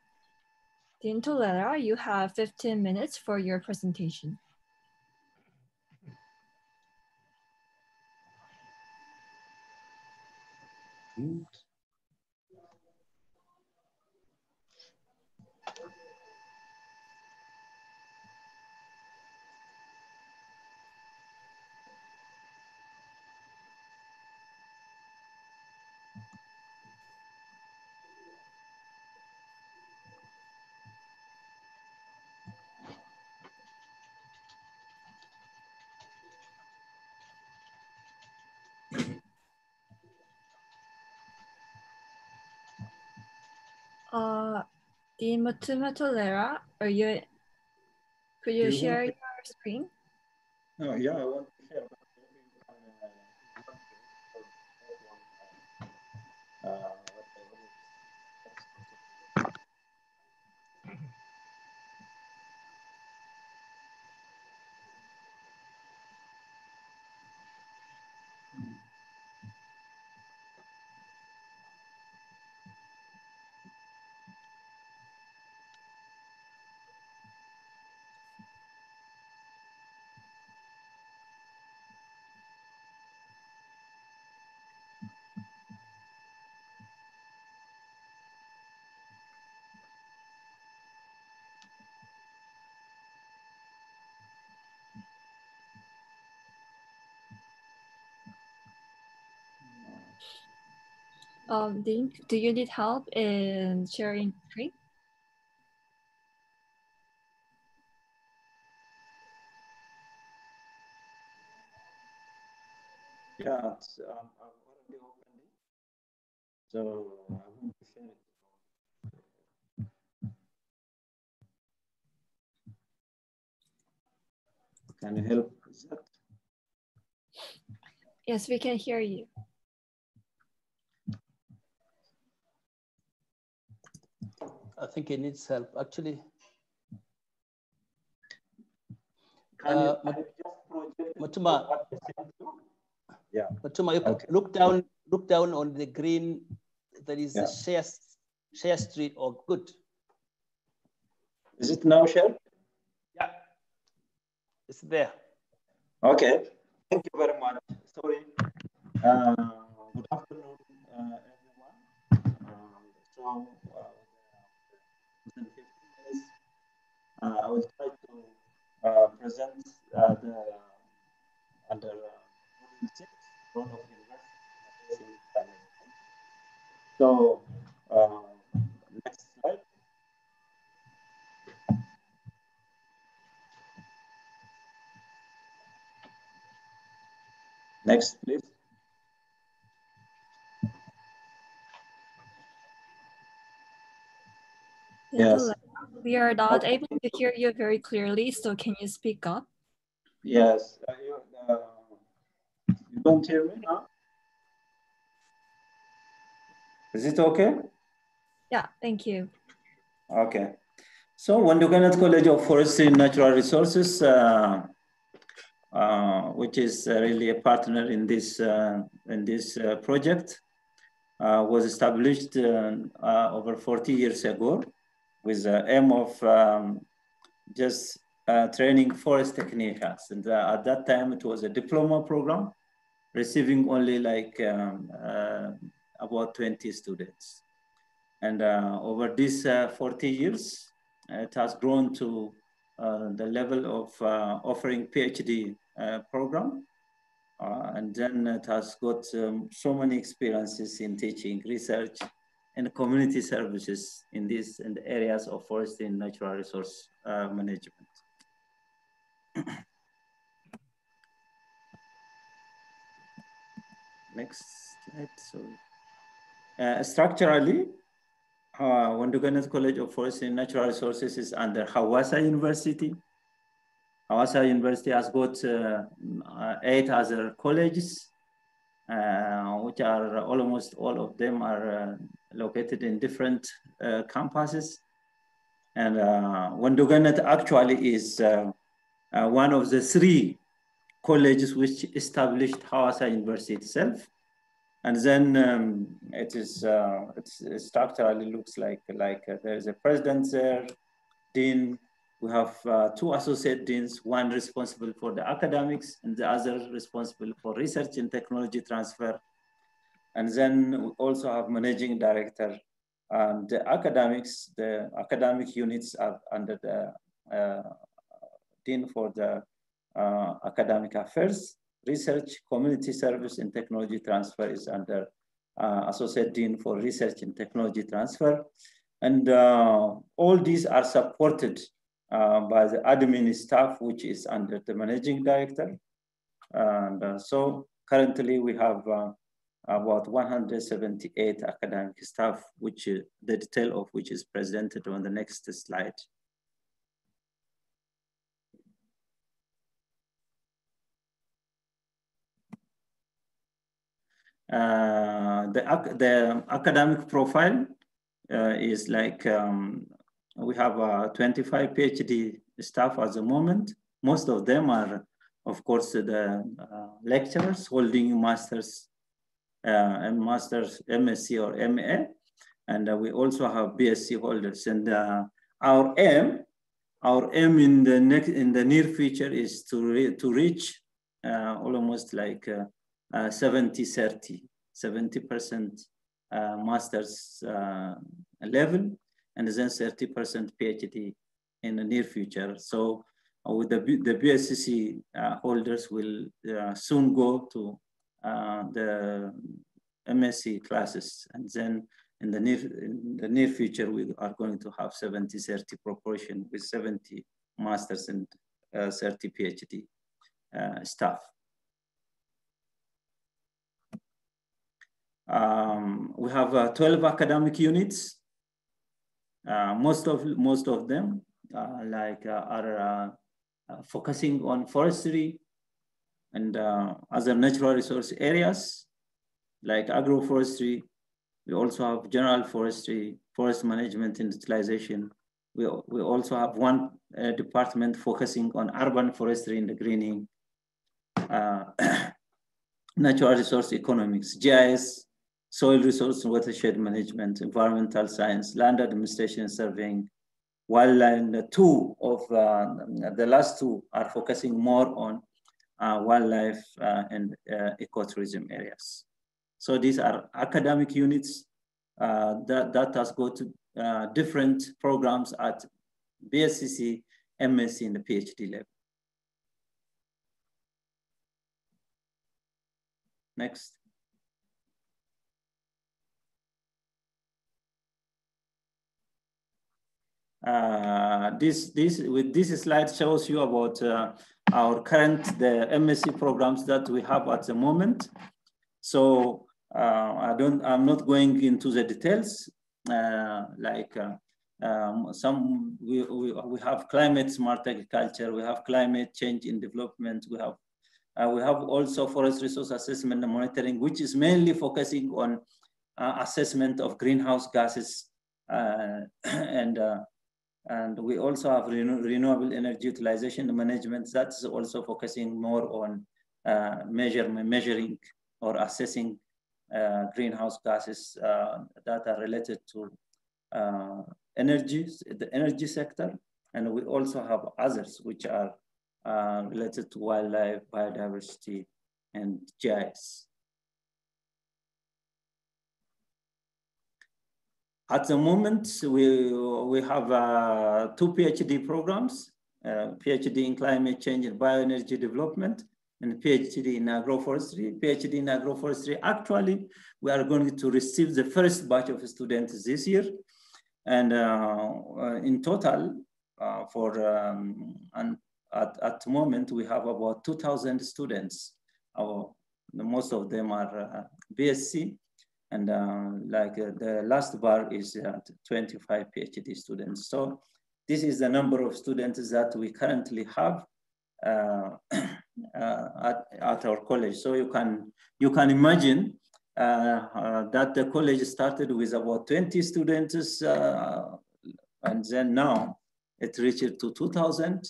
Dean Tolera, you have 15 minutes for your presentation. Uh, the Motuma Tolera, are you, could you, you share your screen? No, yeah, I want Um, Dean, do you need help in sharing screen? Yeah, it's, um, I've already opened it. So I want to share it. Can you help with that? Yes, we can hear you. I think he needs help. Actually, Can you, Uh, can just Motuma. to what you sent to? Yeah, Motuma, you Okay. look down, look down on the green. There is Yeah. a share, share street or good. is it now shared? Yeah. It's there. Okay, thank you very much. Sorry. Uh, good afternoon, uh, everyone. Um, so, uh, within 15 minutes, uh, I will try to uh, present uh, the under uh, six, role of university. So, uh, next slide. Next, please. Dean Yes. We are not able to hear you very clearly, so can you speak up? Yes. Uh, you, uh, you don't hear me now? Is it okay? Yeah, thank you. Okay. So Wondo Genet College of Forestry and Natural Resources, uh, uh, which is uh, really a partner in this, uh, in this uh, project, uh, was established uh, uh, over 40 years ago with the aim of um, just uh, training forest technicians. And uh, at that time, it was a diploma program, receiving only like um, uh, about 20 students. And uh, over these uh, 40 years, it has grown to uh, the level of offering PhD program. And then it has got um, so many experiences in teaching, research, and community services in these and the areas of forestry and natural resource uh, management. (coughs) Next slide, sorry. Uh, structurally, uh, College of Forestry and Natural Resources is under Hawassa University. Hawassa University has got uh, uh, eight other colleges, uh, which are almost all of them are uh, located in different uh, campuses. And uh, Wondo Genet actually is uh, uh, one of the three colleges which established Hawassa University itself. And then um, it is, uh, it structurally looks like, like uh, there's a president there, dean. We have uh, two associate deans, one responsible for the academics and the other responsible for research and technology transfer. And then we also have managing director. And the academics, the academic units are under the uh, dean for the uh, academic affairs. Research, community service, and technology transfer is under uh, associate dean for research and technology transfer. And uh, all these are supported uh, by the admin staff, which is under the managing director. And uh, so currently we have about 178 academic staff, which the detail of which is presented on the next slide. Uh, the, the academic profile uh, is like, um, we have uh, 25 PhD staff at the moment. Most of them are, of course, the uh, lecturers holding masters uh, and masters MSc or MA. And uh, we also have BSc holders. And our aim, our aim in the next in the near future is to re to reach almost like 70 30, 70% uh, master's uh, level, and then 30% PhD in the near future. So uh, with the, the BSc holders will soon go to the MSc classes, and then in the near in the near future we are going to have 70 30 proportion with 70 masters and uh, 30 phd uh, staff Um, we have uh, 12 academic units. Uh, most of most of them uh, like uh, are uh, uh, focusing on forestry and other natural resource areas like agroforestry. We also have general forestry, forest management and utilization. We, we also have one department focusing on urban forestry and the greening, (clears throat) natural resource economics, GIS, soil resource and watershed management, environmental science, land administration surveying, while two of uh, the last two are focusing more on uh, wildlife uh, and uh, ecotourism areas. So these are academic units uh, that, that has go to uh, different programs at BSc, MSc, and the PhD level. Next. Uh, this this with this slide shows you about uh, our current the MSc programs that we have at the moment. So uh, I don't I'm not going into the details uh, like uh, um, some we, we we have climate smart agriculture, we have climate change in development, we have we have also forest resource assessment and monitoring, which is mainly focusing on assessment of greenhouse gases (clears throat) and and we also have renewable energy utilization management that's also focusing more on uh, measurement, measuring or assessing uh, greenhouse gases uh, that are related to uh, energy, the energy sector. And we also have others which are uh, related to wildlife, biodiversity, and GIS. At the moment, we, we have uh, two PhD programs, uh, PhD in climate change and bioenergy development, and PhD in agroforestry. PhD in agroforestry, actually, we are going to receive the first batch of students this year. And uh, uh in total, uh, for um, and at, at the moment, we have about 2,000 students. Our, most of them are uh, BSc, and uh, like uh, the last bar is uh, 25 PhD students. So this is the number of students that we currently have uh, (clears throat) uh, at, at our college. So you can, you can imagine uh, that the college started with about 20 students and then now it reached to 2000.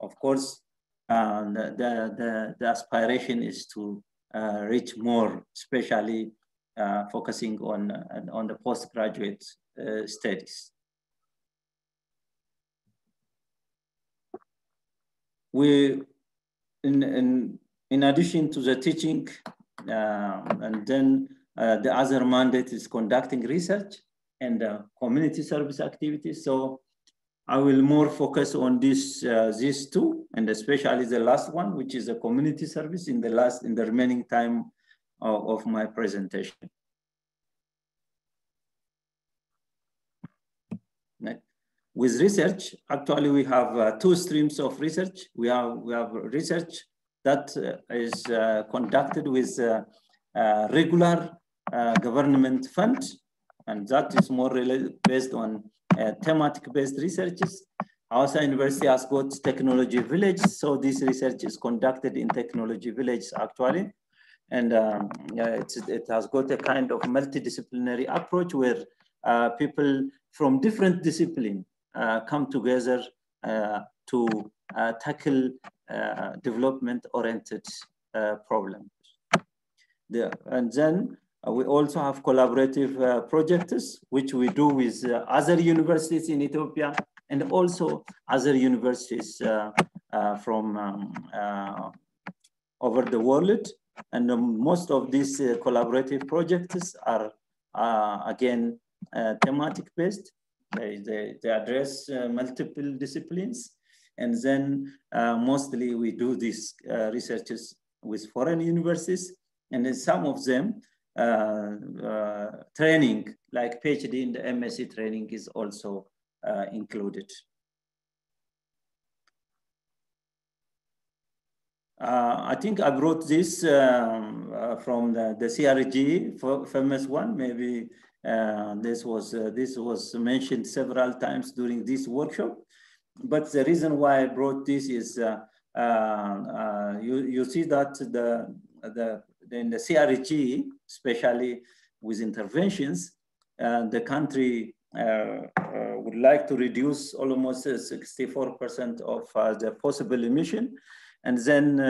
Of course, the, the, the aspiration is to reach more, especially uh, focusing on, uh, on the postgraduate uh, studies. we, in, in, in addition to the teaching, uh, and then uh, the other mandate is conducting research and uh, community service activities. So I will more focus on this, uh, these two, and especially the last one, which is a community service in the last, in the remaining time of, my presentation. With research, actually we have uh, two streams of research. We have, we have research that uh, is uh, conducted with uh, uh, regular uh, government fund, and that is more based on thematic-based researches. Hawassa University has got technology village, so this research is conducted in technology village actually. And um, it has got a kind of multidisciplinary approach where uh, people from different disciplines uh, come together uh, to uh, tackle uh, development-oriented problems. The, and then uh, we also have collaborative uh, projects, which we do with uh, other universities in Ethiopia and also other universities from um, over the world. And um, most of these collaborative projects are, again, thematic based. They, they, they address multiple disciplines. And then uh, mostly we do these uh, researches with foreign universities. And then some of them uh, uh, training, like PhD the MSc training is also uh, included. Uh, I think I brought this um, uh, from the, the CRG famous one. Maybe uh, this was this was mentioned several times during this workshop. But the reason why I brought this is you you see that the the in the CRG, especially with interventions, uh, the country uh, uh, would like to reduce almost 64% of the possible emission. And then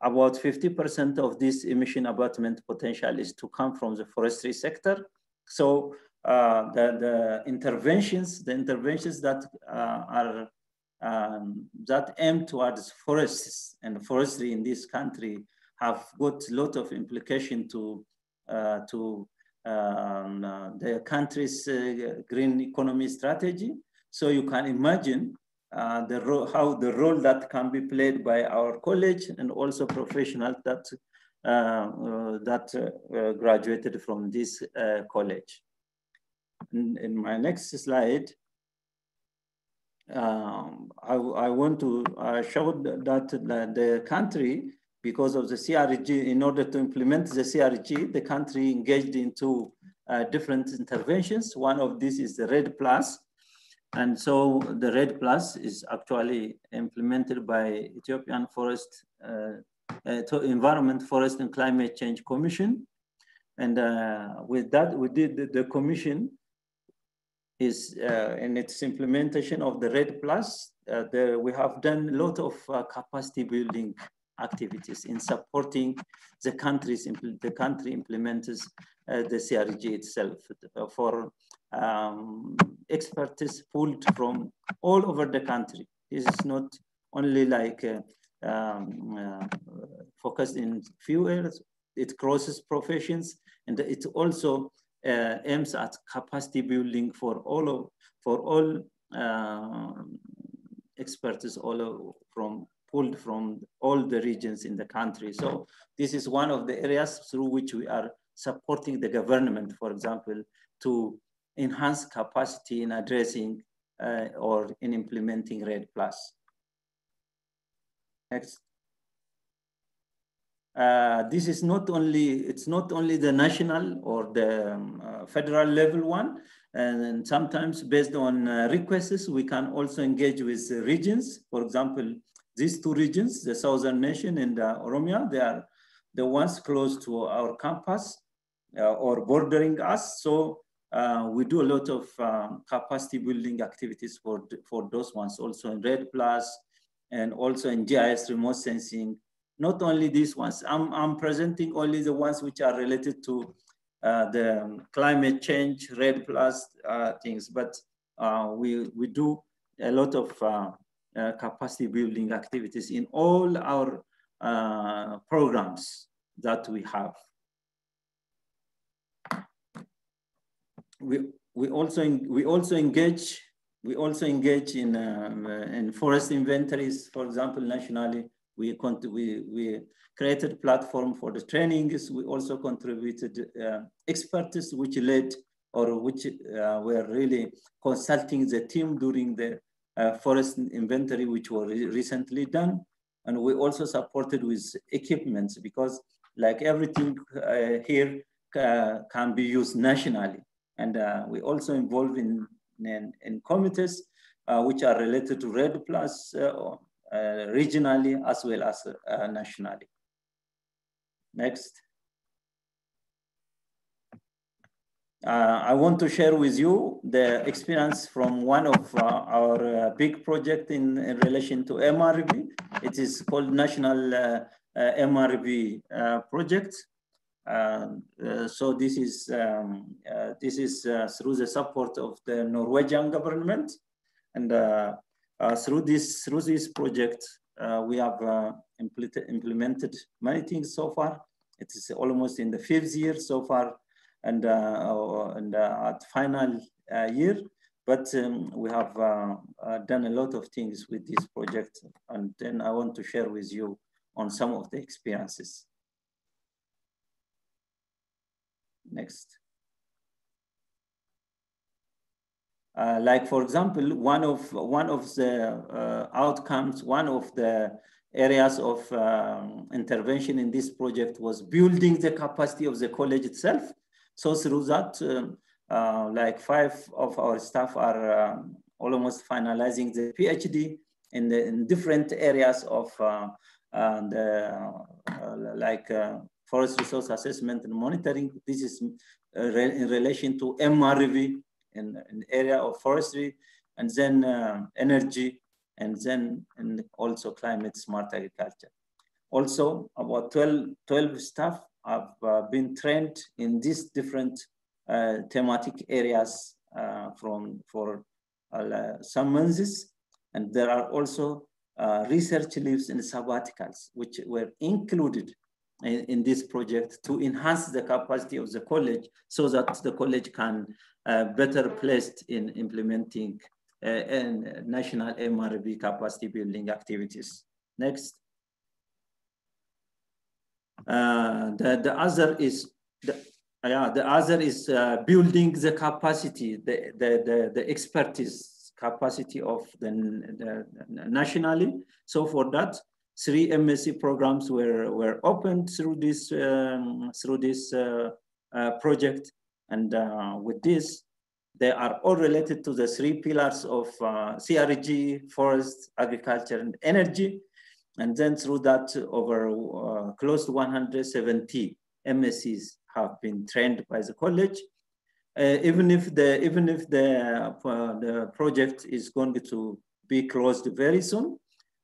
about 50% of this emission abatement potential is to come from the forestry sector. So uh, the, the interventions, the interventions that uh, are um, that aim towards forests and forestry in this country have got a lot of implication to, uh, to um, uh, the country's uh, green economy strategy. So you can imagine uh, the how the role that can be played by our college and also professionals that uh, uh, that graduated from this college. In, in, my next slide, um, I, I, want to show that the, the country because of the CRG, in order to implement the CRG, the country engaged into uh, different interventions. One of these is the REDD+. And so the REDD+ is actually implemented by Ethiopian Forest, uh, uh, Environment, Forest and Climate Change Commission. And uh, with that, we did the, the commission is uh, in its implementation of the REDD+, uh, we have done a lot of capacity building activities in supporting the countries, the country implements uh, the CRG itself uh, for um, expertise pulled from all over the country. This is not only like uh, um, uh, focused in few areas, it crosses professions and it also uh, aims at capacity building for all of, for all uh, experts all of, from pulled from all the regions in the country. So this is one of the areas through which we are supporting the government, for example, to enhance capacity in addressing uh, or in implementing REDD+. Plus. Next. Uh, this is not only, it's not only the national or the um, uh, federal level one, and sometimes based on uh, requests, we can also engage with regions. For example, these two regions, the Southern Nation and uh, Oromia, they are the ones close to our campus uh, or bordering us. So uh, we do a lot of um, capacity building activities for, for those ones, also in REDD+ and also in GIS remote sensing. Not only these ones, I'm, I'm presenting only the ones which are related to uh, the climate change, REDD+ uh, things, but uh, we, we do a lot of uh, capacity building activities in all our programs that we have. We, we, also, we also engage we also engage in, um, uh, in forest inventories, for example, nationally. We, we, we created platform for the trainings. We also contributed uh, expertise which led or which uh, were really consulting the team during the uh, forest inventory, which were re recently done. And we also supported with equipments because like everything uh, here uh, can be used nationally. And uh, we also involved in, in, in committees uh, which are related to REDD+ regionally as well as nationally. Next. Uh, I want to share with you the experience from one of uh, our uh, big project in, in, relation to MRV. It is called National uh, uh, MRV uh, Project. Um, uh, so this is um, uh, this is uh, through the support of the Norwegian government, and through this through this project we have implemented many things so far. It is almost in the fifth year so far and, uh, and uh, at final uh, year. But um, we have done a lot of things with this project. And then I want to share with you on some of the experiences. Next. Uh, like for example, one of one of the uh, outcomes, one of the areas of um, intervention in this project was building the capacity of the college itself so through that, um, uh, like five of our staff are um, almost finalizing the PhD in, the, in different areas of uh, uh the, uh, like uh, forest resource assessment and monitoring. This is re in relation to MRV in, in area of forestry, and then energy, and then and also climate smart agriculture. Also, about 12, 12 staff have uh, been trained in these different uh, thematic areas uh, from for some months. And there are also research leaves and sabbaticals, which were included in, in, this project to enhance the capacity of the college so that the college can uh, better placed in implementing uh, national MRV capacity building activities. Next. Uh, the, the other is the, yeah, the other is uh, building the capacity, the, the, the, the expertise capacity of the, the, nationally. So for that, three MSc programs were, were opened through this, um, through this uh, uh, project. And uh, with this, they are all related to the three pillars of uh, CRG, forest, agriculture, and energy. And then through that, over uh, close to 170 MSCs have been trained by the college. Uh, even if the even if the the project is going to be closed very soon,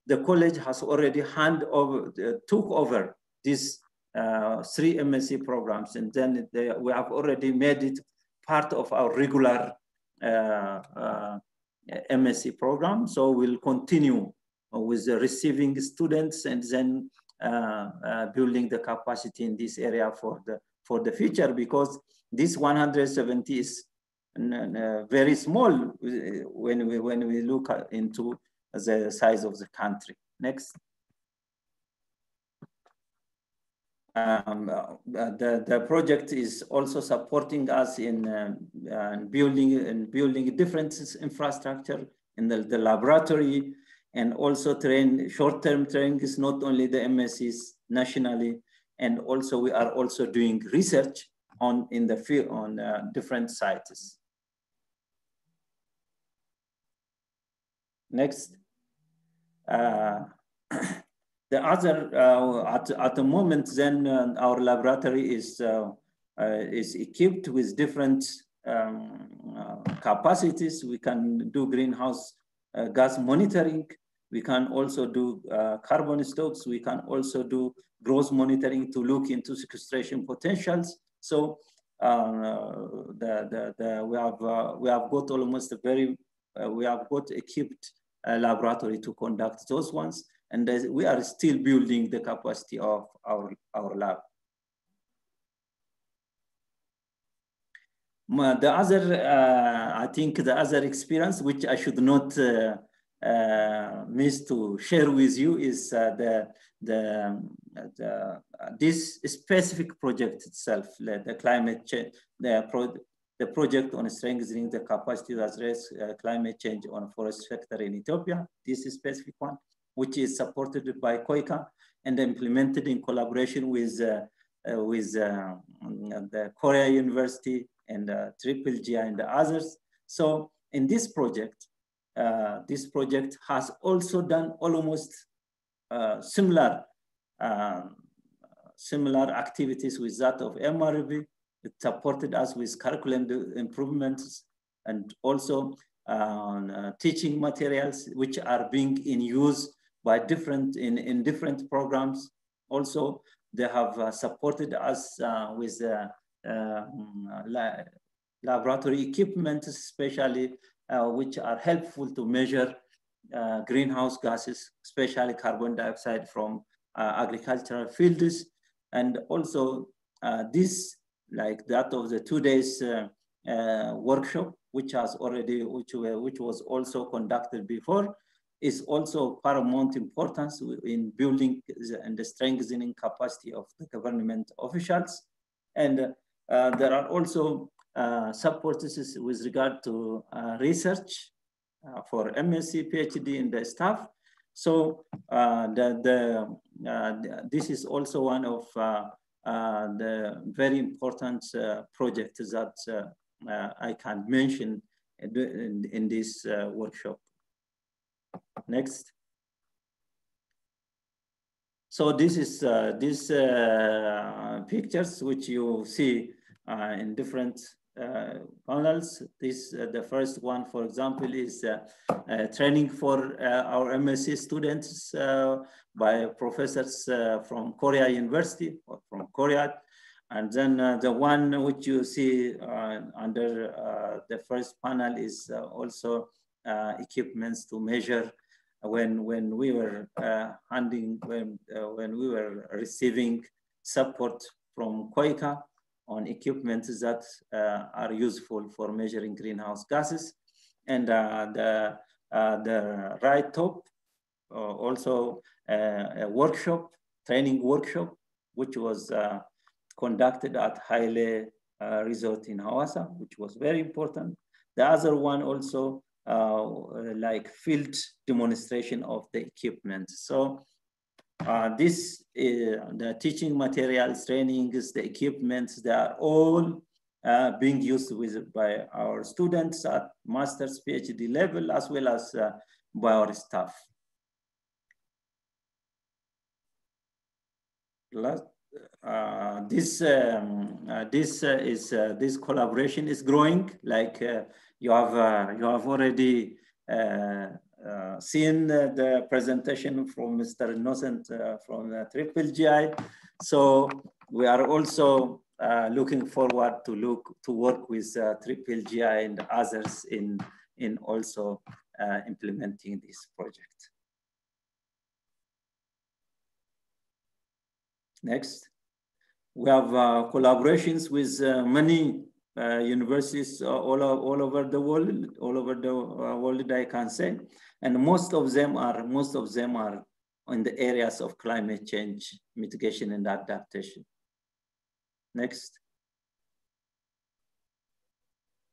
the college has already hand over uh, took over these uh, three MSc programs, and then they, we have already made it part of our regular uh, MSc program. So we'll continue with receiving students and then uh, uh, building the capacity in this area for the for the future because this 170 is very small when we when we look into the size of the country. Next. Um, uh, the, the project is also supporting us in uh, uh, building and building different infrastructure in the, the laboratory, and also train short-term training is not only the MSCs nationally, and also we are also doing research on in the field on uh, different sites. Next. Uh, (clears throat) the other, uh, at, at the moment, then uh, our laboratory is, is equipped with different um, capacities. We can do greenhouse gas monitoring. We can also do carbon stocks. We can also do growth monitoring to look into sequestration potentials. So uh, the, the, the, we, have, uh, we have got almost a very, uh, we have got equipped laboratory to conduct those ones. And we are still building the capacity of our, our lab. The other, uh, I think the other experience, which I should not uh, uh, miss to share with you is uh, the, the, the this specific project itself, the climate change, the, pro the project on strengthening the capacity to address uh, climate change on forest sector in Ethiopia. This is specific one, which is supported by KOICA and implemented in collaboration with, uh, uh, with the Korea University and Triple GI and others. So in this project, uh, this project has also done almost uh, similar um, similar activities with that of MRV. It supported us with curriculum improvements and also uh, teaching materials which are being in use by different in, in different programs. Also, they have uh, supported us uh, with uh, um, laboratory equipment, especially uh, which are helpful to measure uh, greenhouse gases, especially carbon dioxide from uh, agricultural fields. And also this, like that of the two days workshop, which has already, which, which was also conducted before, is also paramount importance in building and the strengthening capacity of the government officials. And uh, there are also uh, supports with regard to uh, research uh, for MSc, PhD, and the staff. So uh, the, the, uh, this is also one of the very important projects that I can mention in, in this workshop. Next. So this is uh, these uh, pictures which you see uh, in different uh, Uh, panels. This, uh, the first one, for example, is uh, uh, training for our MSc students by professors from Korea University or from Korea. And then uh, the one which you see uh, under uh, the first panel is also equipments to measure when when we were handing when when we were receiving support from KOICA on equipment that uh, are useful for measuring greenhouse gases. And uh, the, uh, the right top, also a workshop, training workshop, which was conducted at Haile Resort in Hawassa, which was very important. The other one also uh, like field demonstration of the equipment. So uh, this, uh, the teaching materials, trainings, the equipments, they are all uh, being used with, by our students at master's PhD level, as well as uh, by our staff. Last, uh, this um, uh, this is this collaboration is growing. Like you have you have already uh, seen the presentation from Mr. Innocent uh, from the Triple GI. So we are also uh, looking forward to look to work with Triple GI and others in, in also implementing this project. Next. We have uh, collaborations with uh, many uh, universities all, all over the world, all over the world, I can say and most of them are most of them are in the areas of climate change mitigation and adaptation. Next.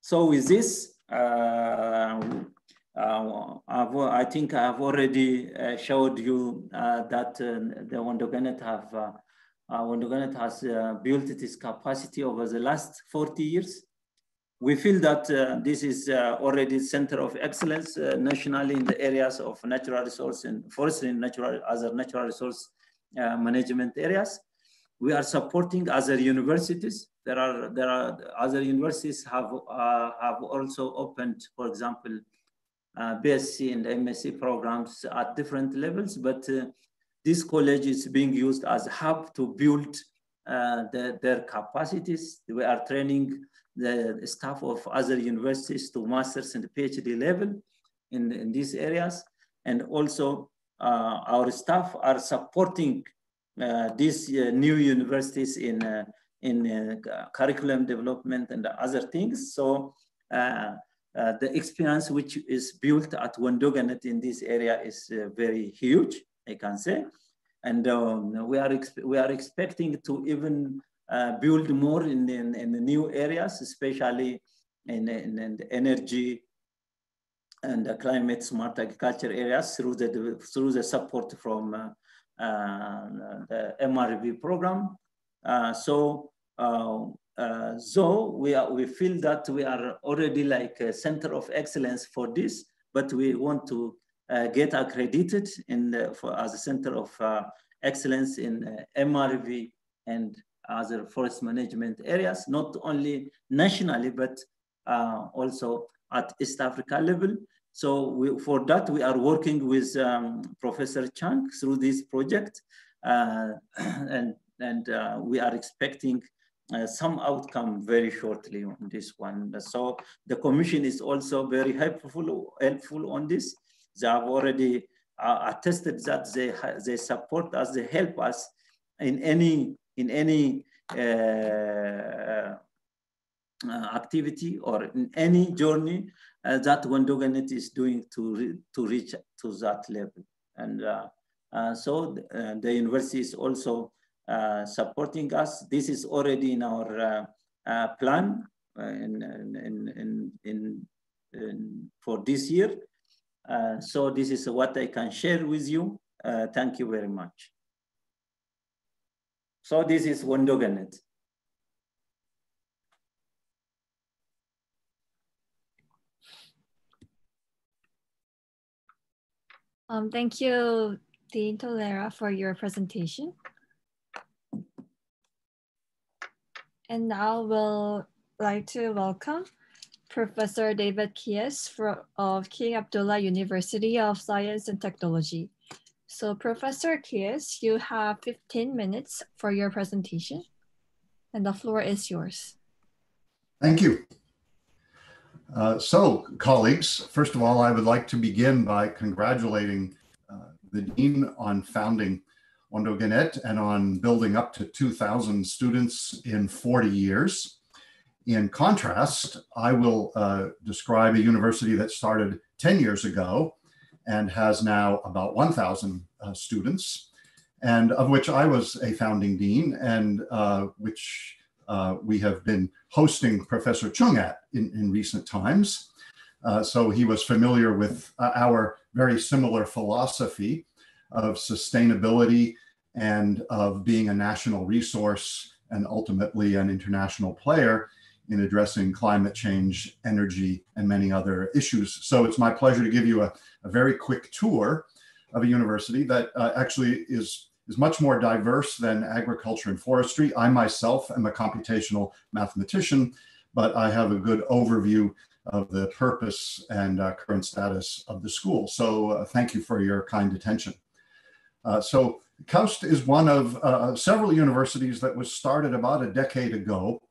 So with this, uh, uh, i think I've already uh, showed you uh, that uh, the Wondo Genet have uh, Wondo Genet has uh, built its capacity over the last 40 years we feel that uh, this is uh, already center of excellence uh, nationally in the areas of natural resource and forestry and natural other natural resource uh, management areas. We are supporting other universities. There are there are other universities have have also opened, for example, BSc and MSc programs at different levels. But this college is being used as a hub to build the, their capacities. We are training the staff of other universities to master's and PhD level in, in these areas. And also uh, our staff are supporting uh, these uh, new universities in, uh, in curriculum development and other things. So the experience which is built at Wondo Genet in this area is very huge, I can say. And um, we, are we are expecting to even uh, build more in, in, in, the new areas, especially in, in, in the energy and the climate smart agriculture areas through the, through the support from uh, uh, the MRV program. Uh, so so we, are, we feel that we are already like a center of excellence for this, but we want to uh, get accredited in for, as a center of uh, excellence in uh, MRV and other forest management areas, not only nationally, but also at East Africa level. So we, for that, we are working with um, Professor Chung through this project. Uh, (clears throat) and and uh, we are expecting uh, some outcome very shortly on this one. So the commission is also very helpful, helpful on this. They have already uh, attested that they, they support us, they help us in any, in any uh, uh, activity or in any journey uh, that Wondo Genet is doing to, re to reach to that level. And uh, so the university is also supporting us. This is already in our plan in, in, in, in, for this year. So this is what I can share with you. thank you very much. So this is Wondo Genet. Um, thank you, Dean Tolera, for your presentation. And now we'll like to welcome Professor David Keyes of King Abdullah University of Science and Technology. So Professor Keyes, you have 15 minutes for your presentation and the floor is yours. Thank you. Uh, so, colleagues, first of all, I would like to begin by congratulating uh, the Dean on founding Wondo Genet and on building up to 2,000 students in 40 years. In contrast, I will uh, describe a university that started 10 years ago and has now about 1,000 uh, students, and of which I was a founding dean, and uh, which uh, we have been hosting Professor Chung at in, in recent times. Uh, so he was familiar with uh, our very similar philosophy of sustainability and of being a national resource and ultimately an international player in addressing climate change, energy, and many other issues. So it's my pleasure to give you a, a very quick tour of a university that uh, actually is is much more diverse than agriculture and forestry. I myself am a computational mathematician, but I have a good overview of the purpose and uh, current status of the school. So uh, thank you for your kind attention. Uh, so KAUST is one of uh, several universities that was started about a decade ago,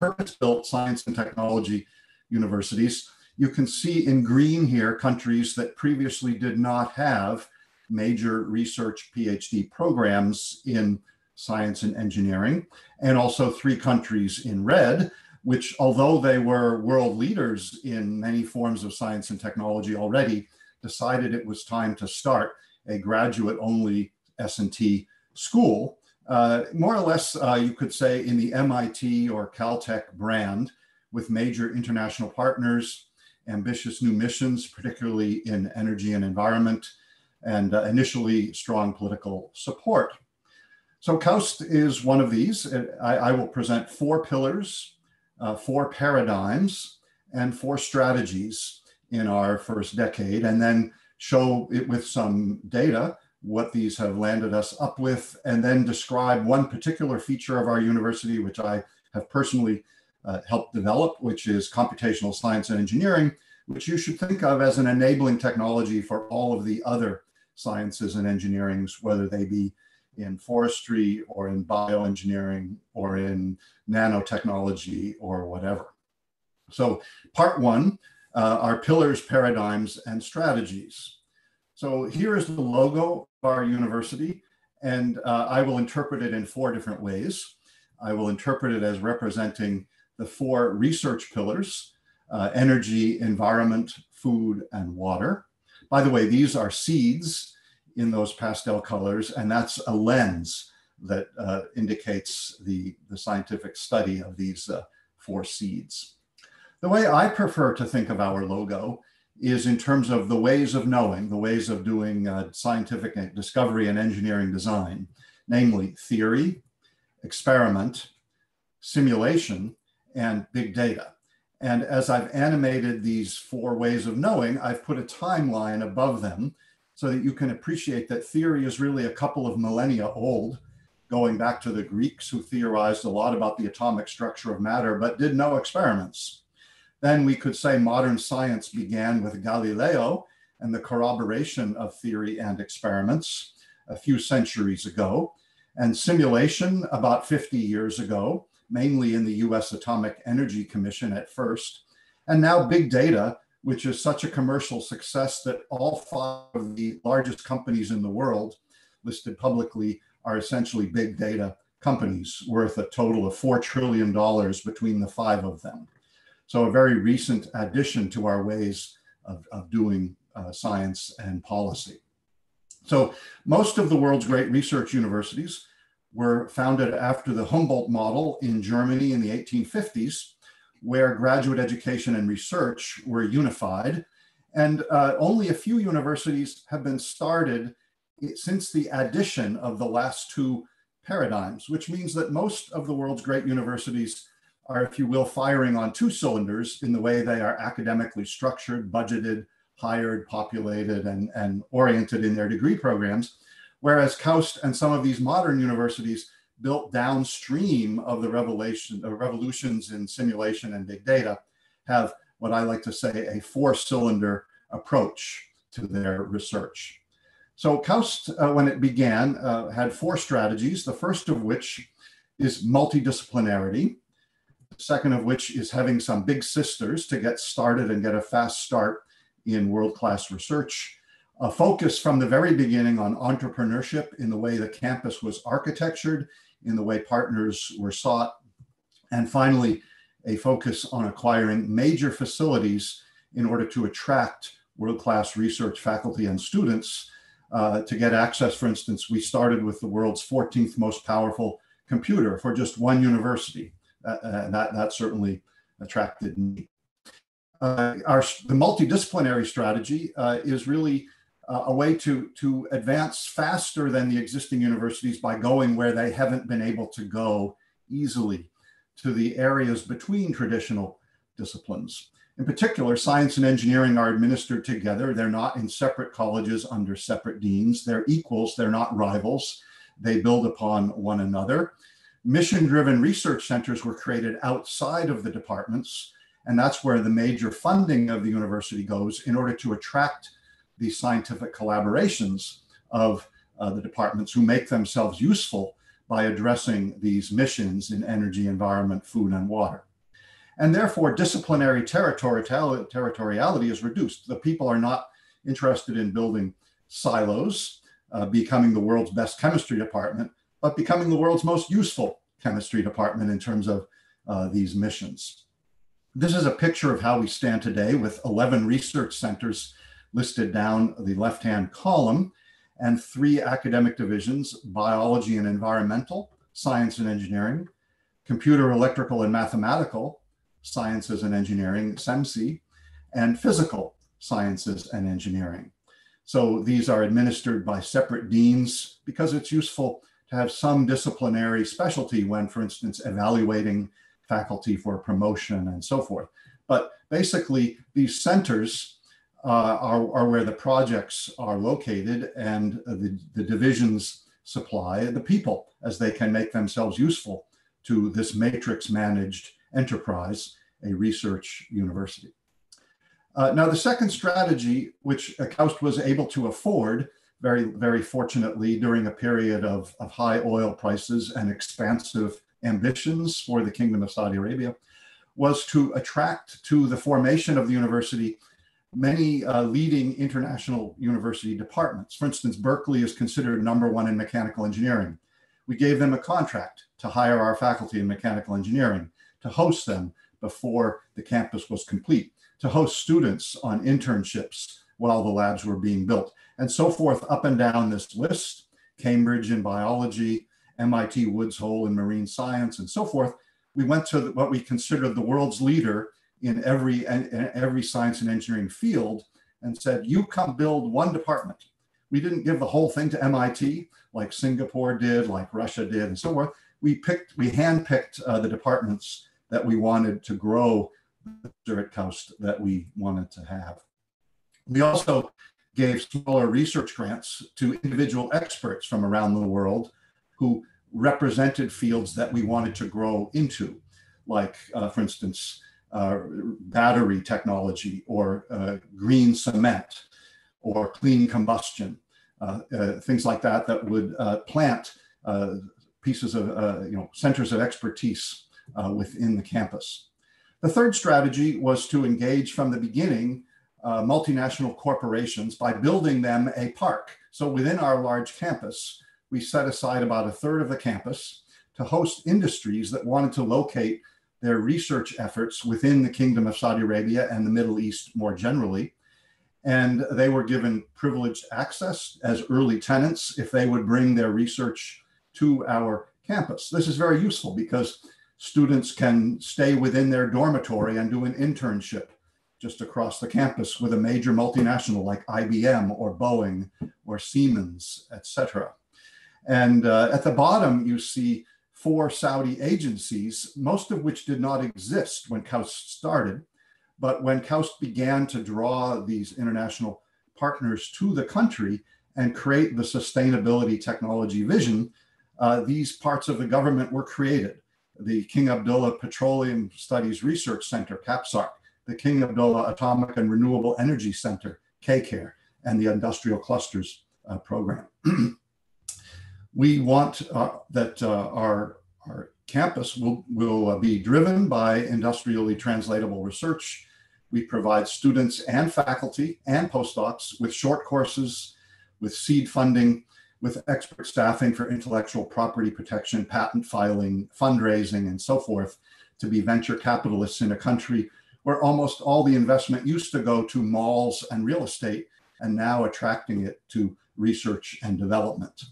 purpose-built science and technology universities. You can see in green here countries that previously did not have major research PhD programs in science and engineering, and also three countries in red, which although they were world leaders in many forms of science and technology already, decided it was time to start a graduate only S&T school, uh, more or less uh, you could say in the MIT or Caltech brand with major international partners, ambitious new missions, particularly in energy and environment, and uh, initially strong political support. So KAUST is one of these. I, I will present four pillars, uh, four paradigms, and four strategies in our first decade, and then show it with some data what these have landed us up with, and then describe one particular feature of our university, which I have personally uh, helped develop, which is computational science and engineering, which you should think of as an enabling technology for all of the other sciences and engineerings, whether they be in forestry or in bioengineering or in nanotechnology or whatever. So part one uh, are pillars, paradigms, and strategies. So here is the logo our university, and uh, I will interpret it in four different ways. I will interpret it as representing the four research pillars, uh, energy, environment, food, and water. By the way, these are seeds in those pastel colors, and that's a lens that uh, indicates the, the scientific study of these uh, four seeds. The way I prefer to think of our logo is in terms of the ways of knowing, the ways of doing uh, scientific discovery and engineering design, namely theory, experiment, simulation, and big data. And as I've animated these four ways of knowing, I've put a timeline above them so that you can appreciate that theory is really a couple of millennia old, going back to the Greeks who theorized a lot about the atomic structure of matter, but did no experiments. Then we could say modern science began with Galileo and the corroboration of theory and experiments a few centuries ago, and simulation about 50 years ago, mainly in the US Atomic Energy Commission at first, and now big data, which is such a commercial success that all five of the largest companies in the world listed publicly are essentially big data companies worth a total of $4 trillion between the five of them. So a very recent addition to our ways of, of doing uh, science and policy. So most of the world's great research universities were founded after the Humboldt model in Germany in the 1850s, where graduate education and research were unified. And uh, only a few universities have been started since the addition of the last two paradigms, which means that most of the world's great universities are, if you will, firing on two cylinders in the way they are academically structured, budgeted, hired, populated, and, and oriented in their degree programs. Whereas KAUST and some of these modern universities built downstream of the revelation, uh, revolutions in simulation and big data have what I like to say a four cylinder approach to their research. So KAUST, uh, when it began, uh, had four strategies, the first of which is multidisciplinarity, second of which is having some big sisters to get started and get a fast start in world-class research, a focus from the very beginning on entrepreneurship in the way the campus was architectured, in the way partners were sought, and finally, a focus on acquiring major facilities in order to attract world-class research faculty and students. Uh, to get access, for instance, we started with the world's 14th most powerful computer for just one university. Uh, uh that, that certainly attracted me. Uh, our, the multidisciplinary strategy is really a way to, to advance faster than the existing universities by going where they haven't been able to go easily to the areas between traditional disciplines. In particular, science and engineering are administered together. They're not in separate colleges under separate deans. They're equals, they're not rivals. They build upon one another. Mission driven research centers were created outside of the departments, and that's where the major funding of the university goes in order to attract the scientific collaborations of uh, the departments who make themselves useful by addressing these missions in energy, environment, food, and water. And therefore, disciplinary territoriality is reduced. The people are not interested in building silos, uh, becoming the world's best chemistry department, but becoming the world's most useful chemistry department in terms of uh, these missions. This is a picture of how we stand today with 11 research centers listed down the left-hand column, and three academic divisions, biology and environmental, science and engineering, computer, electrical, and mathematical, sciences and engineering, CEMSE, and physical sciences and engineering. So these are administered by separate deans because it's useful to have some disciplinary specialty when, for instance, evaluating faculty for promotion and so forth. But basically, these centers uh, are, are, where the projects are located and the, the divisions supply the people as they can make themselves useful to this matrix managed enterprise, a research university. Uh, now, the second strategy, which KAUST was able to afford very, very fortunately during a period of, of high oil prices and expansive ambitions for the Kingdom of Saudi Arabia, was to attract to the formation of the university many uh, leading international university departments. For instance, Berkeley is considered number one in mechanical engineering. We gave them a contract to hire our faculty in mechanical engineering, to host them before the campus was complete, to host students on internships while the labs were being built, and so forth up and down this list. Cambridge in biology, MIT Woods Hole in marine science, and so forth. We went to what we considered the world's leader in every, in every science and engineering field and said, you come build one department. We didn't give the whole thing to MIT like Singapore did, like Russia did, and so forth. We picked, we handpicked uh, the departments that we wanted to grow at KAUST that we wanted to have. We also gave smaller research grants to individual experts from around the world who represented fields that we wanted to grow into, like, uh, for instance, uh, battery technology or uh, green cement or clean combustion, uh, uh, things like that, that would uh, plant pieces of, you know, centers of expertise within the campus. The third strategy was to engage from the beginning uh, multinational corporations by building them a park. So within our large campus, we set aside about a third of the campus to host industries that wanted to locate their research efforts within the Kingdom of Saudi Arabia and the Middle East more generally. And they were given privileged access as early tenants if they would bring their research to our campus. This is very useful because students can stay within their dormitory and do an internship just across the campus with a major multinational like IBM or Boeing or Siemens, etc. And uh, at the bottom, you see four Saudi agencies, most of which did not exist when KAUST started. But when KAUST began to draw these international partners to the country and create the sustainability technology vision, uh, these parts of the government were created. The King Abdullah Petroleum Studies Research Center, KAPSARC, the King Abdullah Atomic and Renewable Energy Center, KCARE, and the Industrial Clusters uh, Program. (clears throat) we want uh, that uh, our, our campus will, will uh, be driven by industrially translatable research. We provide students and faculty and postdocs with short courses, with seed funding, with expert staffing for intellectual property protection, patent filing, fundraising, and so forth to be venture capitalists in a country where almost all the investment used to go to malls and real estate and now attracting it to research and development.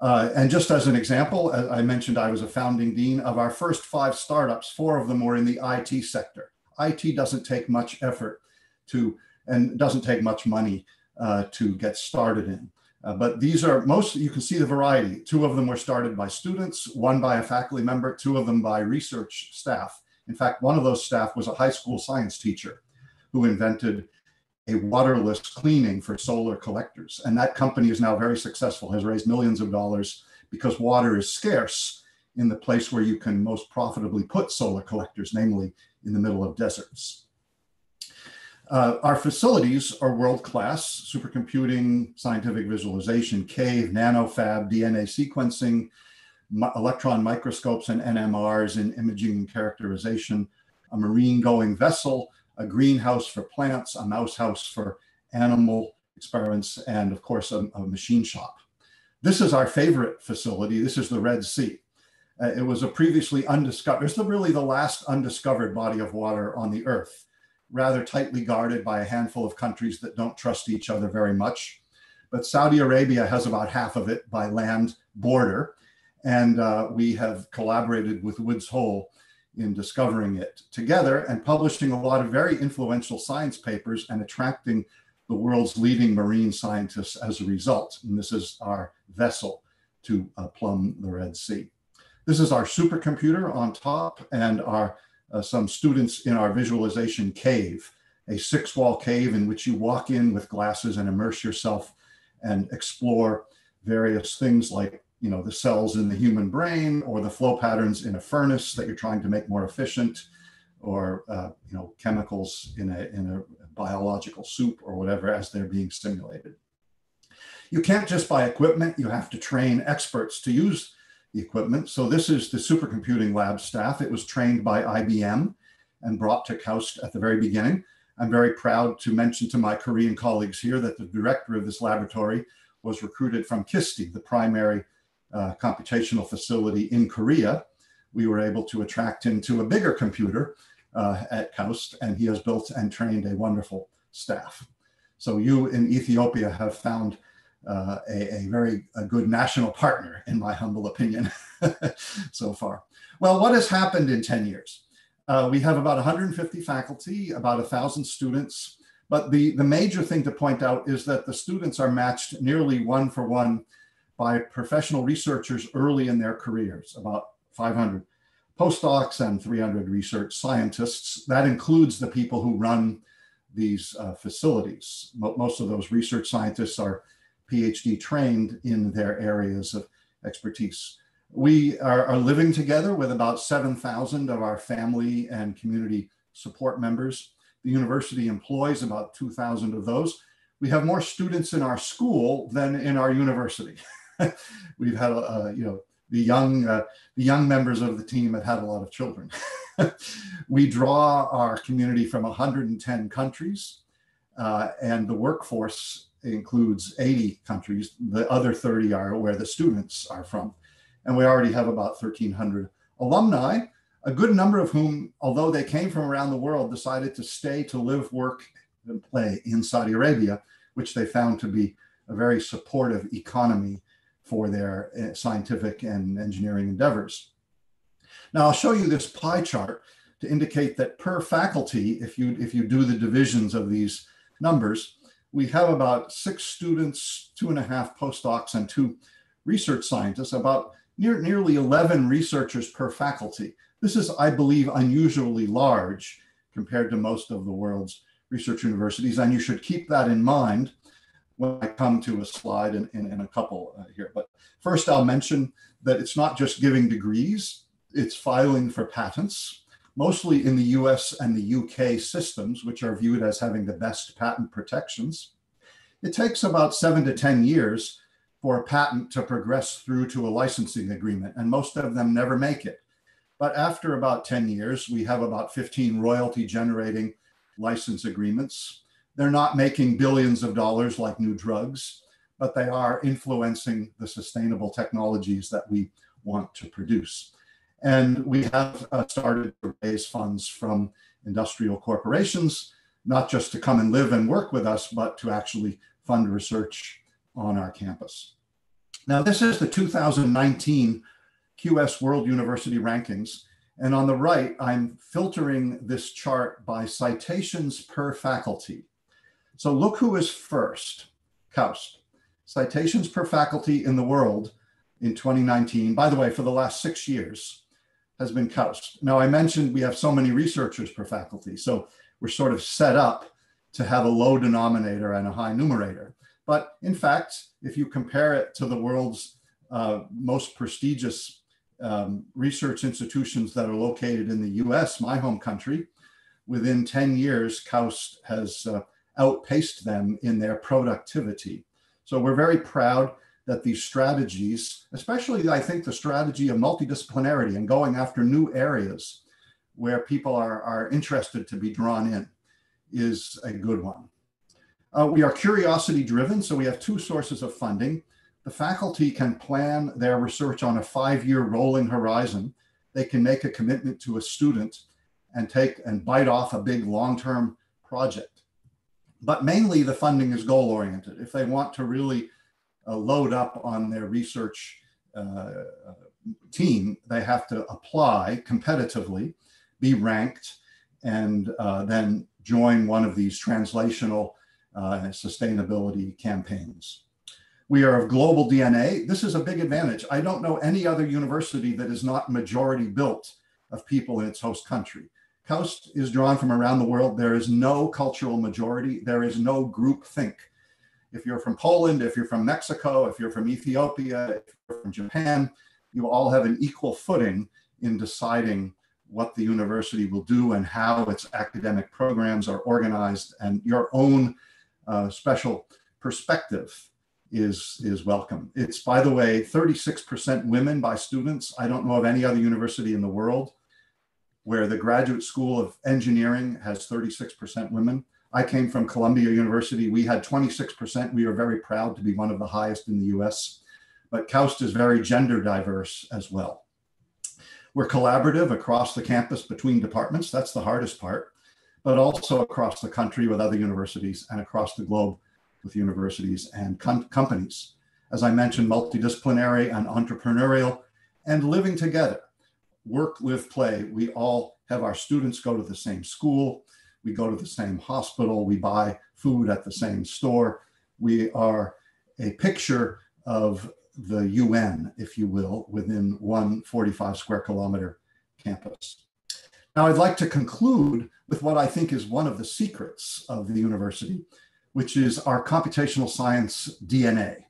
Uh, and just as an example, as I mentioned, I was a founding dean of our first five startups. Four of them were in the IT sector. IT doesn't take much effort to, and doesn't take much money uh, to get started in. Uh, but these are most, you can see the variety. Two of them were started by students, one by a faculty member, two of them by research staff. In fact, one of those staff was a high school science teacher who invented a waterless cleaning for solar collectors. And that company is now very successful, has raised millions of dollars because water is scarce in the place where you can most profitably put solar collectors, namely in the middle of deserts. Uh, our facilities are world-class, supercomputing, scientific visualization, CAVE, nanofab, DNA sequencing, electron microscopes and NMRs in imaging and characterization, a marine going vessel, a greenhouse for plants, a mouse house for animal experiments, and of course, a, a machine shop. This is our favorite facility. This is the Red Sea. Uh, it was a previously undiscovered, it's really the last undiscovered body of water on the earth, rather tightly guarded by a handful of countries that don't trust each other very much. But Saudi Arabia has about half of it by land border. And uh, we have collaborated with Woods Hole in discovering it together and publishing a lot of very influential science papers and attracting the world's leading marine scientists as a result. And this is our vessel to uh, plumb the Red Sea. This is our supercomputer on top and our uh, some students in our visualization cave, a six wall cave in which you walk in with glasses and immerse yourself and explore various things like you know, the cells in the human brain or the flow patterns in a furnace that you're trying to make more efficient or, uh, you know, chemicals in a, in a biological soup or whatever as they're being simulated. You can't just buy equipment, you have to train experts to use the equipment. So this is the supercomputing lab staff. It was trained by IBM and brought to KAUST at the very beginning. I'm very proud to mention to my Korean colleagues here that the director of this laboratory was recruited from KISTI, the primary uh, computational facility in Korea. We were able to attract him to a bigger computer uh, at KAUST, and he has built and trained a wonderful staff. So you in Ethiopia have found uh, a, a, very a good national partner, in my humble opinion, (laughs) so far. Well, what has happened in 10 years? Uh, we have about 150 faculty, about 1,000 students, but the, the major thing to point out is that the students are matched nearly one for one by professional researchers early in their careers, about 500 postdocs and 300 research scientists. That includes the people who run these uh, facilities. Most of those research scientists are PhD trained in their areas of expertise. We are, are living together with about 7,000 of our family and community support members. The university employs about 2,000 of those. We have more students in our school than in our university. (laughs) (laughs) We've had, uh, you know, the young, uh, the young members of the team have had a lot of children. (laughs) we draw our community from 110 countries, uh, and the workforce includes 80 countries. The other 30 are where the students are from. And we already have about 1,300 alumni, a good number of whom, although they came from around the world, decided to stay to live, work, and play in Saudi Arabia, which they found to be a very supportive economy for their eh, scientific and engineering endeavors. Now I'll show you this pie chart to indicate that per faculty, if you, if you do the divisions of these numbers, we have about six students, two and a half postdocs, and two research scientists, about near, nearly 11 researchers per faculty. This is, I believe, unusually large compared to most of the world's research universities, and you should keep that in mind when I come to a slide in, in, in a couple uh, here. But first, I'll mention that it's not just giving degrees, it's filing for patents mostly in the US and the UK systems, which are viewed as having the best patent protections. It takes about seven to 10 years for a patent to progress through to a licensing agreement, and most of them never make it. But after about 10 years, we have about 15 royalty generating license agreements. They're not making billions of dollars like new drugs, but they are influencing the sustainable technologies that we want to produce. And we have uh, started to raise funds from industrial corporations, not just to come and live and work with us, but to actually fund research on our campus. Now, this is the 2019 QS World University Rankings. And on the right, I'm filtering this chart by citations per faculty. So look who is first, KAUST. Citations per faculty in the world in 2019, by the way, for the last six years, has been KAUST. Now, I mentioned we have so many researchers per faculty, so we're sort of set up to have a low denominator and a high numerator. But in fact, if you compare it to the world's uh, most prestigious um, research institutions that are located in the US, my home country, within 10 years, KAUST has uh, outpaced them in their productivity. So we're very proud that these strategies, especially I think the strategy of multidisciplinarity and going after new areas where people are, are interested to be drawn in, is a good one. Uh, we are curiosity driven, so we have two sources of funding. The faculty can plan their research on a five year rolling horizon. They can make a commitment to a student and take and bite off a big long term project. But mainly the funding is goal oriented. If they want to really uh, load up on their research uh, team, they have to apply competitively, be ranked, and uh, then join one of these translational sustainability campaigns. We are of global DNA. This is a big advantage. I don't know any other university that is not majority built of people in its host country. KAUST is drawn from around the world. There is no cultural majority. There is no group think if you're from Poland, if you're from Mexico, if you're from Ethiopia, if you're from Japan, you all have an equal footing in deciding what the university will do and how its academic programs are organized and your own uh, special perspective is, is welcome. It's, by the way, 36% women by students. I don't know of any other university in the world where the Graduate School of Engineering has 36% women. I came from Columbia University. We had 26%. We are very proud to be one of the highest in the US. But KAUST is very gender diverse as well. We're collaborative across the campus between departments. That's the hardest part, but also across the country with other universities and across the globe with universities and com companies. As I mentioned, multidisciplinary and entrepreneurial and living together, work, live, play. We all have our students go to the same school. We go to the same hospital. We buy food at the same store. We are a picture of the UN, if you will, within one 45 square kilometer campus. Now, I'd like to conclude with what I think is one of the secrets of the university, which is our computational science DNA.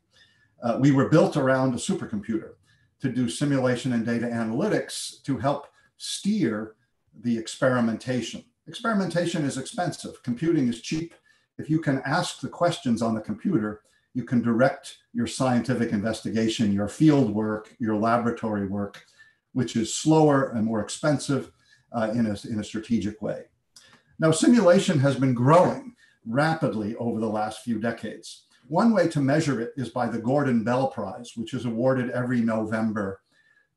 Uh, we were built around a supercomputer to do simulation and data analytics to help steer the experimentation. Experimentation is expensive, computing is cheap. If you can ask the questions on the computer, you can direct your scientific investigation, your field work, your laboratory work, which is slower and more expensive uh, in, a, in a strategic way. Now, simulation has been growing rapidly over the last few decades. One way to measure it is by the Gordon Bell Prize, which is awarded every November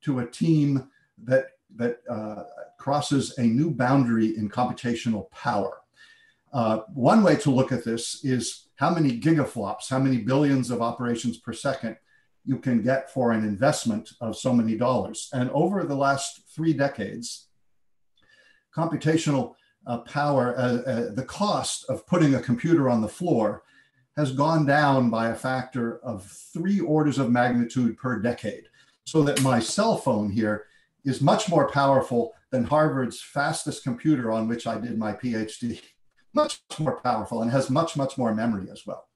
to a team that, that uh, crosses a new boundary in computational power. Uh, one way to look at this is how many gigaflops, how many billions of operations per second you can get for an investment of so many dollars. And over the last three decades, computational uh, power, uh, uh, the cost of putting a computer on the floor has gone down by a factor of three orders of magnitude per decade. So that my cell phone here is much more powerful than Harvard's fastest computer on which I did my PhD (laughs) much more powerful and has much, much more memory as well.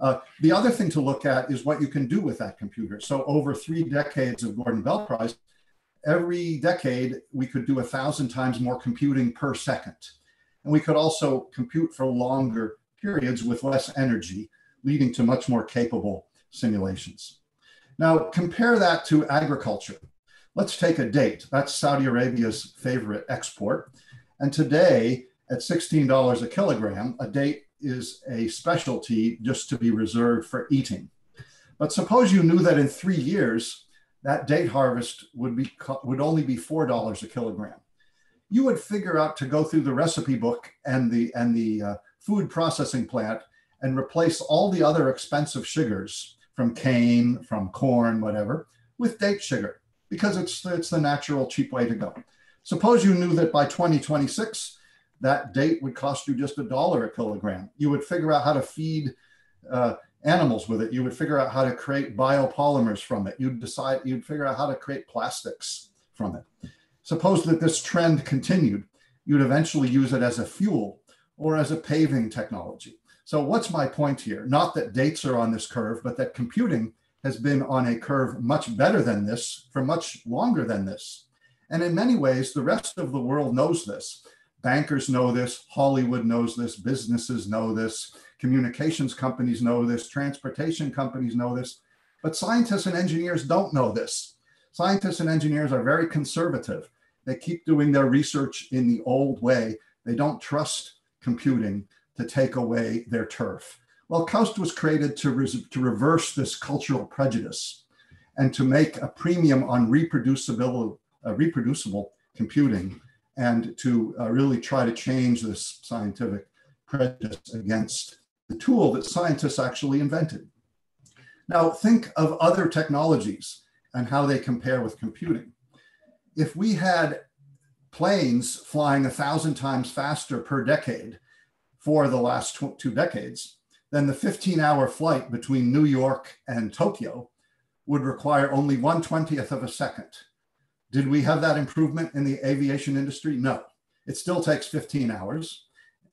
Uh, the other thing to look at is what you can do with that computer. So over three decades of Gordon Bell Prize, every decade we could do a thousand times more computing per second. And we could also compute for longer periods with less energy, leading to much more capable simulations. Now compare that to agriculture. Let's take a date. That's Saudi Arabia's favorite export. And today, at $16 a kilogram, a date is a specialty just to be reserved for eating. But suppose you knew that in three years, that date harvest would, be, would only be $4 a kilogram. You would figure out to go through the recipe book and the, and the uh, food processing plant and replace all the other expensive sugars from cane, from corn, whatever, with date sugar because it's, it's the natural cheap way to go. Suppose you knew that by 2026, that date would cost you just a dollar a kilogram. You would figure out how to feed uh, animals with it. You would figure out how to create biopolymers from it. You'd decide, you'd figure out how to create plastics from it. Suppose that this trend continued, you'd eventually use it as a fuel or as a paving technology. So what's my point here? Not that dates are on this curve, but that computing has been on a curve much better than this for much longer than this. And in many ways, the rest of the world knows this. Bankers know this, Hollywood knows this, businesses know this, communications companies know this, transportation companies know this, but scientists and engineers don't know this. Scientists and engineers are very conservative. They keep doing their research in the old way. They don't trust computing to take away their turf. Well, KAUST was created to, to reverse this cultural prejudice and to make a premium on reproducible, uh, reproducible computing and to uh, really try to change this scientific prejudice against the tool that scientists actually invented. Now, think of other technologies and how they compare with computing. If we had planes flying a thousand times faster per decade for the last two decades, then the 15 hour flight between New York and Tokyo would require only 1 20th of a second. Did we have that improvement in the aviation industry? No. It still takes 15 hours.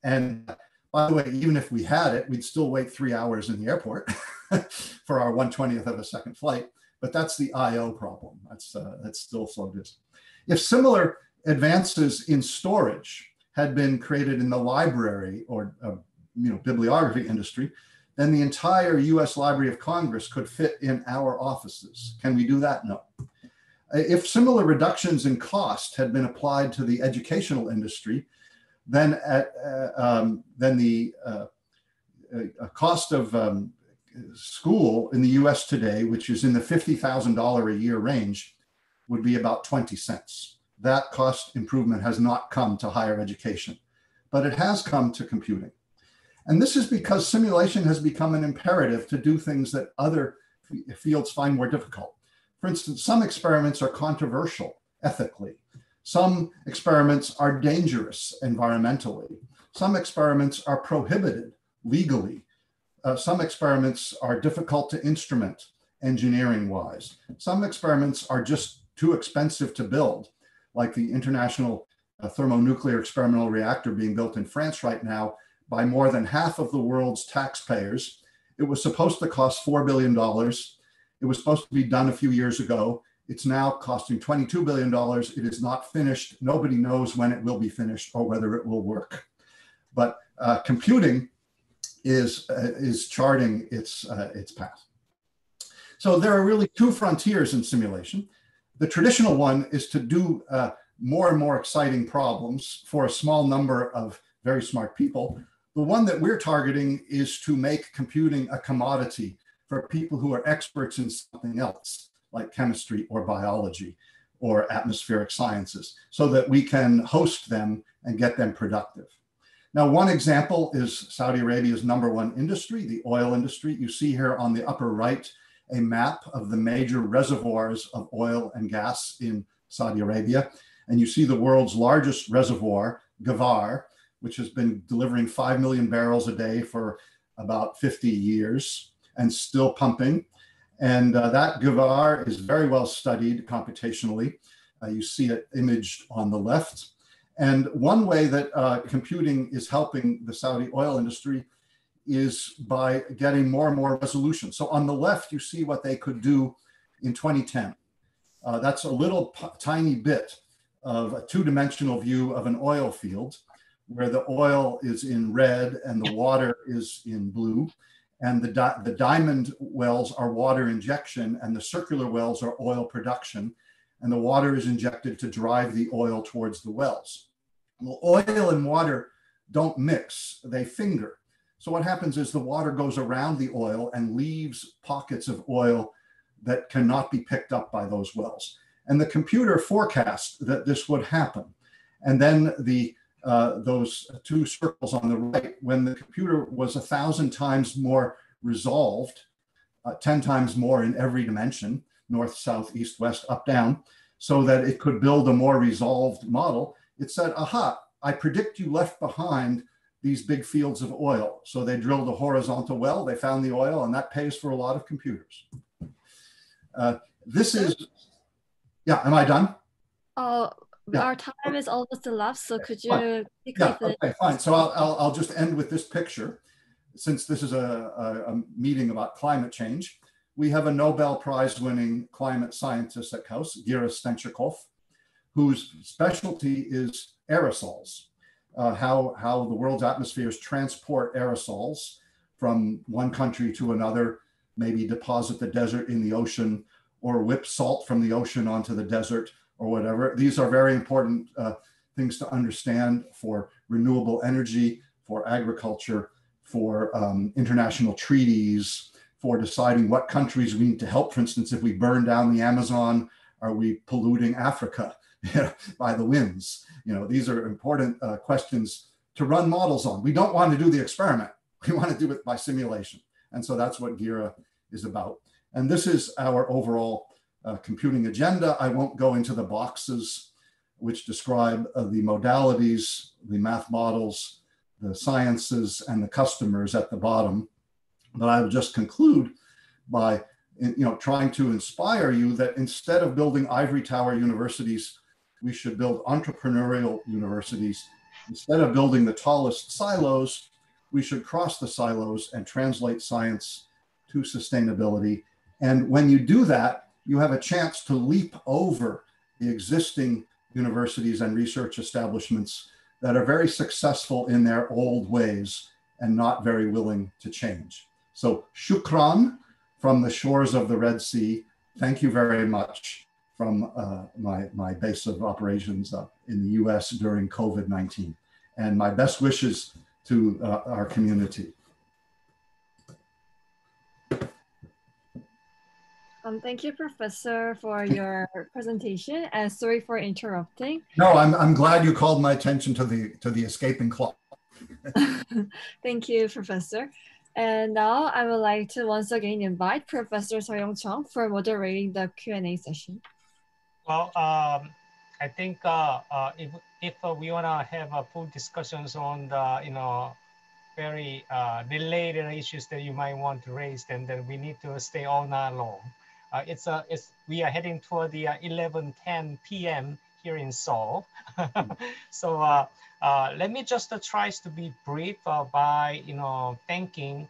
And by the way, even if we had it, we'd still wait three hours in the airport (laughs) for our 120th of a second flight. But that's the IO problem. That's, uh, that's still slow distance. If similar advances in storage had been created in the library or uh, you know, bibliography industry, then the entire US Library of Congress could fit in our offices. Can we do that? No. If similar reductions in cost had been applied to the educational industry, then at uh, um, then the uh, uh, cost of um, school in the U.S. today, which is in the fifty thousand dollar a year range, would be about twenty cents. That cost improvement has not come to higher education, but it has come to computing. And this is because simulation has become an imperative to do things that other fields find more difficult. For instance, some experiments are controversial ethically. Some experiments are dangerous environmentally. Some experiments are prohibited legally. Uh, some experiments are difficult to instrument engineering wise. Some experiments are just too expensive to build, like the International uh, Thermonuclear Experimental Reactor being built in France right now by more than half of the world's taxpayers. It was supposed to cost $4 billion. It was supposed to be done a few years ago. It's now costing $22 billion. It is not finished. Nobody knows when it will be finished or whether it will work. But uh, computing is, uh, is charting its, uh, its path. So there are really two frontiers in simulation. The traditional one is to do uh, more and more exciting problems for a small number of very smart people. The one that we're targeting is to make computing a commodity for people who are experts in something else, like chemistry or biology or atmospheric sciences, so that we can host them and get them productive. Now, one example is Saudi Arabia's number one industry, the oil industry. You see here on the upper right a map of the major reservoirs of oil and gas in Saudi Arabia. And you see the world's largest reservoir, Ghawar, which has been delivering 5 million barrels a day for about 50 years and still pumping. And uh, that Ghawar is very well studied computationally. Uh, you see it imaged on the left. And one way that uh, computing is helping the Saudi oil industry is by getting more and more resolution. So on the left, you see what they could do in 2010. Uh, that's a little tiny bit of a two-dimensional view of an oil field where the oil is in red and the water is in blue. And the, di the diamond wells are water injection and the circular wells are oil production. And the water is injected to drive the oil towards the wells. Well, oil and water don't mix, they finger. So what happens is the water goes around the oil and leaves pockets of oil that cannot be picked up by those wells. And the computer forecast that this would happen. And then the uh, those two circles on the right, when the computer was a thousand times more resolved, uh, 10 times more in every dimension, north, south, east, west, up, down, so that it could build a more resolved model, it said, aha, I predict you left behind these big fields of oil. So they drilled a horizontal well, they found the oil, and that pays for a lot of computers. Uh, this is, yeah, am I done? Uh, yeah. Our time is almost elapsed, so could you fine. yeah, okay, fine. So I'll, I'll, I'll, just end with this picture. Since this is a, a, a meeting about climate change, we have a Nobel Prize winning climate scientist at KAUST, Gira Stenchikov, whose specialty is aerosols, uh, how, how the world's atmospheres transport aerosols from one country to another, maybe deposit the desert in the ocean or whip salt from the ocean onto the desert or whatever. These are very important uh, things to understand for renewable energy, for agriculture, for um, international treaties, for deciding what countries we need to help. For instance, if we burn down the Amazon, are we polluting Africa (laughs) by the winds? You know, these are important uh, questions to run models on. We don't want to do the experiment. (laughs) We want to do it by simulation. And so that's what Gira is about. And this is our overall uh, computing agenda. I won't go into the boxes which describe uh, the modalities, the math models, the sciences, and the customers at the bottom. But I will just conclude by you know, trying to inspire you that instead of building ivory tower universities, we should build entrepreneurial universities. Instead of building the tallest silos, we should cross the silos and translate science to sustainability. And when you do that, you have a chance to leap over the existing universities and research establishments that are very successful in their old ways and not very willing to change. So, shukran from the shores of the Red Sea. Thank you very much from uh, my, my base of operations uh, in the US during COVID-19. And my best wishes to uh, our community. Um, thank you, Professor, for your presentation, and sorry for interrupting. No, I'm, I'm glad you called my attention to the to the escaping clock. (laughs) thank you, Professor. And now I would like to once again invite Professor Suh-Yong Chung for moderating the Q&A session. Well, um, I think uh, uh, if, if uh, we want to have a full discussions on the, you know, very uh, related issues that you might want to raise, then, then we need to stay all night long. Uh, it's a, it's, we are heading toward the 11:10 uh, p.m. here in Seoul. (laughs) so uh, uh, let me just uh, try to be brief uh, by you know thanking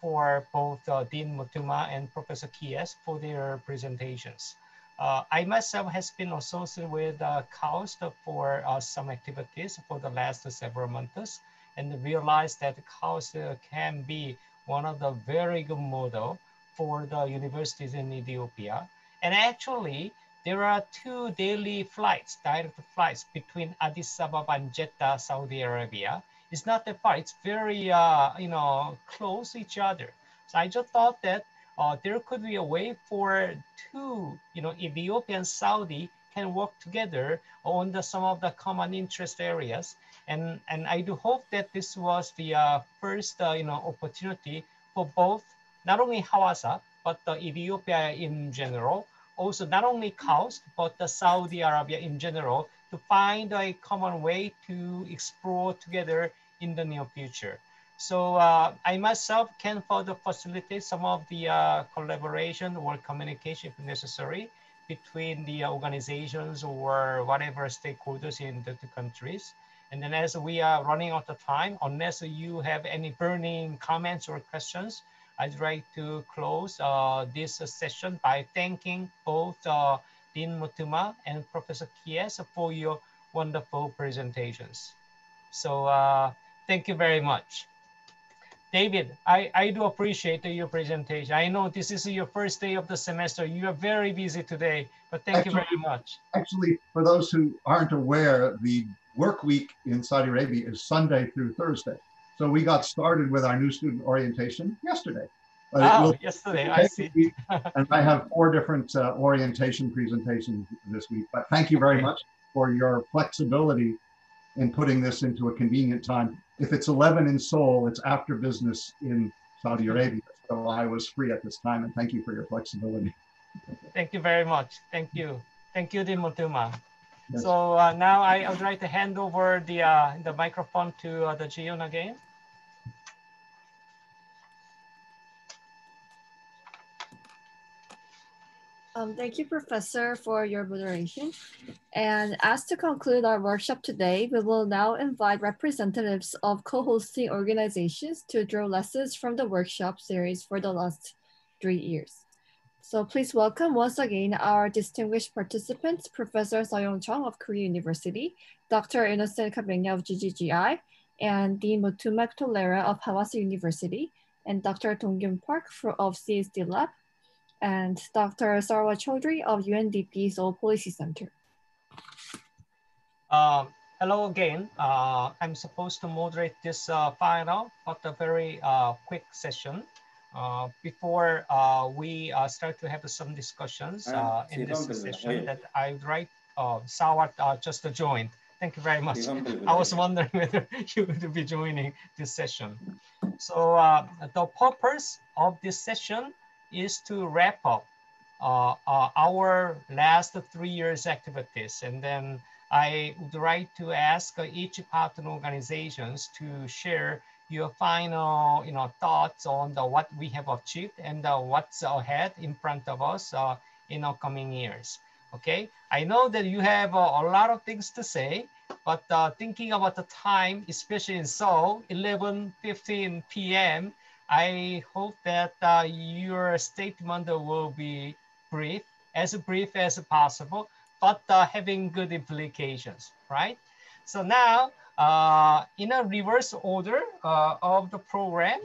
for both Dean Motuma and Professor Keyes for their presentations. I myself has been associated with uh, KAUST for some activities for the last several months and realized that KAUST can be one of the very good model for the universities in Ethiopia. And actually, there are two daily flights, direct flights between Addis Ababa and Jeddah, Saudi Arabia. It's not that far, it's very, uh, you know, close each other. So I just thought that uh, there could be a way for two, you know, Ethiopian and Saudi can work together on the, some of the common interest areas. And, and I do hope that this was the uh, first, uh, you know, opportunity for both not only Hawassa, but the Ethiopia in general, also not only KAUST, but the Saudi Arabia in general to find a common way to explore together in the near future. So uh, I myself can further facilitate some of the uh, collaboration or communication if necessary between the organizations or whatever stakeholders in the two countries. And then as we are running out of time, unless you have any burning comments or questions, I'd like to close uh, this session by thanking both uh, Dean Motuma and Professor Keyes for your wonderful presentations. So uh, thank you very much. David, I, I do appreciate your presentation. I know this is your first day of the semester. You are very busy today, but thank actually, you very much. Actually, for those who aren't aware, the work week in Saudi Arabia is Sunday through Thursday. So we got started with our new student orientation yesterday. oh, yesterday, I see. (laughs) and I have four different uh, orientation presentations this week. But thank you very much for your flexibility in putting this into a convenient time. If it's 11 in Seoul, it's after business in Saudi Arabia. So I was free at this time, and thank you for your flexibility. Thank you very much. Thank you. Thank you, Dean Motuma. Yes. So uh, now I, I would like to hand over the, uh, the microphone to uh, the Jiyoon again. Um, thank you, Professor, for your moderation. And as to conclude our workshop today, we will now invite representatives of co-hosting organizations to draw lessons from the workshop series for the last three years. So please welcome once again our distinguished participants, Professor Suh-Yong Chung of Korea University, Dr. Innocent Kabenga of GGGI, and Dean Motuma Tolera of Hawassa University, and Dr. Dongkyun Park of CSD Lab, and Dr. Sarwa Chaudhry of UNDP Seoul Policy Center. Uh, hello again. Uh, I'm supposed to moderate this uh, final, but a very uh, quick session. Uh, before uh, we start to have some discussions in this session that I'd like uh, Sawat just joined. Thank you very much. I was wondering (laughs) whether you would be joining this session. So the purpose of this session is to wrap up uh, uh, our last three years activities. And then I would like to ask each partner organizations to share your final you know, thoughts on the, what we have achieved and uh, what's ahead in front of us uh, in coming years. Okay, I know that you have uh, a lot of things to say, but uh, thinking about the time, especially in Seoul, 11, 15 p.m., I hope that uh, your statement will be brief, as brief as possible, but uh, having good implications, right? So now, uh, in a reverse order uh, of the program,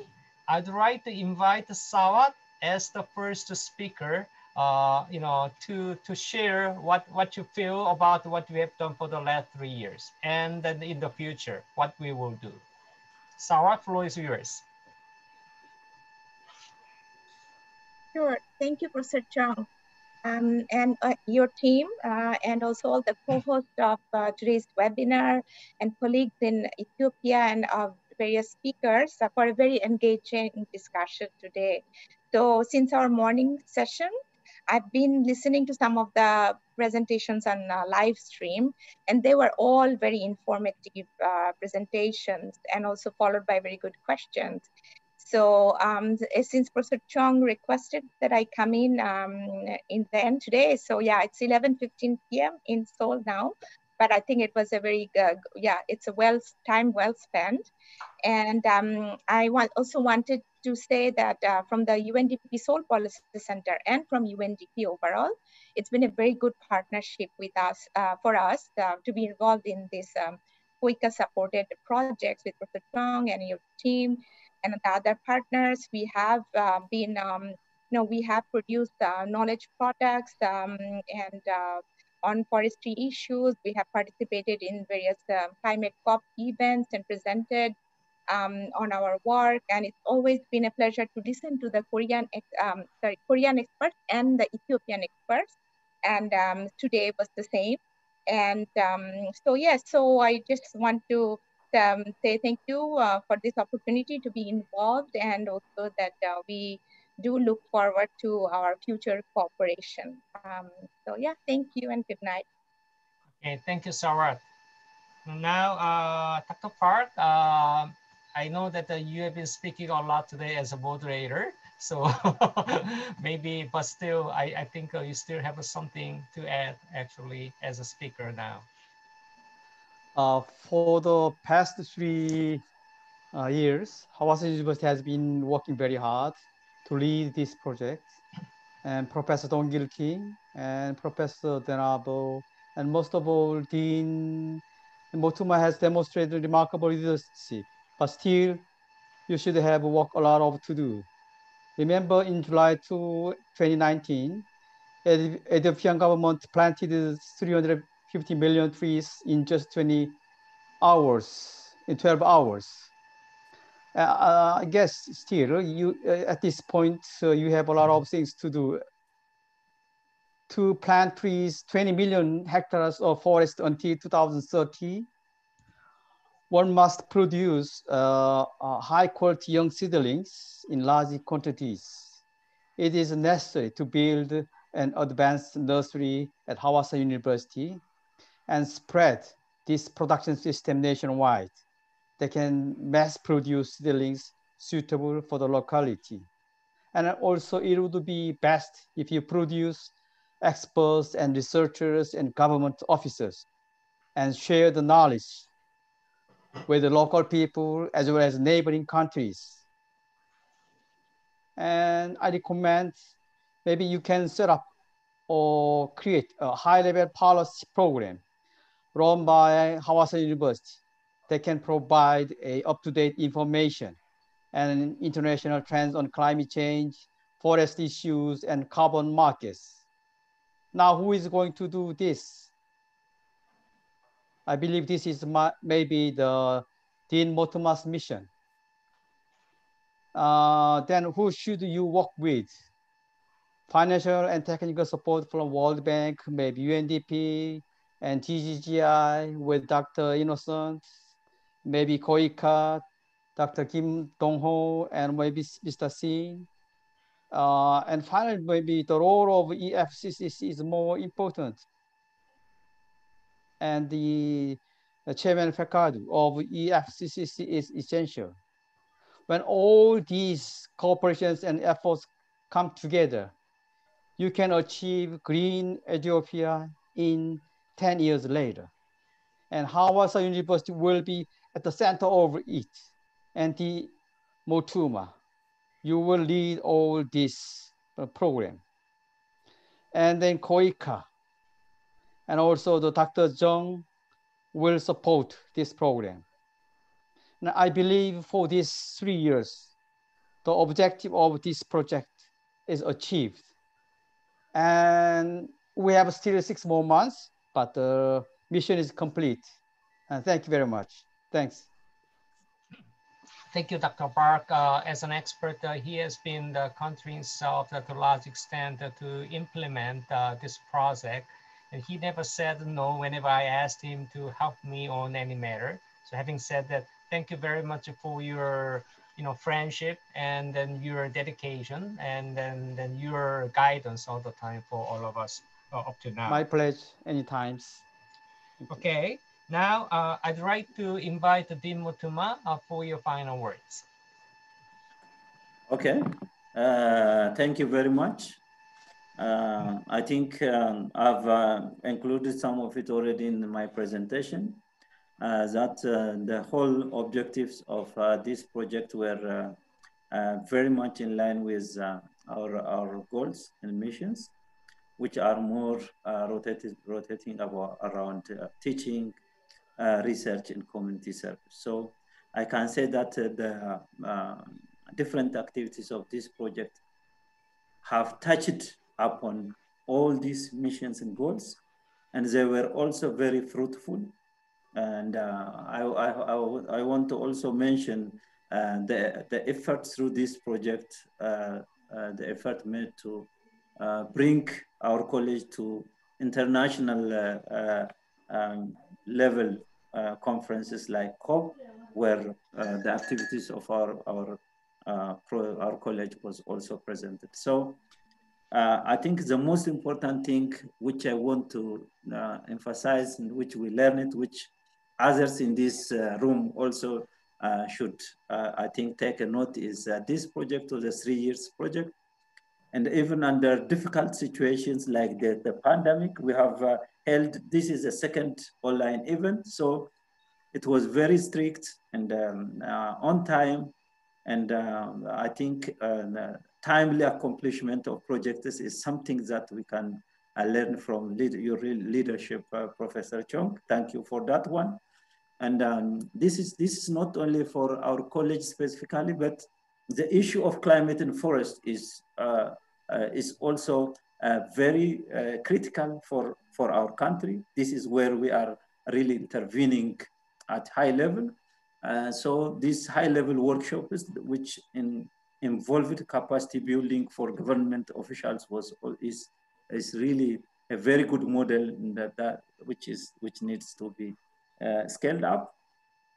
I'd like to invite Sawat as the first speaker uh, you know, to, to share what, what you feel about what we have done for the last three years and then in the future, what we will do. Sarah, floor is yours. Sure, thank you, Professor Chung. Um, and uh, your team uh, and also all the co-hosts of uh, today's webinar and colleagues in Ethiopia and uh, various speakers for a very engaging discussion today. So since our morning session, I've been listening to some of the presentations on uh, live stream, and they were all very informative uh, presentations and also followed by very good questions. So um, since Professor Chung requested that I come in um, in the end today, so yeah, it's 11.15 p.m. in Seoul now, but I think it was a very, uh, yeah, it's a well time well spent. And um, I want, also wanted to say that uh, from the UNDP Seoul Policy Center and from UNDP overall, it's been a very good partnership with us, uh, for us uh, to be involved in this um, KOICA supported projects with Professor Chung and your team and the other partners. We have uh, been, um, you know, we have produced uh, knowledge products um, and uh, on forestry issues. We have participated in various climate COP events and presented um, on our work. And it's always been a pleasure to listen to the Korean, um, sorry, Korean experts and the Ethiopian experts. And um, today was the same. And um, so, yes, yeah, so I just want to um, say thank you uh, for this opportunity to be involved and also that uh, we do look forward to our future cooperation. Um, so yeah, thank you and good night. Okay, thank you, Sarah. Now, uh, Dr. Park, uh, I know that uh, you have been speaking a lot today as a moderator. So (laughs) maybe, but still, I, I think uh, you still have something to add actually as a speaker now. Uh, for the past three uh, years, Hawassa University has been working very hard to lead this project. And Professor Dong-Gil Kim and Professor Denabo, and most of all, Dean Motuma has demonstrated remarkable leadership, but still, you should have work a lot of to do. Remember in July 2, 2019, Ethiopian government planted 350 million trees in just 20 hours, in 12 hours. Uh, I guess still you uh, at this point uh, you have a lot of things to do. To plant trees, 20 million hectares of forest until 2030. One must produce uh, high quality young seedlings in large quantities. It is necessary to build an advanced nursery at Hawassa University and spread this production system nationwide they can mass produce seedlings suitable for the locality. And also it would be best if you produce experts and researchers and government officers and share the knowledge with the local people as well as neighboring countries. And I recommend maybe you can set up or create a high level policy program run by Hawassa University they can provide a up-to-date information and international trends on climate change, forest issues, and carbon markets. Now, who is going to do this? I believe this is my, maybe the Dean Motuma's mission. Uh, then who should you work with? Financial and technical support from World Bank, maybe UNDP and GGGI with Dr. Innocent, maybe KOICA, Dr. Kim Dong-ho, and maybe Mr. Singh. Uh, and finally, maybe the role of EFCCC is more important. And the, the Chairman Fekadu of EFCCC is essential. When all these corporations and efforts come together, you can achieve green Ethiopia in 10 years later. And Hawassa University will be at the center of it, and the Motuma. You will lead all this uh, program. And then KOICA, and also the Dr. Zhang will support this program. Now, I believe for these three years, the objective of this project is achieved. And we have still six more months, but the mission is complete. And thank you very much. Thanks. Thank you, Dr. Park. Uh, as an expert, uh, he has been the country himself uh, to a large extent to implement uh, this project. And he never said no whenever I asked him to help me on any matter. So having said that, thank you very much for your you know, friendship and then your dedication and then, then your guidance all the time for all of us uh, up to now. My pleasure, anytime. Okay. Now, uh, I'd like to invite Dean Motuma uh, for your final words. Okay, uh, thank you very much. Uh, I think um, I've uh, included some of it already in my presentation, uh, that the whole objectives of this project were very much in line with our, our goals and missions, which are more rotated, rotating about, around teaching, uh, research and community service. So I can say that uh, the uh, different activities of this project have touched upon all these missions and goals, and they were also very fruitful. And uh, I, I, I, I, want to also mention uh, the, the effort through this project, uh, the effort made to bring our college to international um, level uh, conferences like COP, where uh, the activities of our, our, uh, pro, our college was also presented. So I think the most important thing which I want to emphasize and which we learn it, which others in this room also uh, should, uh, I think, take a note is uh, this project was a three years project. And even under difficult situations like the, the pandemic, we have held, this is a second online event. So it was very strict and um, uh, on time. And uh, I think uh, timely accomplishment of projects is something that we can uh, learn from lead, your leadership, uh, Professor Chung. Thank you for that one. And um, this, is, this is not only for our college specifically, but the issue of climate and forest is, uh, is also very critical for for our country. This is where we are really intervening at high level. Uh, so this high level workshop which in, involved capacity building for government officials was is is really a very good model that, that which is which needs to be uh, scaled up.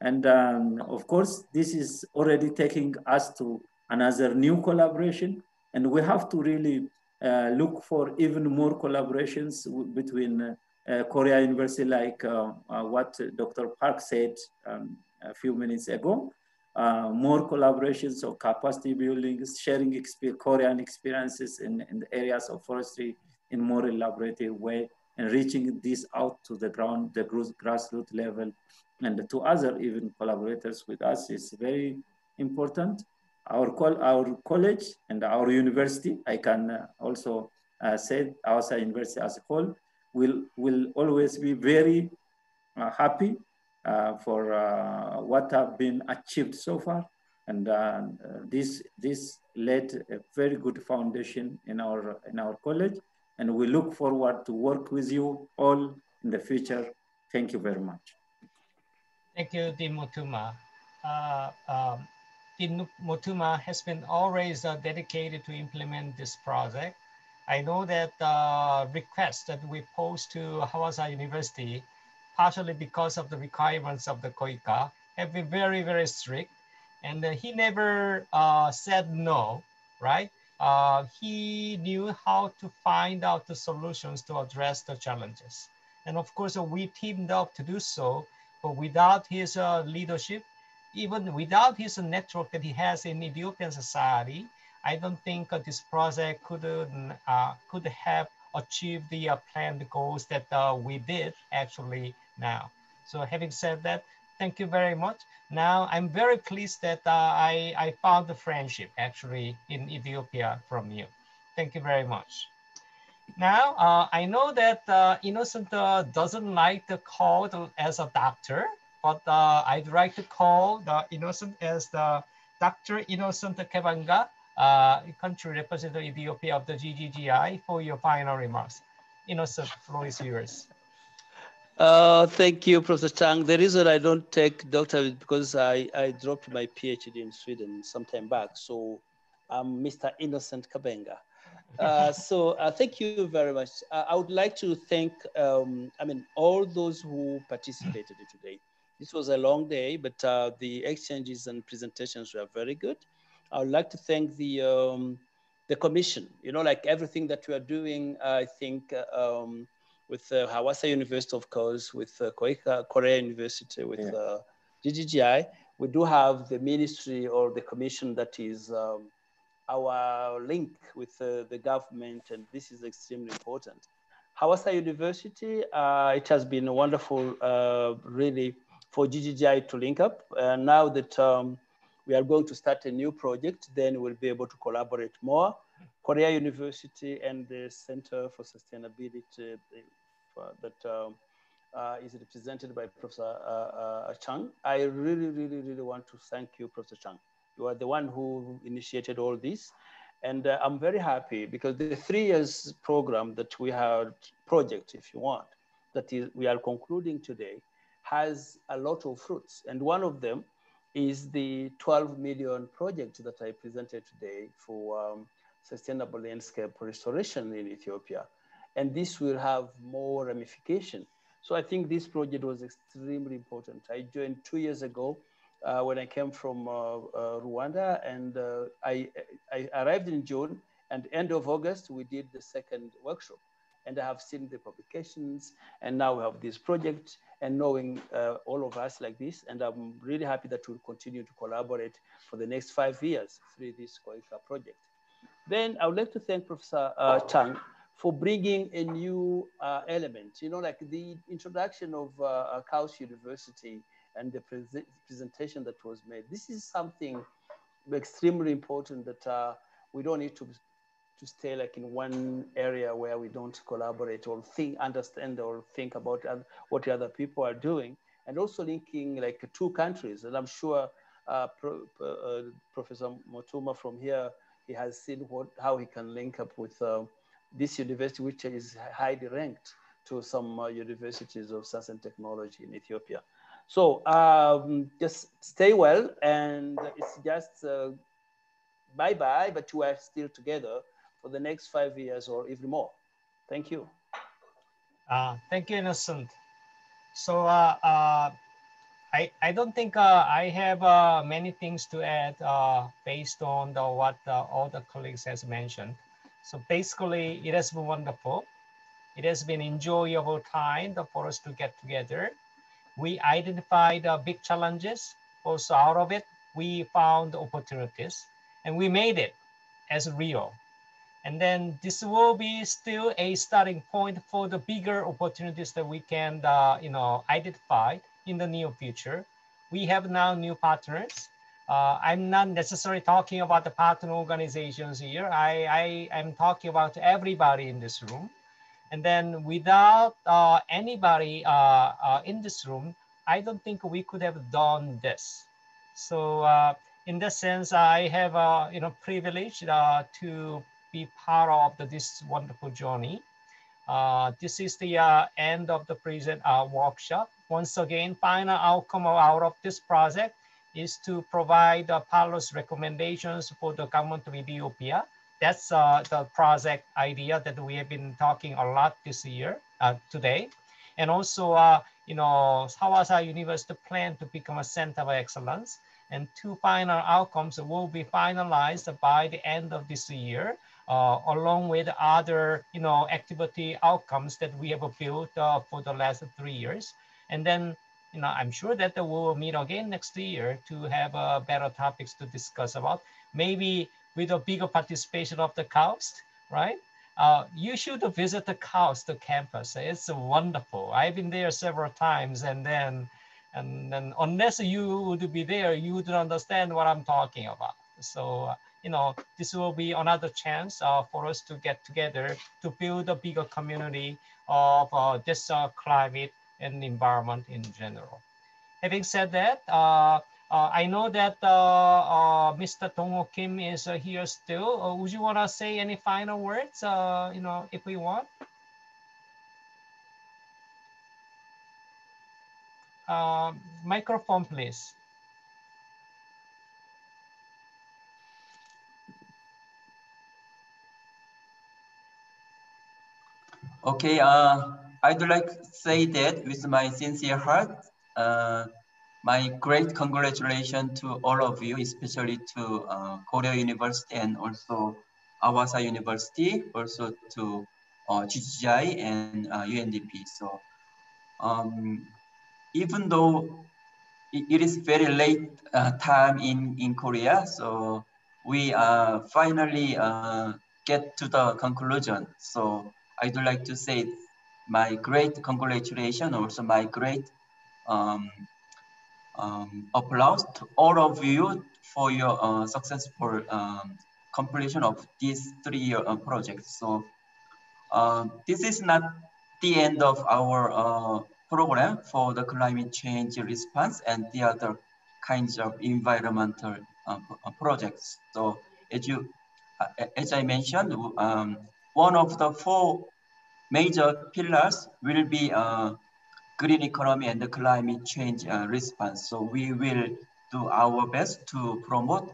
And um, of course, this is already taking us to another new collaboration, and we have to really uh, look for even more collaborations between uh, uh, Korea University, like what Dr. Park said um, a few minutes ago. more collaborations of capacity building, sharing exp Korean experiences in, in the areas of forestry in more elaborative way and reaching this out to the ground, the grassroots level, and to other even collaborators with us is very important our, our college and our university, I can uh, also uh, say our university as a whole, will, will always be very uh, happy uh, for uh, what have been achieved so far. And uh, this, this laid a very good foundation in our, in our college. And we look forward to work with you all in the future. Thank you very much. Thank you, Dean Motuma. Um, Dean Motuma has been always uh, dedicated to implement this project. I know that uh, requests that we post to Hawassa University, partially because of the requirements of the KOICA, have been very, very strict. And uh, he never uh, said no, right? Uh, he knew how to find out the solutions to address the challenges. And of course, we teamed up to do so, but without his uh, leadership, even without his network that he has in Ethiopian society, I don't think uh, this project could, uh, could have achieved the uh, planned goals that uh, we did actually now. So having said that, thank you very much. Now, I'm very pleased that uh, I, I found the friendship actually in Ethiopia from you. Thank you very much. Now, uh, I know that Innocent doesn't like to call as a doctor, but uh, I'd like to call the Innocent as the Dr. Innocent Kabenga uh, country representative Ethiopia of the GGGI for your final remarks. Innocent, floor is yours. Uh, thank you, Professor Chang. The reason I don't take doctor is because I, I dropped my PhD in Sweden some time back. So I'm Mr. Innocent Kabenga. Uh, so uh, thank you very much. Uh, I would like to thank, um, I mean, all those who participated today. This was a long day, but uh, the exchanges and presentations were very good. I would like to thank the um, the commission. You know, like everything that we are doing, I think um, with uh, Hawassa University, of course, with uh, KOICA, Korea University, with yeah. uh, GGGI, we do have the ministry or the commission that is um, our link with uh, the government, and this is extremely important. Hawassa University, uh, it has been wonderful, uh, really, for GGGI to link up. Now that um, we are going to start a new project, then we'll be able to collaborate more. Korea University and the Center for Sustainability uh, that um, uh, is represented by Professor uh, uh, Chang. I really, really, really want to thank you, Professor Chang. You are the one who initiated all this. And uh, I'm very happy because the three years program that we had, project, if you want, that is, we are concluding today, has a lot of fruits. And one of them is the 12 million project that I presented today for um, sustainable landscape restoration in Ethiopia. And this will have more ramification. So I think this project was extremely important. I joined two years ago uh, when I came from uh, uh, Rwanda and uh, I, I arrived in June and end of August, we did the second workshop and I have seen the publications and now we have this project and knowing all of us like this. And I'm really happy that we'll continue to collaborate for the next five years through this KOICA project. Then I would like to thank Professor uh, Chang for bringing a new uh, element, you know, like the introduction of uh, KAUST University and the pre presentation that was made. This is something extremely important that uh, we don't need to to stay like in one area where we don't collaborate or think, understand or think about what the other people are doing. And also linking like two countries. And I'm sure uh, Pro, uh, Professor Motuma from here, he has seen what, how he can link up with uh, this university, which is highly ranked to some uh, universities of science and technology in Ethiopia. So um, just stay well and it's just uh, bye-bye, but we are still together for the next five years or even more. Thank you. Uh, thank you, Innocent. So uh, uh, I, I don't think uh, I have uh, many things to add uh, based on the, what all the colleagues has mentioned. So basically, it has been wonderful. It has been enjoyable time for us to get together. We identified big challenges. Also out of it, we found opportunities and we made it as real. And then this will be still a starting point for the bigger opportunities that we can, uh, you know, identify in the near future. We have now new partners. Uh, I'm not necessarily talking about the partner organizations here. I, I am talking about everybody in this room. And then without uh, anybody uh, uh, in this room, I don't think we could have done this. So uh, in that sense, I have a you know privilege to be part of the, this wonderful journey. Uh, this is the uh, end of the present uh, workshop. Once again, final outcome out of this project is to provide the policy recommendations for the government of Ethiopia. That's uh, the project idea that we have been talking a lot this year, uh, today. And also, uh, you know, Hawassa University plan to become a center of excellence. And two final outcomes will be finalized by the end of this year uh, along with other you know activity outcomes that we have built uh, for the last three years. And then you know I'm sure that we will meet again next year to have uh, better topics to discuss about. Maybe with a bigger participation of the KAUST, right? Uh, you should visit the cows KAUST campus. It's wonderful. I've been there several times, and then and then unless you would be there, you would understand what I'm talking about. So you know, this will be another chance uh, for us to get together to build a bigger community of uh, this uh, climate and environment in general. having said that, uh, I know that uh, uh, Mr. Dongho Kim is uh, here still. Uh, would you want to say any final words, uh, you know, if we want? Microphone, please. Okay, I'd like to say that with my sincere heart, my great congratulations to all of you, especially to uh, Korea University and also Hawassa University, also to uh, GGGI and uh, UNDP. So um, even though it, it is very late uh, time in, in Korea, so we uh, finally uh, get to the conclusion. So I'd like to say my great congratulations, also my great um, um, applause to all of you for your uh, successful um, completion of these three uh, projects. So uh, this is not the end of our uh, program for the climate change response and the other kinds of environmental uh, uh, projects. So as you, as I mentioned, um, one of the four major pillars will be green economy and the climate change uh, response. So we will do our best to promote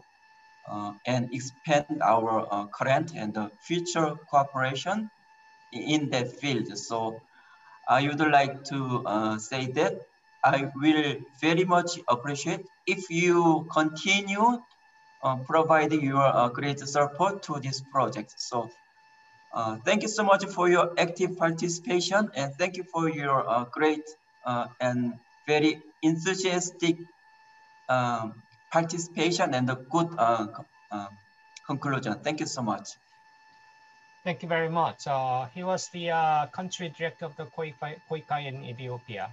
uh, and expand our uh, current and future cooperation in that field. So I would like to uh, say that I will very much appreciate if you continue uh, providing your uh, great support to this project. So uh, thank you so much for your active participation and thank you for your uh, great uh, and very enthusiastic um, participation and a good uh, uh, conclusion. Thank you so much. Thank you very much. he was the country director of the KOICA in Ethiopia.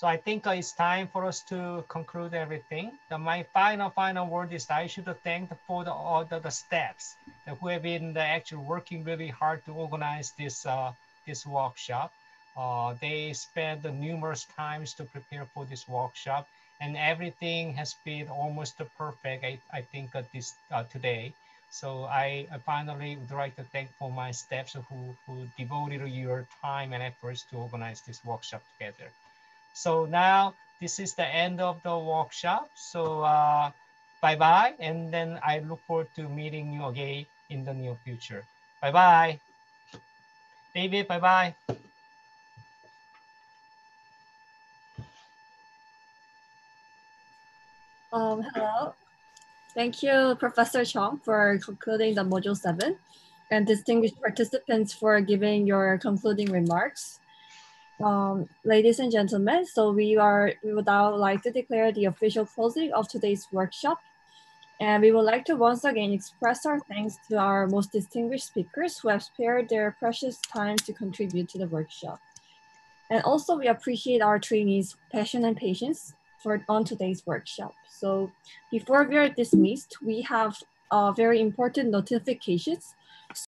So I think it's time for us to conclude everything. The, my final, final word is I should thank for the, all the, the staffs who have been uh, actually working really hard to organize this, uh, this workshop. Uh, they spent numerous times to prepare for this workshop and everything has been almost perfect, I, I think, uh, this uh, today. So I, I, finally would like to thank for my staffs who, who devoted your time and efforts to organize this workshop together. So now this is the end of the workshop. So uh, bye-bye. And then I look forward to meeting you again in the near future. Bye-bye. David, bye-bye. Um, hello. Thank you, Professor Chung, for concluding the Module 7 and distinguished participants for giving your concluding remarks. Um, ladies and gentlemen, so we are we would now like to declare the official closing of today's workshop. And we would like to once again express our thanks to our most distinguished speakers who have spared their precious time to contribute to the workshop. And also we appreciate our trainees' passion and patience for on today's workshop. So before we are dismissed, we have uh, very important notifications